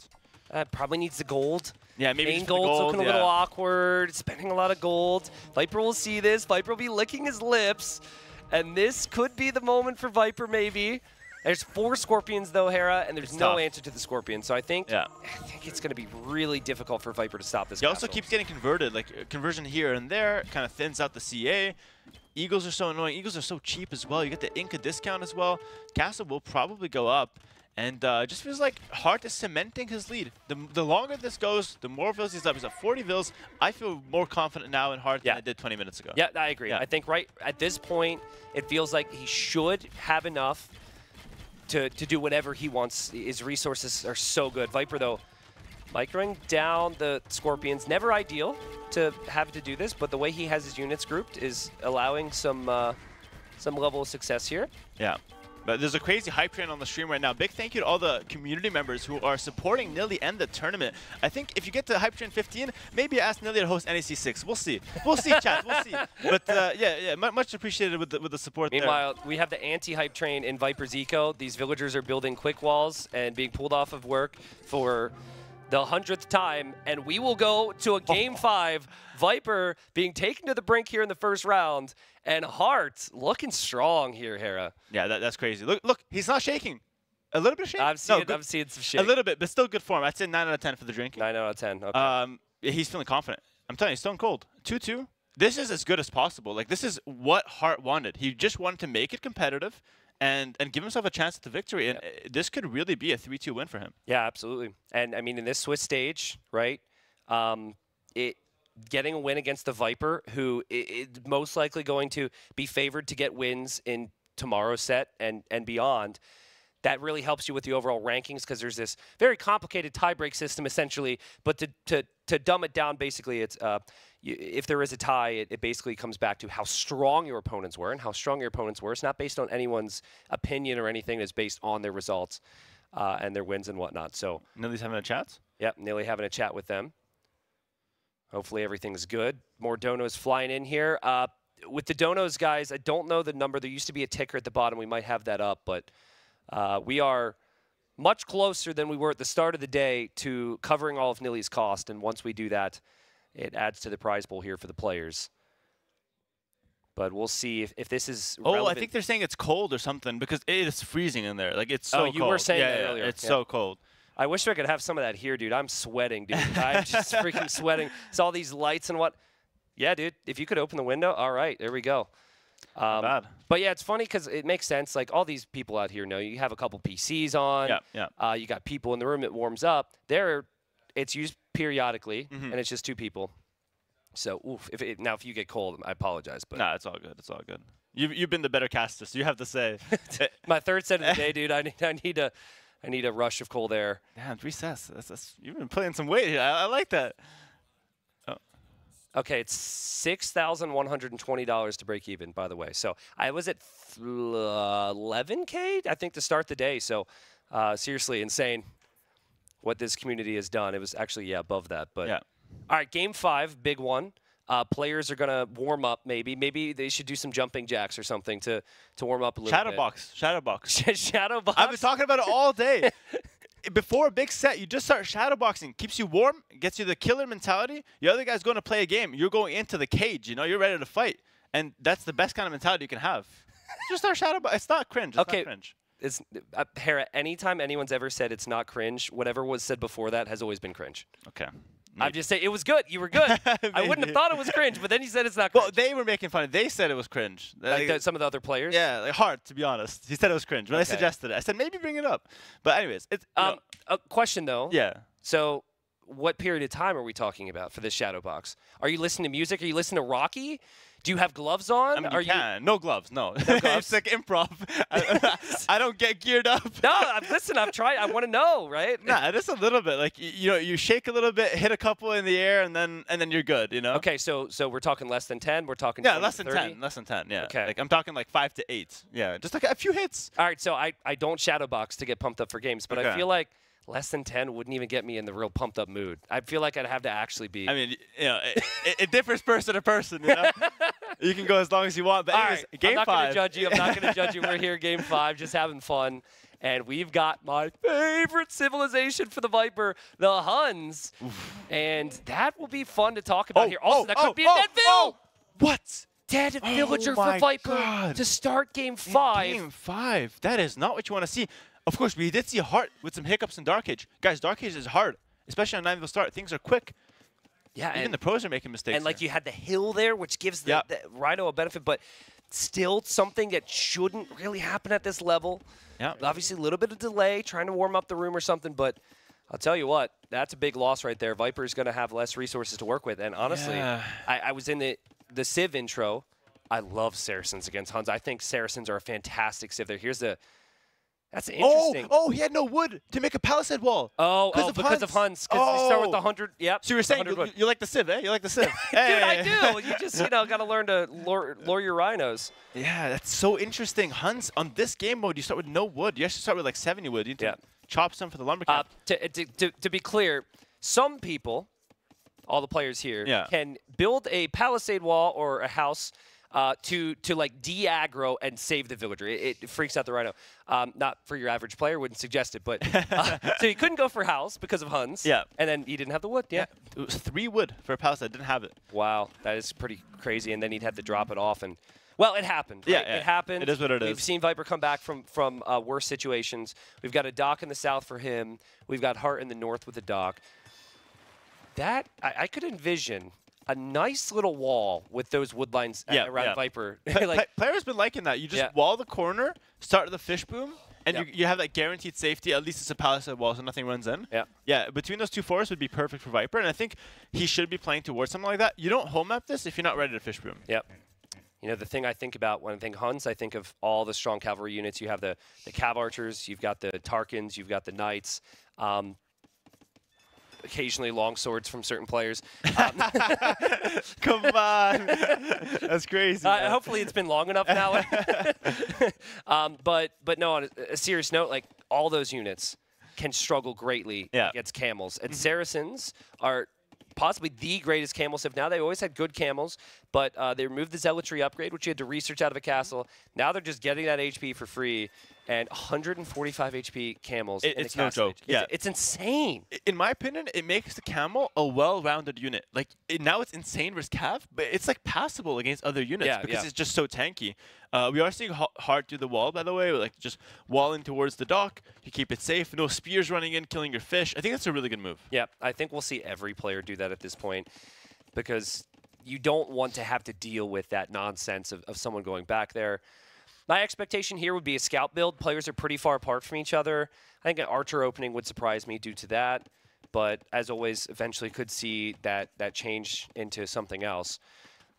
Uh, probably needs the gold. Yeah, maybe Main just for the gold's gold, looking a little awkward, spending a lot of gold. Viper will see this. Viper will be licking his lips. And this could be the moment for Viper, maybe. There's four Scorpions, though, Hera, and there's It's no tough. answer to the Scorpion. So I think Yeah. I think it's going to be really difficult for Viper to stop this He also keeps getting converted, like uh, conversion here and there, kind of thins out the CA. Eagles are so annoying. Eagles are so cheap as well. You get the Inca discount as well. Castle will probably go up. And uh, just feels like Hart is cementing his lead. The, the longer this goes, the more vills he's up. He's at 40 vills. I feel more confident now in Hart Yeah. than I did 20 minutes ago. Yeah, I agree. Yeah. I think right at this point, it feels like he should have enough to, to do whatever he wants. His resources are so good. Viper, though, microing down the Scorpions, never ideal to have to do this, but the way he has his units grouped is allowing some uh, some level of success here. Yeah. But there's a crazy hype train on the stream right now. Big thank you to all the community members who are supporting Nili and the tournament. I think if you get to hype train 15, maybe ask Nili to host NAC 6. We'll see. We'll see, chat. We'll see. But uh, yeah, yeah, much appreciated with the, with the support there. Meanwhile, we have the anti-hype train in Viper's Eco. These villagers are building quick walls and being pulled off of work for the hundredth time, and we will go to a game five. Viper being taken to the brink here in the first round, and Hart looking strong here, Hera. Yeah, that, that's crazy. Look, look, he's not shaking. A little bit of shake. I've seen, no, good- I've seen some shake. a little bit, but still good form. I'd say 9 out of 10 for the drinking. Nine out of ten. Okay. Um, he's feeling confident. I'm telling you, stone cold. 2-2. this is as good as possible. Like this is what Hart wanted. He just wanted to make it competitive and and give himself a chance at the victory. And uh, this could really be a 3-2 win for him. Yeah, absolutely. And I mean, in this Swiss stage, right? Um, it getting a win against the Viper, who is most likely going to be favored to get wins in tomorrow's set and and beyond. That really helps you with the overall rankings because there's this very complicated tiebreak system essentially. But to to to dumb it down, basically, it's uh, you, if there is a tie, it, it, basically comes back to how strong your opponents were and how strong your opponents were. It's not based on anyone's opinion or anything. It's based on their results uh, and their wins and whatnot. So Nili's having a chat. Yep, Nili having a chat with them. Hopefully everything's good. More donos flying in here. Uh, with the donos, guys, I don't know the number. There used to be a ticker at the bottom. We might have that up, but uh, we are much closer than we were at the start of the day to covering all of Nili's cost. And once we do that, it adds to the prize pool here for the players. But we'll see if, if this is. Oh, relevant. I think they're saying it's cold or something because it is freezing in there. Like it's so. Oh, you cold. were saying yeah, that yeah, earlier. It's Yeah. so cold. I wish I could have some of that here, dude. I'm sweating, dude. I'm *laughs* just freaking sweating. It's all these lights and what. Yeah, dude. If you could open the window, all right, there we go. Um, bad. But yeah, it's funny because it makes sense. Like all these people out here know you have a couple PCs on. Yeah, yeah. Uh, you got people in the room. It warms up. There, it's used periodically, Mm-hmm. and it's just two people. So, oof, if it, now if you get cold, I apologize. But Nah, it's all good. It's all good. You've you've been the better caster, so you have to say. *laughs* my third set of the day, dude. I need, I need a, I need a rush of cold air. Damn, recess. That's, that's, you've been playing some weight here. I, I like that. Oh. Okay, it's six thousand one hundred and twenty dollars to break even. By the way, so I was at eleven k, I think, to start the day. So uh, seriously, insane what this community has done. It was actually yeah above that, but Yeah. all right, game five, big one. Uh, players are gonna warm up. Maybe, maybe they should do some jumping jacks or something to to warm up a little Shadowbox. Shadowbox. *laughs* Shadowbox. I've been talking about it all day. *laughs* Before a big set, you just start shadowboxing. Keeps you warm, gets you the killer mentality. The other guy's going to play a game. You're going into the cage. You know, you're ready to fight, and that's the best kind of mentality you can have. just start shadowbox. It's not cringe. It's Okay. not cringe. It's uh, Hera. Anytime anyone's ever said it's not cringe, whatever was said before that has always been cringe. Okay. I'm just saying it was good. You were good. *laughs* I wouldn't have thought it was cringe, but then you said it's not cringe. Well, they were making fun. of They said it was cringe. like the, some of the other players. yeah, like hard to be honest. He said it was cringe, but I suggested it. I said maybe bring it up. But anyways, it's Um, know, a question though. yeah. So, what period of time are we talking about for this shadow box? Are you listening to music? Are you listening to Rocky? Do you have gloves on? I mean, are you can. No gloves. No. *laughs* gloves? *laughs* it's like improv. *laughs* I, I don't get geared up. No, I'm, listen. I've tried. I want to know, right? Nah, just a little bit. Like you, you know, you shake a little bit, hit a couple in the air, and then and then you're good. You know. Okay, so so we're talking less than ten. We're talking Yeah, 20 less than 30? ten. Less than ten. Yeah. Okay. Like I'm talking like five to eight. Yeah, just like a few hits. All right, so I, I don't shadow box to get pumped up for games, but I feel like less than 10 wouldn't even get me in the real pumped up mood. I feel like I'd have to actually be. I mean, you know, it, it, differs person to person. You know. *laughs* you can go as long as you want. But All anyways, right, game I'm not going to judge you. I'm not going *laughs* to judge you. We're here, game five, just having fun. And we've got my favorite civilization for the Viper, the Huns. And that will be fun to talk about Oh, here. Also, oh, that could oh, be a oh, dead oh, vill. oh. What? Dead oh villager for Viper God. to start game five. Game five. That is not what you want to see. Of course, we did see Heart with some hiccups in Dark Age. Guys, Dark Age is hard, especially on 9 start. Things are quick. yeah, Even the pros are making mistakes. and like here. you had the hill there, which gives the, the Rhino a benefit, but still something that shouldn't really happen at this level. Yeah. Obviously, a little bit of delay, trying to warm up the room or something, but I'll tell you what, that's a big loss right there. Viper's going to have less resources to work with. And honestly, Yeah. I, I was in the, the Civ intro. I love Saracens against Huns. I think Saracens are a fantastic Civ there. Here's the. That's Oh, interesting. oh, he had no wood to make a palisade wall. Oh, oh, of because of Huns. Huns. Because they start with Oh. the 100. Yep. So you were the saying 100 you, you like the Civ, eh? You like the Civ. *laughs* Dude, I do. You just, you know, got to learn to lure, lure your rhinos. Yeah, that's so interesting. Huns on this game mode, you start with no wood. You actually start with like 70 wood. You need to Yeah. chop some for the lumber Uh, camp. to, to, to, to be clear, some people, all the players here, Yeah. can build a palisade wall or a house uh, to to like de-aggro and save the villager. It, it freaks out the rhino. Um, not for your average player, wouldn't suggest it. But *laughs* uh, so you couldn't go for house because of Huns. Yeah. And then you didn't have the wood. Yeah. It was three wood for a that Didn't have it. Wow, that is pretty crazy. And then he'd have to drop it off and. Well, it happened. Yeah, right? yeah. it happened. It is what it We've is. seen Viper come back from from uh, worse situations. We've got a dock in the south for him. We've got Hart in the north with a dock. That I, I could envision a nice little wall with those wood lines Yeah, around yeah. Viper. *laughs* Like, pla- players been liking that. You just Yeah. wall the corner, start the fish boom, and Yep. you, you have that guaranteed safety. At least it's a palisade wall, so nothing runs in. Yeah. Yeah, between those two forests would be perfect for Viper, and I think he should be playing towards something like that. You don't home map this if you're not ready to fish boom. Yep. You know, the thing I think about when I think Huns, I think of all the strong cavalry units. You have the, the Cav Archers, you've got the Tarkans, you've got the Knights, um, occasionally long swords from certain players. Um, *laughs* Come on, that's crazy. uh, hopefully it's been long enough now. *laughs* *laughs* um, but but no, on a, a serious note, like all those units can struggle greatly Yeah. against camels. And Saracens are possibly the greatest camel civ now. They always had good camels, but uh, they removed the zealotry upgrade, which you had to research out of a castle. Now they're just getting that HP for free. And 145 HP camels. It- in it's the no joke. age. Yeah. It's, it's insane. In my opinion, it makes the camel a well-rounded unit. Like it, now, it's insane versus cav, but it's like passable against other units Yeah, because yeah. it's just so tanky. Uh, we are seeing hard through the wall, by the way, like just walling towards the dock. You keep it safe. No spears running in, killing your fish. I think that's a really good move. Yeah, I think we'll see every player do that at this point because you don't want to have to deal with that nonsense of, of someone going back there. My expectation here would be a scout build. Players are pretty far apart from each other. I think an archer opening would surprise me due to that. But as always, eventually could see that that change into something else.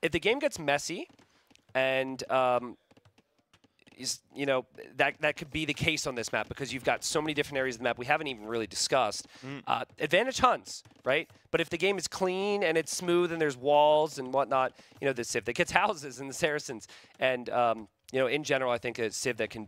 If the game gets messy, and um, is you know that that could be the case on this map because you've got so many different areas of the map we haven't even really discussed. Uh, advantage Huns, right? But if the game is clean and it's smooth and there's walls and whatnot, you know the civ that gets houses and the Saracens, and um, you know in general, I think a civ that can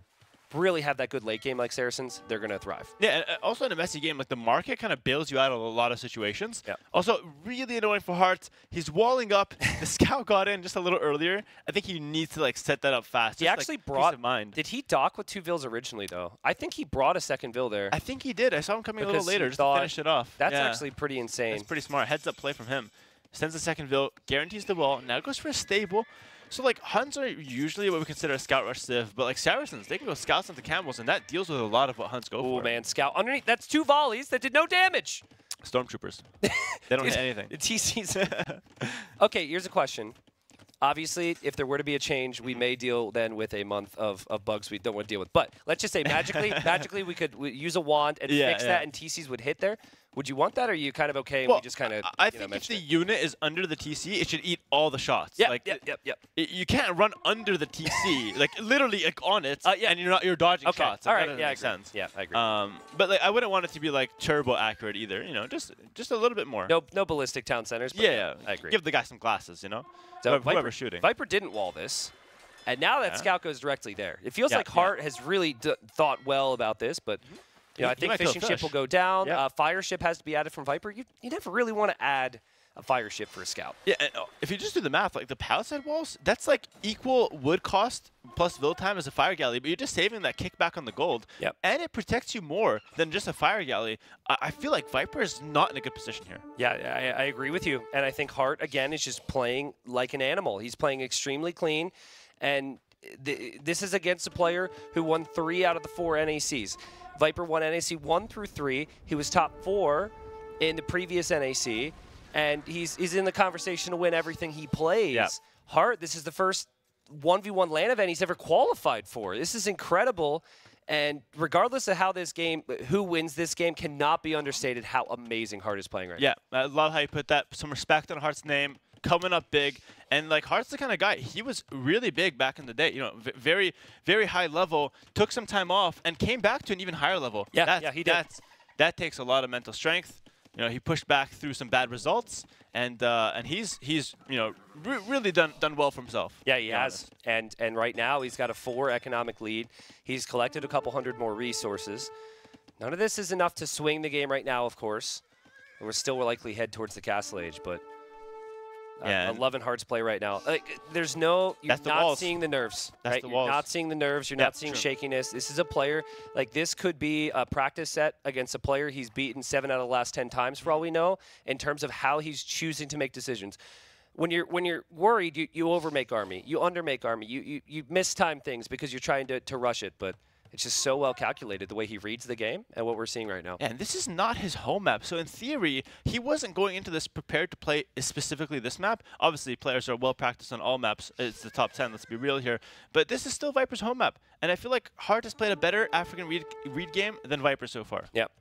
really have that good late game like Saracens, they're gonna thrive. Yeah, and uh, also in a messy game, like the market kind of bails you out of a lot of situations. Yeah. Also, really annoying for Hearts. He's walling up. *laughs* the scout got in just a little earlier. I think he needs to like set that up fast. He just, like, actually peace brought. mind. Did he dock with two vills originally though? I think he brought a second vill there. I think he did. I saw him coming a little later just to finish it off. That's Yeah. actually pretty insane. That's pretty smart. Heads up play from him. Sends the second Vil, guarantees the wall. Now goes for a stable. So like Huns are usually what we consider a scout rush civ, but like Saracens, they can go scouts into camels, and that deals with a lot of what Huns go Oh for. man, scout underneath. That's two volleys that did no damage. Stormtroopers. *laughs* they don't hit anything. The TC's. *laughs* okay, here's a question. Obviously, if there were to be a change, we may deal then with a month of, of bugs we don't want to deal with. But let's just say magically, *laughs* magically we could use a wand and Yeah, fix yeah. that, and TCs would hit there. Would you want that, or are you kind of okay? Well, we just kind of. I you know, think if the it? unit is under the TC, it should eat all the shots. Yeah, like yep, yep, yep. y- you can't run under the TC, *laughs* like literally like on it, Uh, yeah. and you're not you're dodging Okay, shots. all right, yeah, I sense. Yeah, I agree. Um, but like I wouldn't want it to be like turbo accurate either. You know, just just a little bit more. no, no ballistic town centers. But Yeah, yeah, I agree. Give the guy some glasses, you know. So Whoever- Viper, whoever's shooting. Viper didn't wall this, and now that Yeah. scout goes directly there. It feels Yeah, like yeah. Hart has really d- thought well about this, but. You know, I think fishing ship will go down. Yeah. Uh, fire ship has to be added from Viper. You, you never really want to add a fire ship for a scout. Yeah, and, uh, if you just do the math, like the palisade walls, that's like equal wood cost plus build time as a fire galley, but you're just saving that kickback on the gold. Yep. And it protects you more than just a fire galley. I, I feel like Viper is not in a good position here. Yeah, I, I agree with you. And I think Hart, again, is just playing like an animal. He's playing extremely clean. And th- this is against a player who won three out of the four NACs. Viper won NAC one through three. He was top four in the previous NAC. And he's, he's in the conversation to win everything he plays. Yeah. Hart, this is the first 1v1 LAN event he's ever qualified for. This is incredible. And regardless of how this game, who wins this game, cannot be understated how amazing Hart is playing right now. Yeah, I love how you put that. Some respect on Hart's name, coming up big, and like Hart's the kind of guy. He was really big back in the day. You know, v- very, very high level. Took some time off and came back to an even higher level. Yeah, that's, yeah, he did. That's, that takes a lot of mental strength. You know, he pushed back through some bad results, and uh, and he's he's you know re- really done done well for himself. Yeah, he has. And and right now he's got a four economic lead. He's collected a couple hundred more resources. None of this is enough to swing the game right now, of course. We're still likely head towards the castle age, but uh, Yeah, I'm and- loving Hearts play right now. Like, there's no, you're That's not seeing the nerves. That's right? the you're not seeing the nerves. You're Yep, not seeing true. shakiness. This is a player like this could be a practice set against a player he's beaten seven out of the last ten times for all we know in terms of how he's choosing to make decisions. When you're when you're worried, you, you overmake army, you undermake army, you you, you mistime things because you're trying to, to rush it. But It's just so well calculated the way he reads the game and what we're seeing right now. And this is not his home map. So in theory, he wasn't going into this prepared to play specifically this map. Obviously, players are well practiced on all maps. It's the top 10, let's be real here. But this is still Viper's home map. And I feel like Hart has played a better African read, read game than Viper so far. Yep.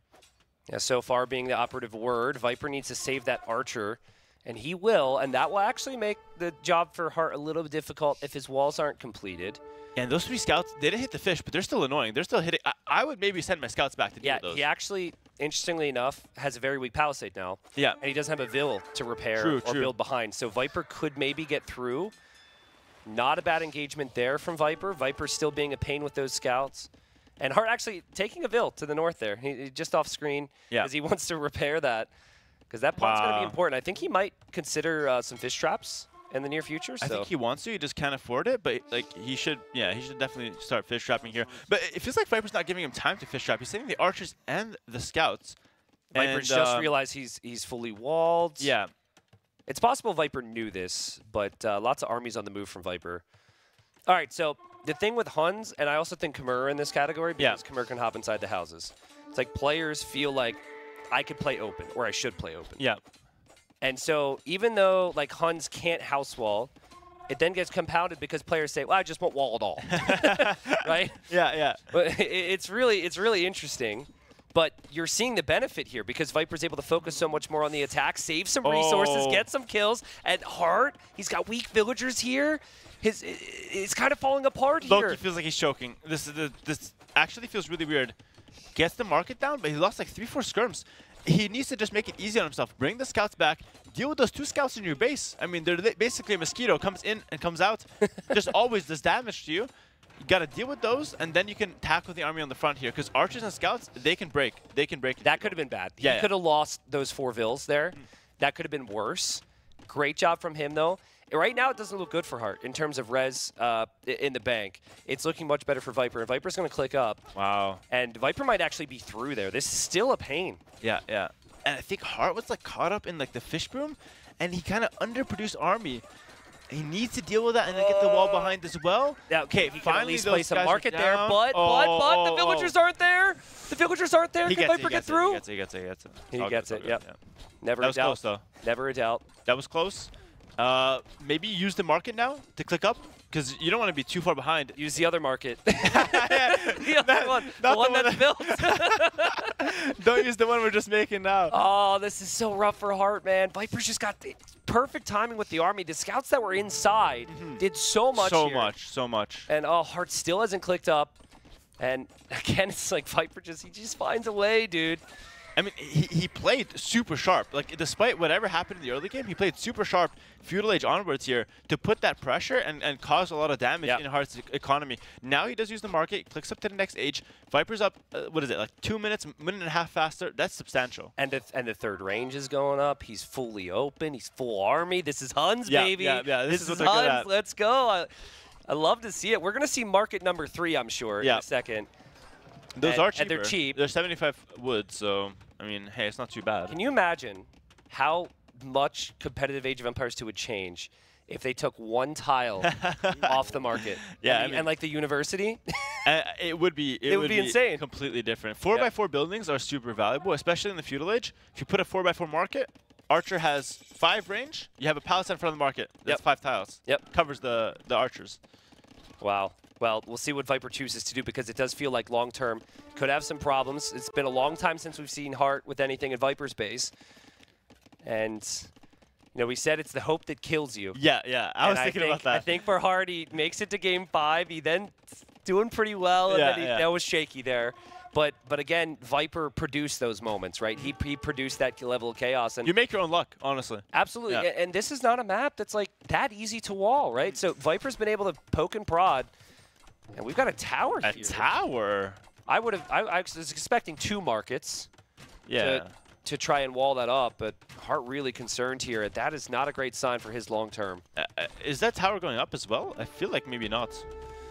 Yeah, so far being the operative word, Viper needs to save that Archer, and he will, and that will actually make the job for Hart a little bit difficult if his walls aren't completed. And those three scouts, they didn't hit the fish, but they're still annoying. They're still hitting. I, I would maybe send my scouts back to deal Yeah, with those. Yeah, he actually, interestingly enough, has a very weak palisade now. Yeah. And he doesn't have a Vil to repair True, or true. build behind. So Viper could maybe get through. Not a bad engagement there from Viper. Viper still being a pain with those scouts. And Hart actually taking a Vil to the north there, he, he- just off screen, Yeah. because he *laughs* wants to repair that. Because that pond's going to be important. I think he might consider uh, some fish traps in the near future. I think he wants to. He just can't afford it. But like he should, yeah, he should definitely start fish trapping here. But it feels like Viper's not giving him time to fish trap. He's saving the archers and the scouts. Viper and, just um, realized he's he's fully walled. Yeah, It's possible Viper knew this, but uh, lots of armies on the move from Viper. All right, so the thing with Huns, and I also think Khmer in this category Yeah. because Khmer can hop inside the houses. It's like players feel like I could play open or I should play open. yeah. And so even though like Huns can't house wall, it then gets compounded because players say, "Well, I just won't wall at all," *laughs* right? Yeah, yeah. But it- it's really it's really interesting. But you're seeing the benefit here because Viper's able to focus so much more on the attack, save some resources, Oh. get some kills. At Heart, he's got weak villagers here. His it's kind of falling apart here. Loki feels like he's choking. This is the this actually feels really weird. Gets the market down, but he lost like three, four skirms. He needs to just make it easy on himself. Bring the scouts back. Deal with those two scouts in your base. I mean, they're basically a mosquito. Comes in and comes out. *laughs* just always does damage to you. You gotta deal with those, and then you can tackle the army on the front here. Because archers and scouts, they can break. They can break. that could have been bad. Yeah, he yeah. could have lost those four vills there. Mm. That could have been worse. Great job from him though. Right now, it doesn't look good for Hart in terms of res uh, in the bank. It's looking much better for Viper, and Viper's going to click up, Wow. and Viper might actually be through there. This is still a pain. Yeah, yeah. And I think Hart was like caught up in like the fish boom, and he kind of underproduced army. He needs to deal with that and then get the wall behind as well. Yeah, okay, he can at finally least play some market there, but, but, Oh, but oh, the oh. villagers aren't there. The villagers aren't there. He Can Viper get through? He gets it, he gets it, he gets it. He gets it, yep. Never That a was doubt. close though. Never a doubt. That was close. Uh, maybe use the market now to click up because you don't want to be too far behind. Use the other market. *laughs* Yeah, the other not- one. not the one the that's built. *laughs* don't use the one we're just making now. oh, this is so rough for Hart, man. Viper's just got the perfect timing with the army. The scouts that were inside did so much so here. much, so much. And oh, Hart still hasn't clicked up. And *laughs* again, it's like Viper just he just finds a way, dude. I mean, he, he played super sharp. Like, despite whatever happened in the early game, he played super sharp feudal age onwards here to put that pressure and, and cause a lot of damage Yeah. in Heart's economy. Now he does use the market, clicks up to the next age. Viper's up, uh, what is it, like two minutes, minute and a half faster. That's substantial. And the, and the third range is going up. He's fully open. He's full army. This is Huns, Yeah, baby. yeah, yeah, this This, is what is Huns. at. Let's go. I, I love to see it. We're going to see market number three, I'm sure, in Yeah. a second. Those And- are and they're cheap. They're 75 wood, so, I mean, hey, it's not too bad. Can you imagine how much competitive Age of Empires 2 would change if they took one tile *laughs* off the market? Yeah, and, I mean- and like the university? *laughs* Uh, it would be. It, It would be insane. Completely different. Four Yeah. by four buildings are super valuable, especially in the feudal age. If you put a four by four market, archer has five range. You have a palace in front of the market. That's Yep. five tiles. Yep. Covers the the archers. Wow. Well, we'll see what Viper chooses to do because it does feel like long term could have some problems. It's been a long time since we've seen Hart with anything in Viper's base. And, you know, we said it's the hope that kills you. Yeah, yeah. I And was thinking think, about that. I think for Hart, he makes it to game five. He then doing pretty well, and Yeah, then he, yeah. that was shaky there. But but again, Viper produced those moments, right? He, he produced that level of chaos, and you make your own luck, honestly. Absolutely. Yeah. a- And this is not a map that's like that easy to wall, right? So Viper's been able to poke and prod. And we've got a tower A here. tower. I would have I, I was expecting two markets Yeah. to, to try and wall that up, but Hart really concerned here. That is not a great sign for his long term. Uh, uh, is that tower going up as well? I feel like maybe not.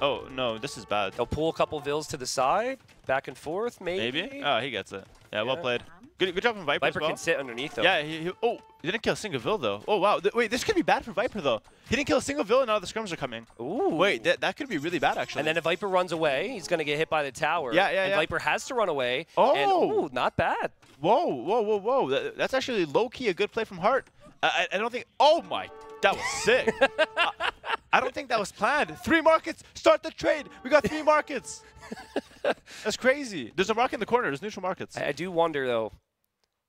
Oh, no, this is bad. He'll pull a couple vills to the side, back and forth, maybe. Maybe? Oh, he gets it. Yeah, well played. Good, good job from Viper, Viper as well. can sit underneath though. Yeah, he, he, oh, he didn't kill a single Vill, though. Oh, wow. Th wait, this could be bad for Viper, though. He didn't kill a single Vill, and now the skirms are coming. Ooh. Wait, that, that could be really bad, actually. And then if Viper runs away, he's going to get hit by the tower. Yeah, yeah, and yeah. Viper has to run away. Oh. And, ooh, not bad. Whoa, whoa, whoa, whoa. That, that's actually low-key a good play from Hart. I, I, I don't think... Oh, my... That was sick. *laughs* I, I don't think that was planned. Three markets. Start the trade. We got three markets. *laughs* *laughs* That's crazy. There's a market in the corner. There's neutral markets. I, I do wonder, though,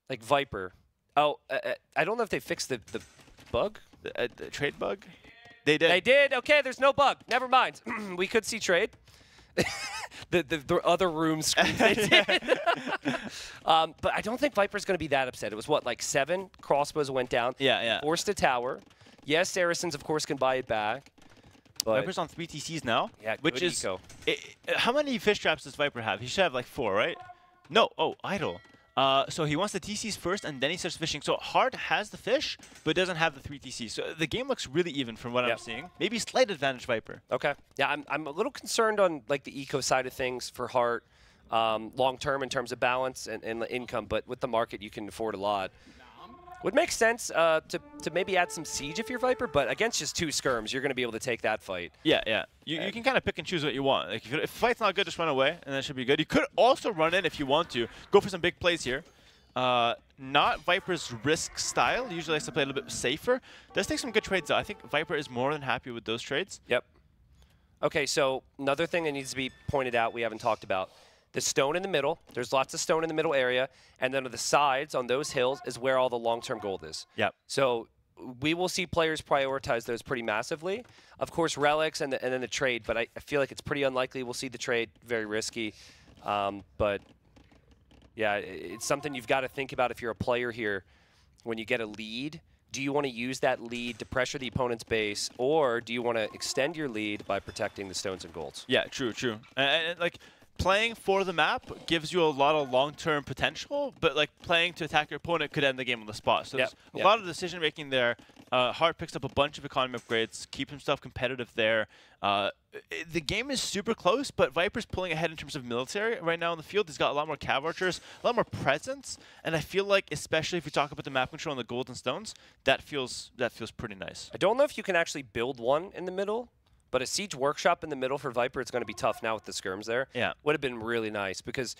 like Viper. Oh, uh, uh, I don't know if they fixed the, the bug. The, uh, the trade bug? They did. They did. Okay, there's no bug. Never mind. *clears throat* we could see trade. *laughs* the, the the other room screens *laughs* they did. um, but I don't think Viper's going to be that upset. It was what like seven crossbows went down. Yeah, yeah. Forced a tower. Yes, Saracens of course can buy it back. But Viper's on three TCs now. Yeah, which is eco. i- i- how many fish traps does Viper have? He should have like four, right? No. Oh, idle. Uh, so he wants the TCs first, and then he starts fishing. So Hart has the fish, but doesn't have the three TCs. So the game looks really even from what Yep. I'm seeing. Maybe slight advantage Viper. Okay. Yeah, I'm, I'm a little concerned on like the eco side of things for Heart um, long term in terms of balance and, and income, but with the market you can afford a lot. Would make sense uh, to, to maybe add some siege if you're Viper, but against just two skirms, you're going to be able to take that fight. Yeah, yeah. You, you can kind of pick and choose what you want. Like if, if fight's not good, just run away, and that should be good. You could also run in if you want to. Go for some big plays here. Uh, not Viper's risk style. Usually likes to play a little bit safer. Does take some good trades though. I think Viper is more than happy with those trades. Yep. Okay, so another thing that needs to be pointed out we haven't talked about. The stone in the middle, there's lots of stone in the middle area, and then on the sides on those hills is where all the long-term gold is. Yep. So we will see players prioritize those pretty massively. Of course, relics and, the, and then the trade, but I, I feel like it's pretty unlikely we'll see the trade. Very risky. Um, but yeah, it's something you've got to think about if you're a player here. When you get a lead, do you want to use that lead to pressure the opponent's base, or do you want to extend your lead by protecting the stones and golds? Yeah, true, true. And, and, like playing for the map gives you a lot of long-term potential, but like playing to attack your opponent could end the game on the spot. So Yep, there's a yep. lot of decision making there. Uh, Hart picks up a bunch of economy upgrades, keeps himself competitive there. Uh, i- the game is super close, but Viper's pulling ahead in terms of military right now in the field. He's got a lot more cav archers, a lot more presence, and I feel like, especially if we talk about the map control and the golden stones, that feels that feels pretty nice. I don't know if you can actually build one in the middle, but a siege workshop in the middle for Viper, it's going to be tough now with the skirms there. Yeah. Would have been really nice because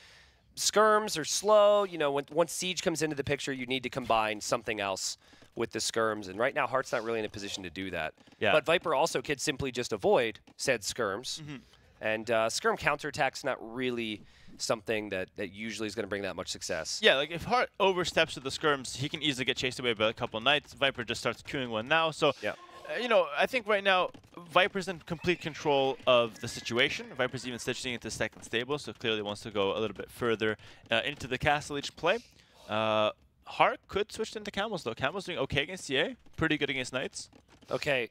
skirms are slow. You know, when, once siege comes into the picture, you need to combine something else with the skirms. And right now, Heart's not really in a position to do that. Yeah. But Viper also could simply just avoid said skirms. Mm-hmm. And uh, skirm counterattack's not really something that, that usually is going to bring that much success. Yeah, like if Hart oversteps with the skirms, he can easily get chased away by a couple knights. Viper just starts queuing one now. So, Yeah. Uh, you know, I think right now Viper's in complete control of the situation. Viper's even stitching into second stable, so clearly wants to go a little bit further uh, into the castle each play. Uh, Hart could switch into camels though. Camels doing okay against CA, pretty good against knights. Okay.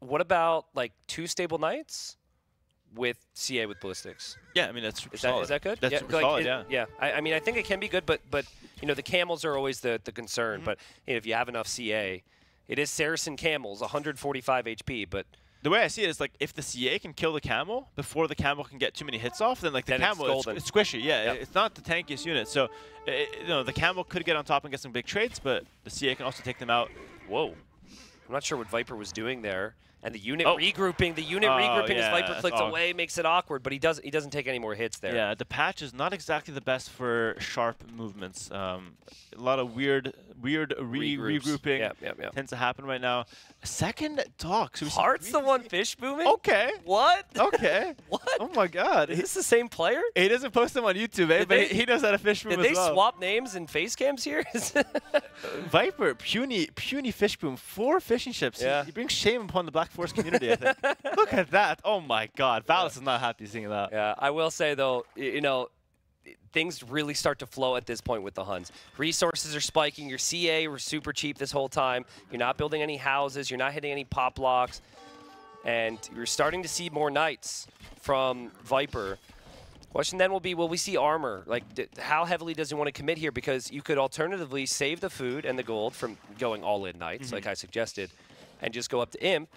What about like two stable knights with CA with ballistics? Yeah, I mean that's Is that, solid. is that good? That's yeah, like, solid. it- yeah. Yeah. I, I mean, I think it can be good, but but you know the camels are always the the concern. Mm-hmm. But you know, if you have enough CA, it is Saracen camels, 145 HP, but The way I see it is like if the CA can kill the camel before the camel can get too many hits off, then like the Then camel is golden. it's squishy. Yeah, Yep. it's not the tankiest unit. So, i you know, the camel could get on top and get some big trades, but the CA can also take them out. Whoa. I'm not sure what Viper was doing there. And the unit Oh. regrouping, the unit Oh, regrouping as yeah, Viper clicks away makes it awkward, but he doesn't he doesn't take any more hits there. Yeah, the patch is not exactly the best for sharp movements. Um, a lot of weird, weird re Regroups. regrouping Yep, yep, yep. tends to happen right now. Second dock. So Heart's the one *laughs* fish booming? Okay. What? Okay. *laughs* What? Oh my God. Is this the same player? He doesn't post them on YouTube, eh? Did But they- he knows how to fish boom Did as they well. swap names and face cams here? *laughs* Viper, puny, puny fish boom, four fishing ships. He- Yeah. He, brings shame upon the Black Forest community. I think. *laughs* Look at that! Oh my God, Valis is not happy seeing that. Yeah, I will say though, you know, things really start to flow at this point with the Huns. Resources are spiking. Your CA were super cheap this whole time. You're not building any houses. You're not hitting any pop locks. and you're starting to see more knights from Viper. Question then will be, will we see armor? Like, d- how heavily does he want to commit here? Because you could alternatively save the food and the gold from going all in knights, mm-hmm. like I suggested, and just go up to imp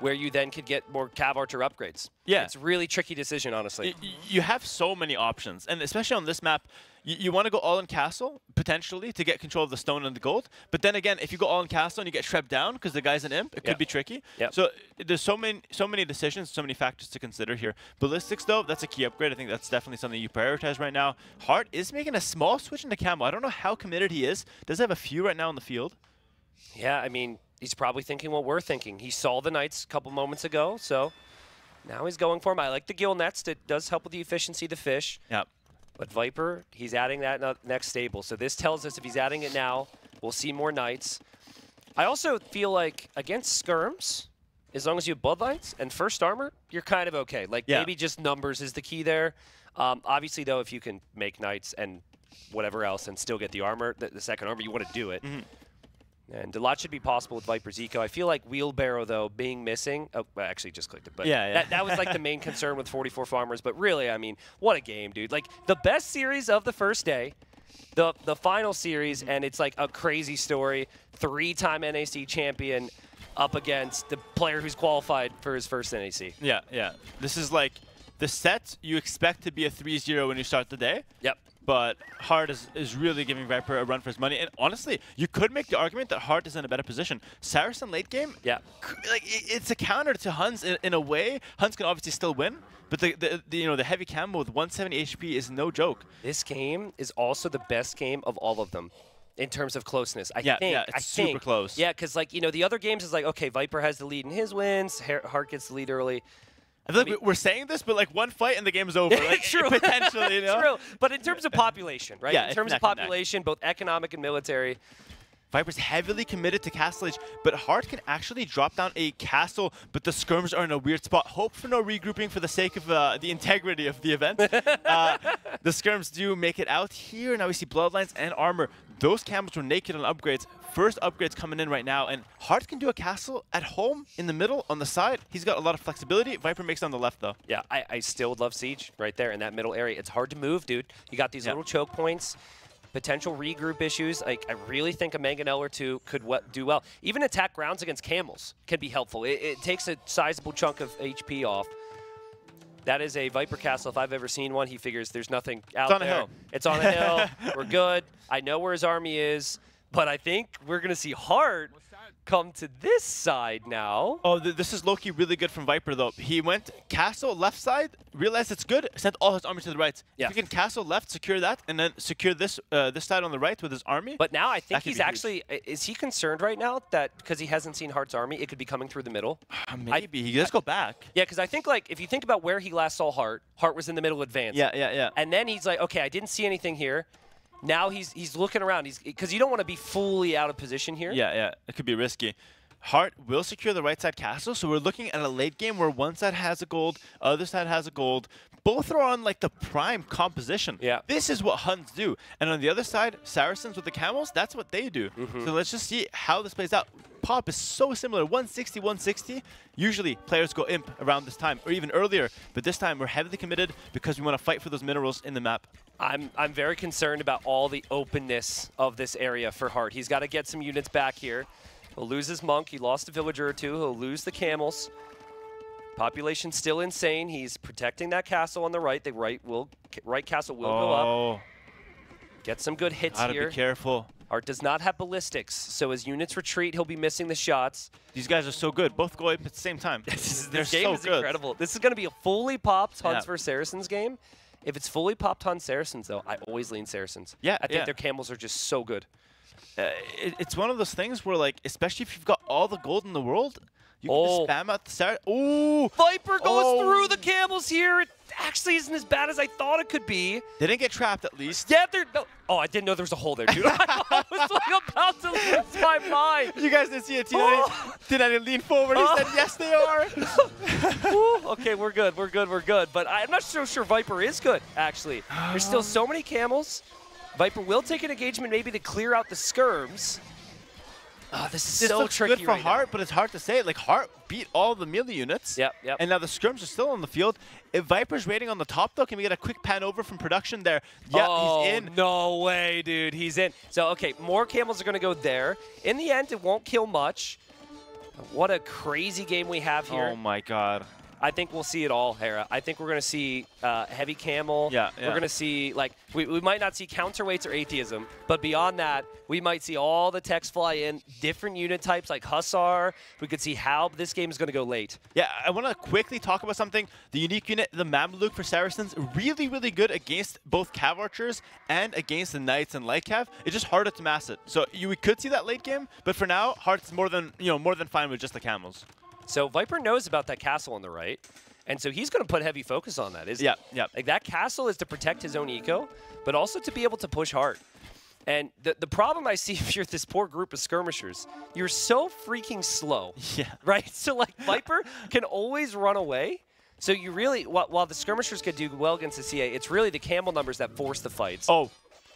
where you then could get more Cav Archer upgrades. Yeah. It's a really tricky decision, honestly. Y- you have so many options, and especially on this map, you, want to go all in castle potentially to get control of the stone and the gold. But then again, if you go all in castle and you get shredded down because the guy's an imp, it Yeah. could be tricky. Yep. So there's so many so many decisions, so many factors to consider here. Ballistics though, that's a key upgrade. I think that's definitely something you prioritize right now. Hart is making a small switch into camel. I don't know how committed he is. Does he have a few right now in the field. Yeah, I mean, he's probably thinking what we're thinking. He saw the Knights a couple moments ago, so now he's going for him. I like the Gillnets. It does help with the efficiency of the fish. Yep. But Viper, he's adding that next stable. So this tells us if he's adding it now, we'll see more Knights. I also feel like against Skirms, as long as you have Bloodlines and First Armor, you're kind of okay. Like Yeah. maybe just numbers is the key there. Um, obviously, though, if you can make Knights and whatever else and still get the armor, the, the second armor, you want to do it. And a lot should be possible with Viper's Eco. I feel like Wheelbarrow, though, being missing. Oh, I actually just clicked it. But Yeah, yeah. That, that was like the main concern with 44 Farmers. But really, I mean, what a game, dude. Like, the best series of the first day, the, the final series, and it's like a crazy story. Three time NAC champion up against the player who's qualified for his first NAC. Yeah, yeah. This is like the set you expect to be a 3-0 when you start the day. Yep. but Hart is, is really giving Viper a run for his money. And honestly, you could make the argument that Hart is in a better position. Saracen late game, Yeah. like it's a counter to Huns in, in a way. Huns can obviously still win, but the, the, the you know the heavy camel with 170 HP is no joke. This game is also the best game of all of them in terms of closeness. I Yeah, think. yeah, I it's super think. close. Yeah, because like you know the other games is like okay, Viper has the lead in his wins, Hart gets the lead early. I feel like we- we're saying this, but like one fight and the game is over. *laughs* Like, True. *laughs* Potentially, you *laughs* know. True. But in terms of population, right? Yeah, in terms of neck and neck. population, both economic and military. Viper's heavily committed to Castle Age, but Hart can actually drop down a castle, but the skirms are in a weird spot. Hope for no regrouping for the sake of uh, the integrity of the event. *laughs* uh, the skirms do make it out here. Now we see bloodlines and armor. Those camels were naked on upgrades. First upgrades coming in right now, and Hart can do a castle at home, in the middle, on the side. He's got a lot of flexibility. Viper makes it on the left, though. Yeah, I, I still love Siege right there in that middle area. It's hard to move, dude. You got these Yeah. little choke points, potential regroup issues. Like I really think a Mangonel or two could do well. Even attack grounds against camels can be helpful. It, it takes a sizable chunk of HP off. That is a Viper Castle. If I've ever seen one, he figures there's nothing out on a there. hill. It's on a hill. *laughs* We're good. I know where his army is, but I think we're gonna see Hart come to this side now. Oh, th- this is Loki really good from Viper though. He went castle left side, realized it's good, sent all his army to the right. Yeah. If he can castle left, secure that, and then secure this uh, this side on the right with his army. But now I think he's be huge. actually—is he concerned right now that because he hasn't seen Hart's army, it could be coming through the middle. *sighs* Maybe he does go back. Yeah, because I think like if you think about where he last saw Hart, Hart was in the middle advance. Yeah, yeah, yeah. And then he's like, okay, I didn't see anything here. Now he's he's looking around. He's because you don't want to be fully out of position here. Yeah, yeah. It could be risky. Hart will secure the right side castle, so we're looking at a late game where one side has a gold, other side has a gold. Both are on like the prime composition. Yeah. This is what Huns do. And on the other side, Saracens with the camels, that's what they do. Mm-hmm. So let's just see how this plays out. Pop is so similar, 160, 160. Usually players go imp around this time or even earlier, but this time we're heavily committed because we want to fight for those minerals in the map. I'm I'm very concerned about all the openness of this area for Hart. He's got to get some units back here. He'll lose his monk. He lost a villager or two. He'll lose the camels. Population still insane. He's protecting that castle on the right. The right will right castle will go up. oh, Get some good hits gotta here. be careful. Hart does not have ballistics, so as units retreat, he'll be missing the shots. These guys are so good. Both go imp at the same time. *laughs* This, is, this game so is good. incredible. This is going to be a fully popped Huns Yeah. versus Saracens game. If it's fully popped Huns Saracens, though, I always lean Saracens. Yeah, I think yeah. their camels are just so good. Uh, it, it's one of those things where, like, especially if you've got all the gold in the world, you can Oh. just spam out the start. Ooh! Viper goes Oh. through the camels here. It actually isn't as bad as I thought it could be. They didn't get trapped at least. Yeah, they're. No, oh, I didn't know there was a hole there, dude. *laughs* I was like about to lose my mind. You guys didn't see it. T90, Oh. T90 leaned forward. He Oh. said, yes, they are. *laughs* Okay, we're good, we're good, we're good. But I'm not so sure Viper is good, actually. There's still so many camels. Viper will take an engagement maybe to clear out the skirms. Oh, this is This so looks tricky good for right now. But it's hard to say. Like, Hart beat all the melee units. Yep, yep. And now the skirms are still on the field. If Viper's raiding on the top, though, can we get a quick pan over from production there? Yeah, oh, he's in. no way, dude. He's in. So, okay, more camels are going to go there. In the end, it won't kill much. What a crazy game we have here. Oh my god. I think we'll see it all, Hera. I think we're going to see uh, heavy camel. Yeah, We're going to see, like, we, we might not see counterweights or atheism, but beyond that, we might see all the techs fly in, different unit types like Hussar. We could see how this game is going to go late. Yeah, I want to quickly talk about something. The unique unit, the Mameluke for Saracens, really, really good against both Cav Archers and against the Knights and Light Cav. It's just harder to mass it. So you, we could see that late game, but for now, Hart's more than you know more than fine with just the camels. So Viper knows about that castle on the right, and so he's going to put heavy focus on that. Isn't Yeah, he? yeah. Like that castle is to protect his own eco, but also to be able to push hard. And the, the problem I see *laughs* if you're this poor group of skirmishers, you're so freaking slow. *laughs* Yeah. Right? So like Viper can always run away. So you really, while, while the skirmishers could do well against the CA, it's really the camel numbers that force the fights. Oh,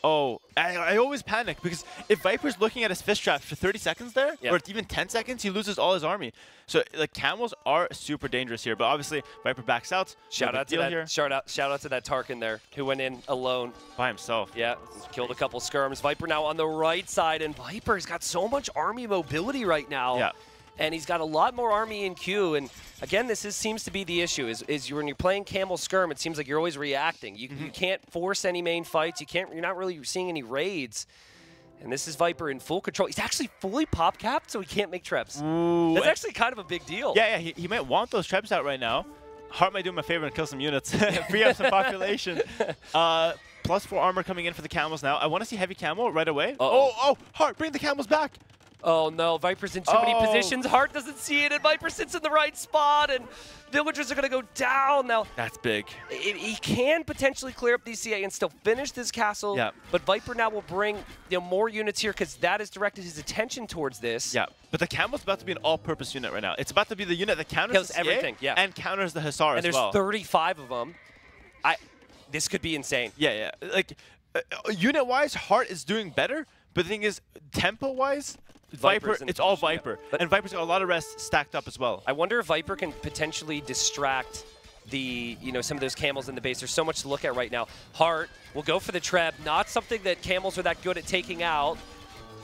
oh, I, I always panic because if Viper's looking at his fist trap for 30 seconds there, Yeah. or even 10 seconds, he loses all his army. So like camels are super dangerous here, but obviously Viper backs out. shout out to that! here Shout out! Shout out to that Tarkan there who went in alone. by himself. Yeah, killed a couple skirms. Viper now on the right side, and Viper's got so much army mobility right now. Yeah. And he's got a lot more army in queue. And again, this is, seems to be the issue: is, is when you're playing Camel Skirm, it seems like you're always reacting. You, Mm-hmm. you can't force any main fights. You can't. You're not really seeing any raids. And this is Viper in full control. He's actually fully pop capped, so he can't make traps. Ooh, That's actually kind of a big deal. Yeah, yeah, he, he might want those traps out right now. Hart might do him a favor and kill some units, *laughs* free up some population. *laughs* Uh, plus four armor coming in for the camels now. I want to see heavy camel right away. Uh-oh. Oh, oh, Hart, bring the camels back. Oh no, Viper's in too many Oh. positions. Hart doesn't see it, and Viper sits in the right spot, and villagers are gonna go down now. That's big. it, he can potentially clear up these CA and still finish this castle. Yeah. But Viper now will bring you know, more units here because that has directed his attention towards this. Yeah, but the camel's about to be an all-purpose unit right now. It's about to be the unit that counters Kills everything, yeah. and counters the Hussar And as there's 35 of them. I. This could be insane. Yeah, yeah. Like uh, uh, unit-wise, Hart is doing better, but the thing is, tempo-wise, Viper, Viper's it's all. Viper, But- and Viper's got a lot of rest stacked up as well. I wonder if Viper can potentially distract the you know some of those camels in the base. There's so much to look at right now. Hart will go for the treb, not something that camels are that good at taking out.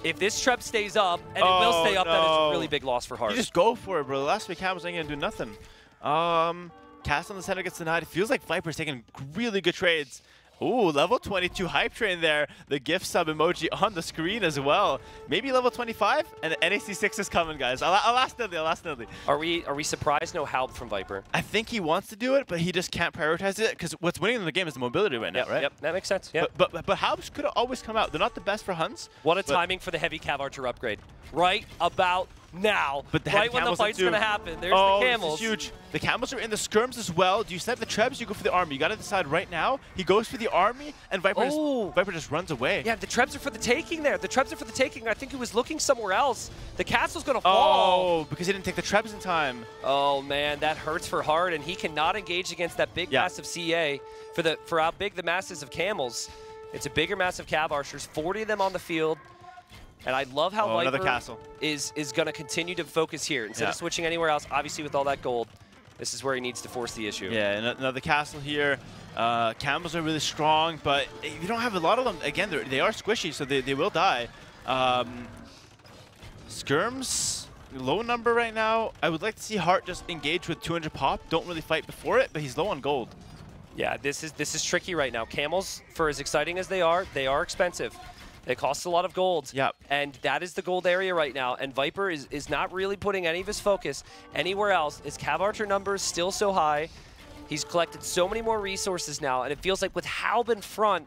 If this treb stays up, and it will Oh, stay up, that is no. a really big loss for Hart. You just go for it, bro. The last three camels ain't gonna do nothing. Um, cast on the center gets denied. It feels like Viper's taking really good trades. Ooh, level 22 hype train there. The gift sub emoji on the screen as well. Maybe level 25, and the NAC 6 is coming, guys. I'll, I'll ask Nidley, I'll ask Nidley. Are we are we surprised no help from Viper? I think he wants to do it, but he just can't prioritize it because what's winning in the game is the mobility right now, Yep, right? Yep, that makes sense. Yep. But, but but Halbs could always come out. They're not the best for Huns. What a timing for the heavy cav archer upgrade. Right about now. But the right when the fight's going to happen. There's oh, the camels. huge. The camels are in the skirms as well. Do you snipe the trebs? You go for the army. You got to decide right now. He goes for the army, and Viper, Oh. just, Viper just runs away. Yeah, the trebs are for the taking there. The trebs are for the taking. I think he was looking somewhere else. The castle's going to fall. Oh, because he didn't take the trebs in time. Oh man, that hurts for Hart, and he cannot engage against that big Yeah. massive CA for the for how big the masses of camels. It's a bigger mass of cav archers, 40 of them on the field. And I love how Oh, Viper castle. is is going to continue to focus here instead Yeah. of switching anywhere else. Obviously, with all that gold, this is where he needs to force the issue. Yeah, and another castle here. Uh, camels are really strong, but you don't have a lot of them. Again, they are squishy, so they, they will die. Um, skirms, low number right now. I would like to see Hart just engage with 200 pop. Don't really fight before it, but he's low on gold. Yeah, this is this is tricky right now. Camels, for as exciting as they are, they are expensive. They cost a lot of gold. Yep. And that is the gold area right now. And Viper is, is not really putting any of his focus anywhere else. His Cav Archer number is still so high. He's collected so many more resources now, and it feels like with Halb in front,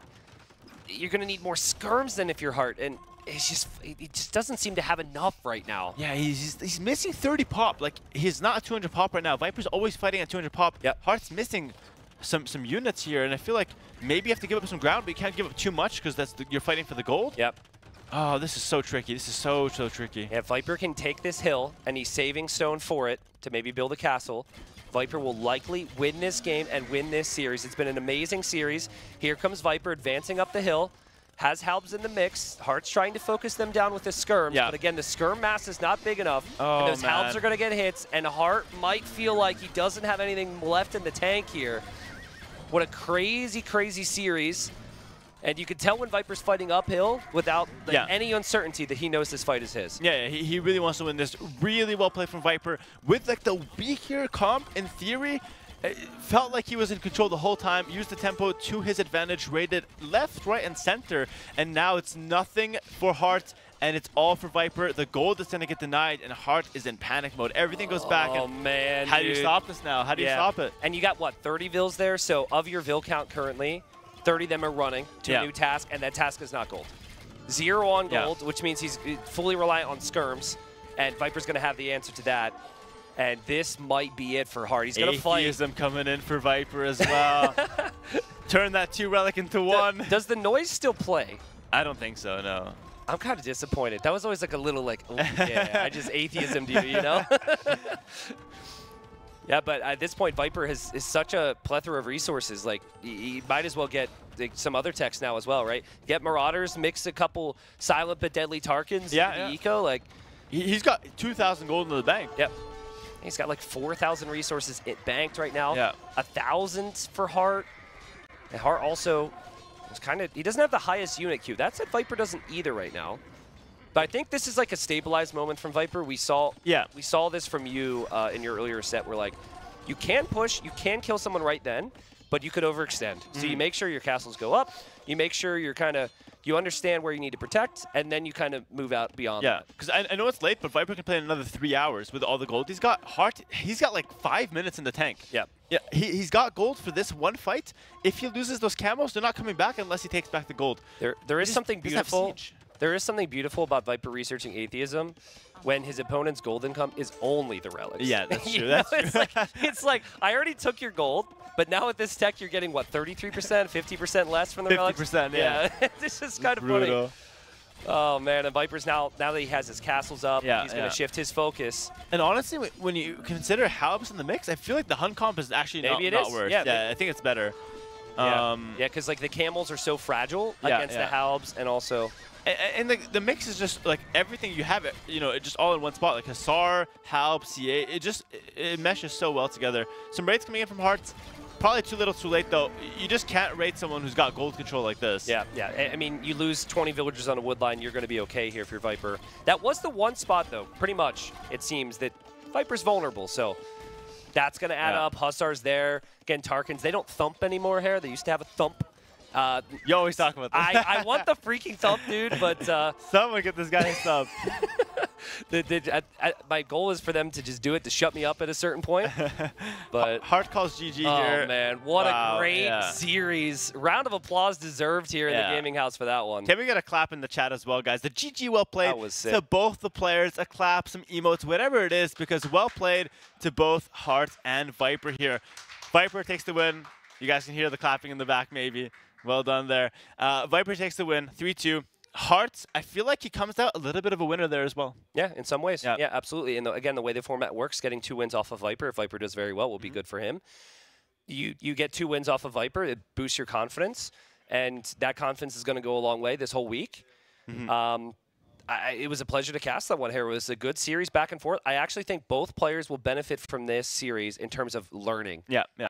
you're going to need more skirms than if you're Hart. And it's just he just doesn't seem to have enough right now. Yeah, he's, he's, missing 30 pop. Like, he's not at 200 pop right now. Viper's always fighting at 200 pop. Yep. Hart's missing some some units here, and I feel like maybe you have to give up some ground, but you can't give up too much because that's the, you're fighting for the gold. Yep. Oh, this is so tricky. This is so, so tricky. Yeah, Viper can take this hill, and he's saving stone for it to maybe build a castle. Viper will likely win this game and win this series. It's been an amazing series. Here comes Viper advancing up the hill. Has Halbs in the mix. Hart's trying to focus them down with the skirms. Yeah. But again, the skirm mass is not big enough. Oh, and those man. Halbs are going to get hits. And Hart might feel like he doesn't have anything left in the tank here. What a crazy, crazy series. And you can tell when Viper's fighting uphill without like, Yeah. any uncertainty that he knows this fight is his. Yeah, yeah, he, he really wants to win this. Really well played from Viper. With like the weaker comp, in theory, it felt like he was in control the whole time. Used the tempo to his advantage, raided left, right, and center. And now it's nothing for Hart, and it's all for Viper. The gold is going to get denied, and Hart is in panic mode. Everything goes back. Oh and man! how do you stop this now? How do you stop it? And you got what 30 vills there. So of your vill count currently, 30 of them are running to Yeah. a new task, and that task is not gold. Zero on Yeah. gold, which means he's uh, fully reliant on skirms, and Viper's going to have the answer to that. And this might be it for Hart. He's going to fight. Atheism coming in for Viper as well. *laughs* Turn that two relic into one. Does the noise still play? I don't think so, no. I'm kind of disappointed. That was always like a little like, yeah, I *laughs* just atheism you, you know? *laughs* yeah, but at this point, Viper has is such a plethora of resources. Like, he, he might as well get like, some other techs now as well, right? Get Marauders, mix a couple silent but deadly Tarkans Yeah, yeah. eco. Like, He, he's got 2,000 gold in the bank. yep. He's got like 4,000 resources it banked right now. Yeah. A thousand for Hart. And Hart also kind of, he doesn't have the highest unit queue. That said, Viper doesn't either right now. But I think this is like a stabilized moment from Viper. We saw, Yeah. we saw this from you uh, in your earlier set where like, you can push, you can kill someone right then, but you could overextend. So you mm. make sure your castles go up, you make sure you're kind of, you understand where you need to protect, and then you kind of move out beyond Yeah, because I, I know it's late, but Viper can play another three hours with all the gold. He's got heart. He's got like five minutes in the tank. Yeah. Yeah, he, he's got gold for this one fight. If he loses those camos, they're not coming back unless he takes back the gold. There, there is something beautiful. There is something beautiful about Viper researching atheism when his opponent's gold income is only the relics. Yeah, that's *laughs* true, know, that's it's true. like it's like I already took your gold, but now with this tech you're getting what 33%, 50% less from the relics. 50%, yeah. *laughs* this is kind of Brutal. funny. Oh man, and Viper's now now that he has his castles up, Yeah, he's going to yeah. shift his focus. And honestly, when you consider Halbs in the mix, I feel like the Hun comp is actually not, Maybe it not is. worse. Yeah, Yeah, I think it's better. Yeah, Um, yeah, because like the camels are so fragile against the halbs, and also And, the, the mix is just like everything you have it, you know, it just all in one spot. Like Hussar, Halb, CA, it just it, meshes so well together. Some raids coming in from Harts. Probably too little, too late though. You just can't rate someone who's got gold control like this. Yeah, yeah. I- mean, you lose 20 villagers on a wood line, you're going to be okay here if you're Viper. That was the one spot, though, pretty much, it seems, that Viper's vulnerable. So that's going to add Yeah. up. Hussar's there. Again, Tarkans, they don't thump anymore here. They used to have a thump. Uh, You always talk about that. I, I want the freaking thump, dude, but uh, *laughs* Someone get this guy a sub. *laughs* the, the, I, I, my goal is for them to just do it to shut me up at a certain point. *laughs* But Hart calls GG Oh here. Oh, man, what Wow, a great yeah. series! Round of applause deserved here in the gaming house for that one. Can we get a clap in the chat as well, guys? The GG well played That was sick. to both the players, a clap, some emotes, whatever it is, because well played to both Hart and Viper here. Viper takes the win. You guys can hear the clapping in the back, maybe. Well done there. Uh, Viper takes the win, 3-2. Harts, I feel like he comes out a little bit of a winner there as well. Yeah, in some ways. Yeah. Yeah, absolutely. And the, again, the way the format works, getting two wins off of Viper, if Viper does very well, will be good for him. You you get two wins off of Viper, it boosts your confidence, and that confidence is going to go a long way this whole week. Mm-hmm. Um, I, it was a pleasure to cast that one here. It was a good series back and forth. I actually think both players will benefit from this series in terms of learning. Yeah, yeah.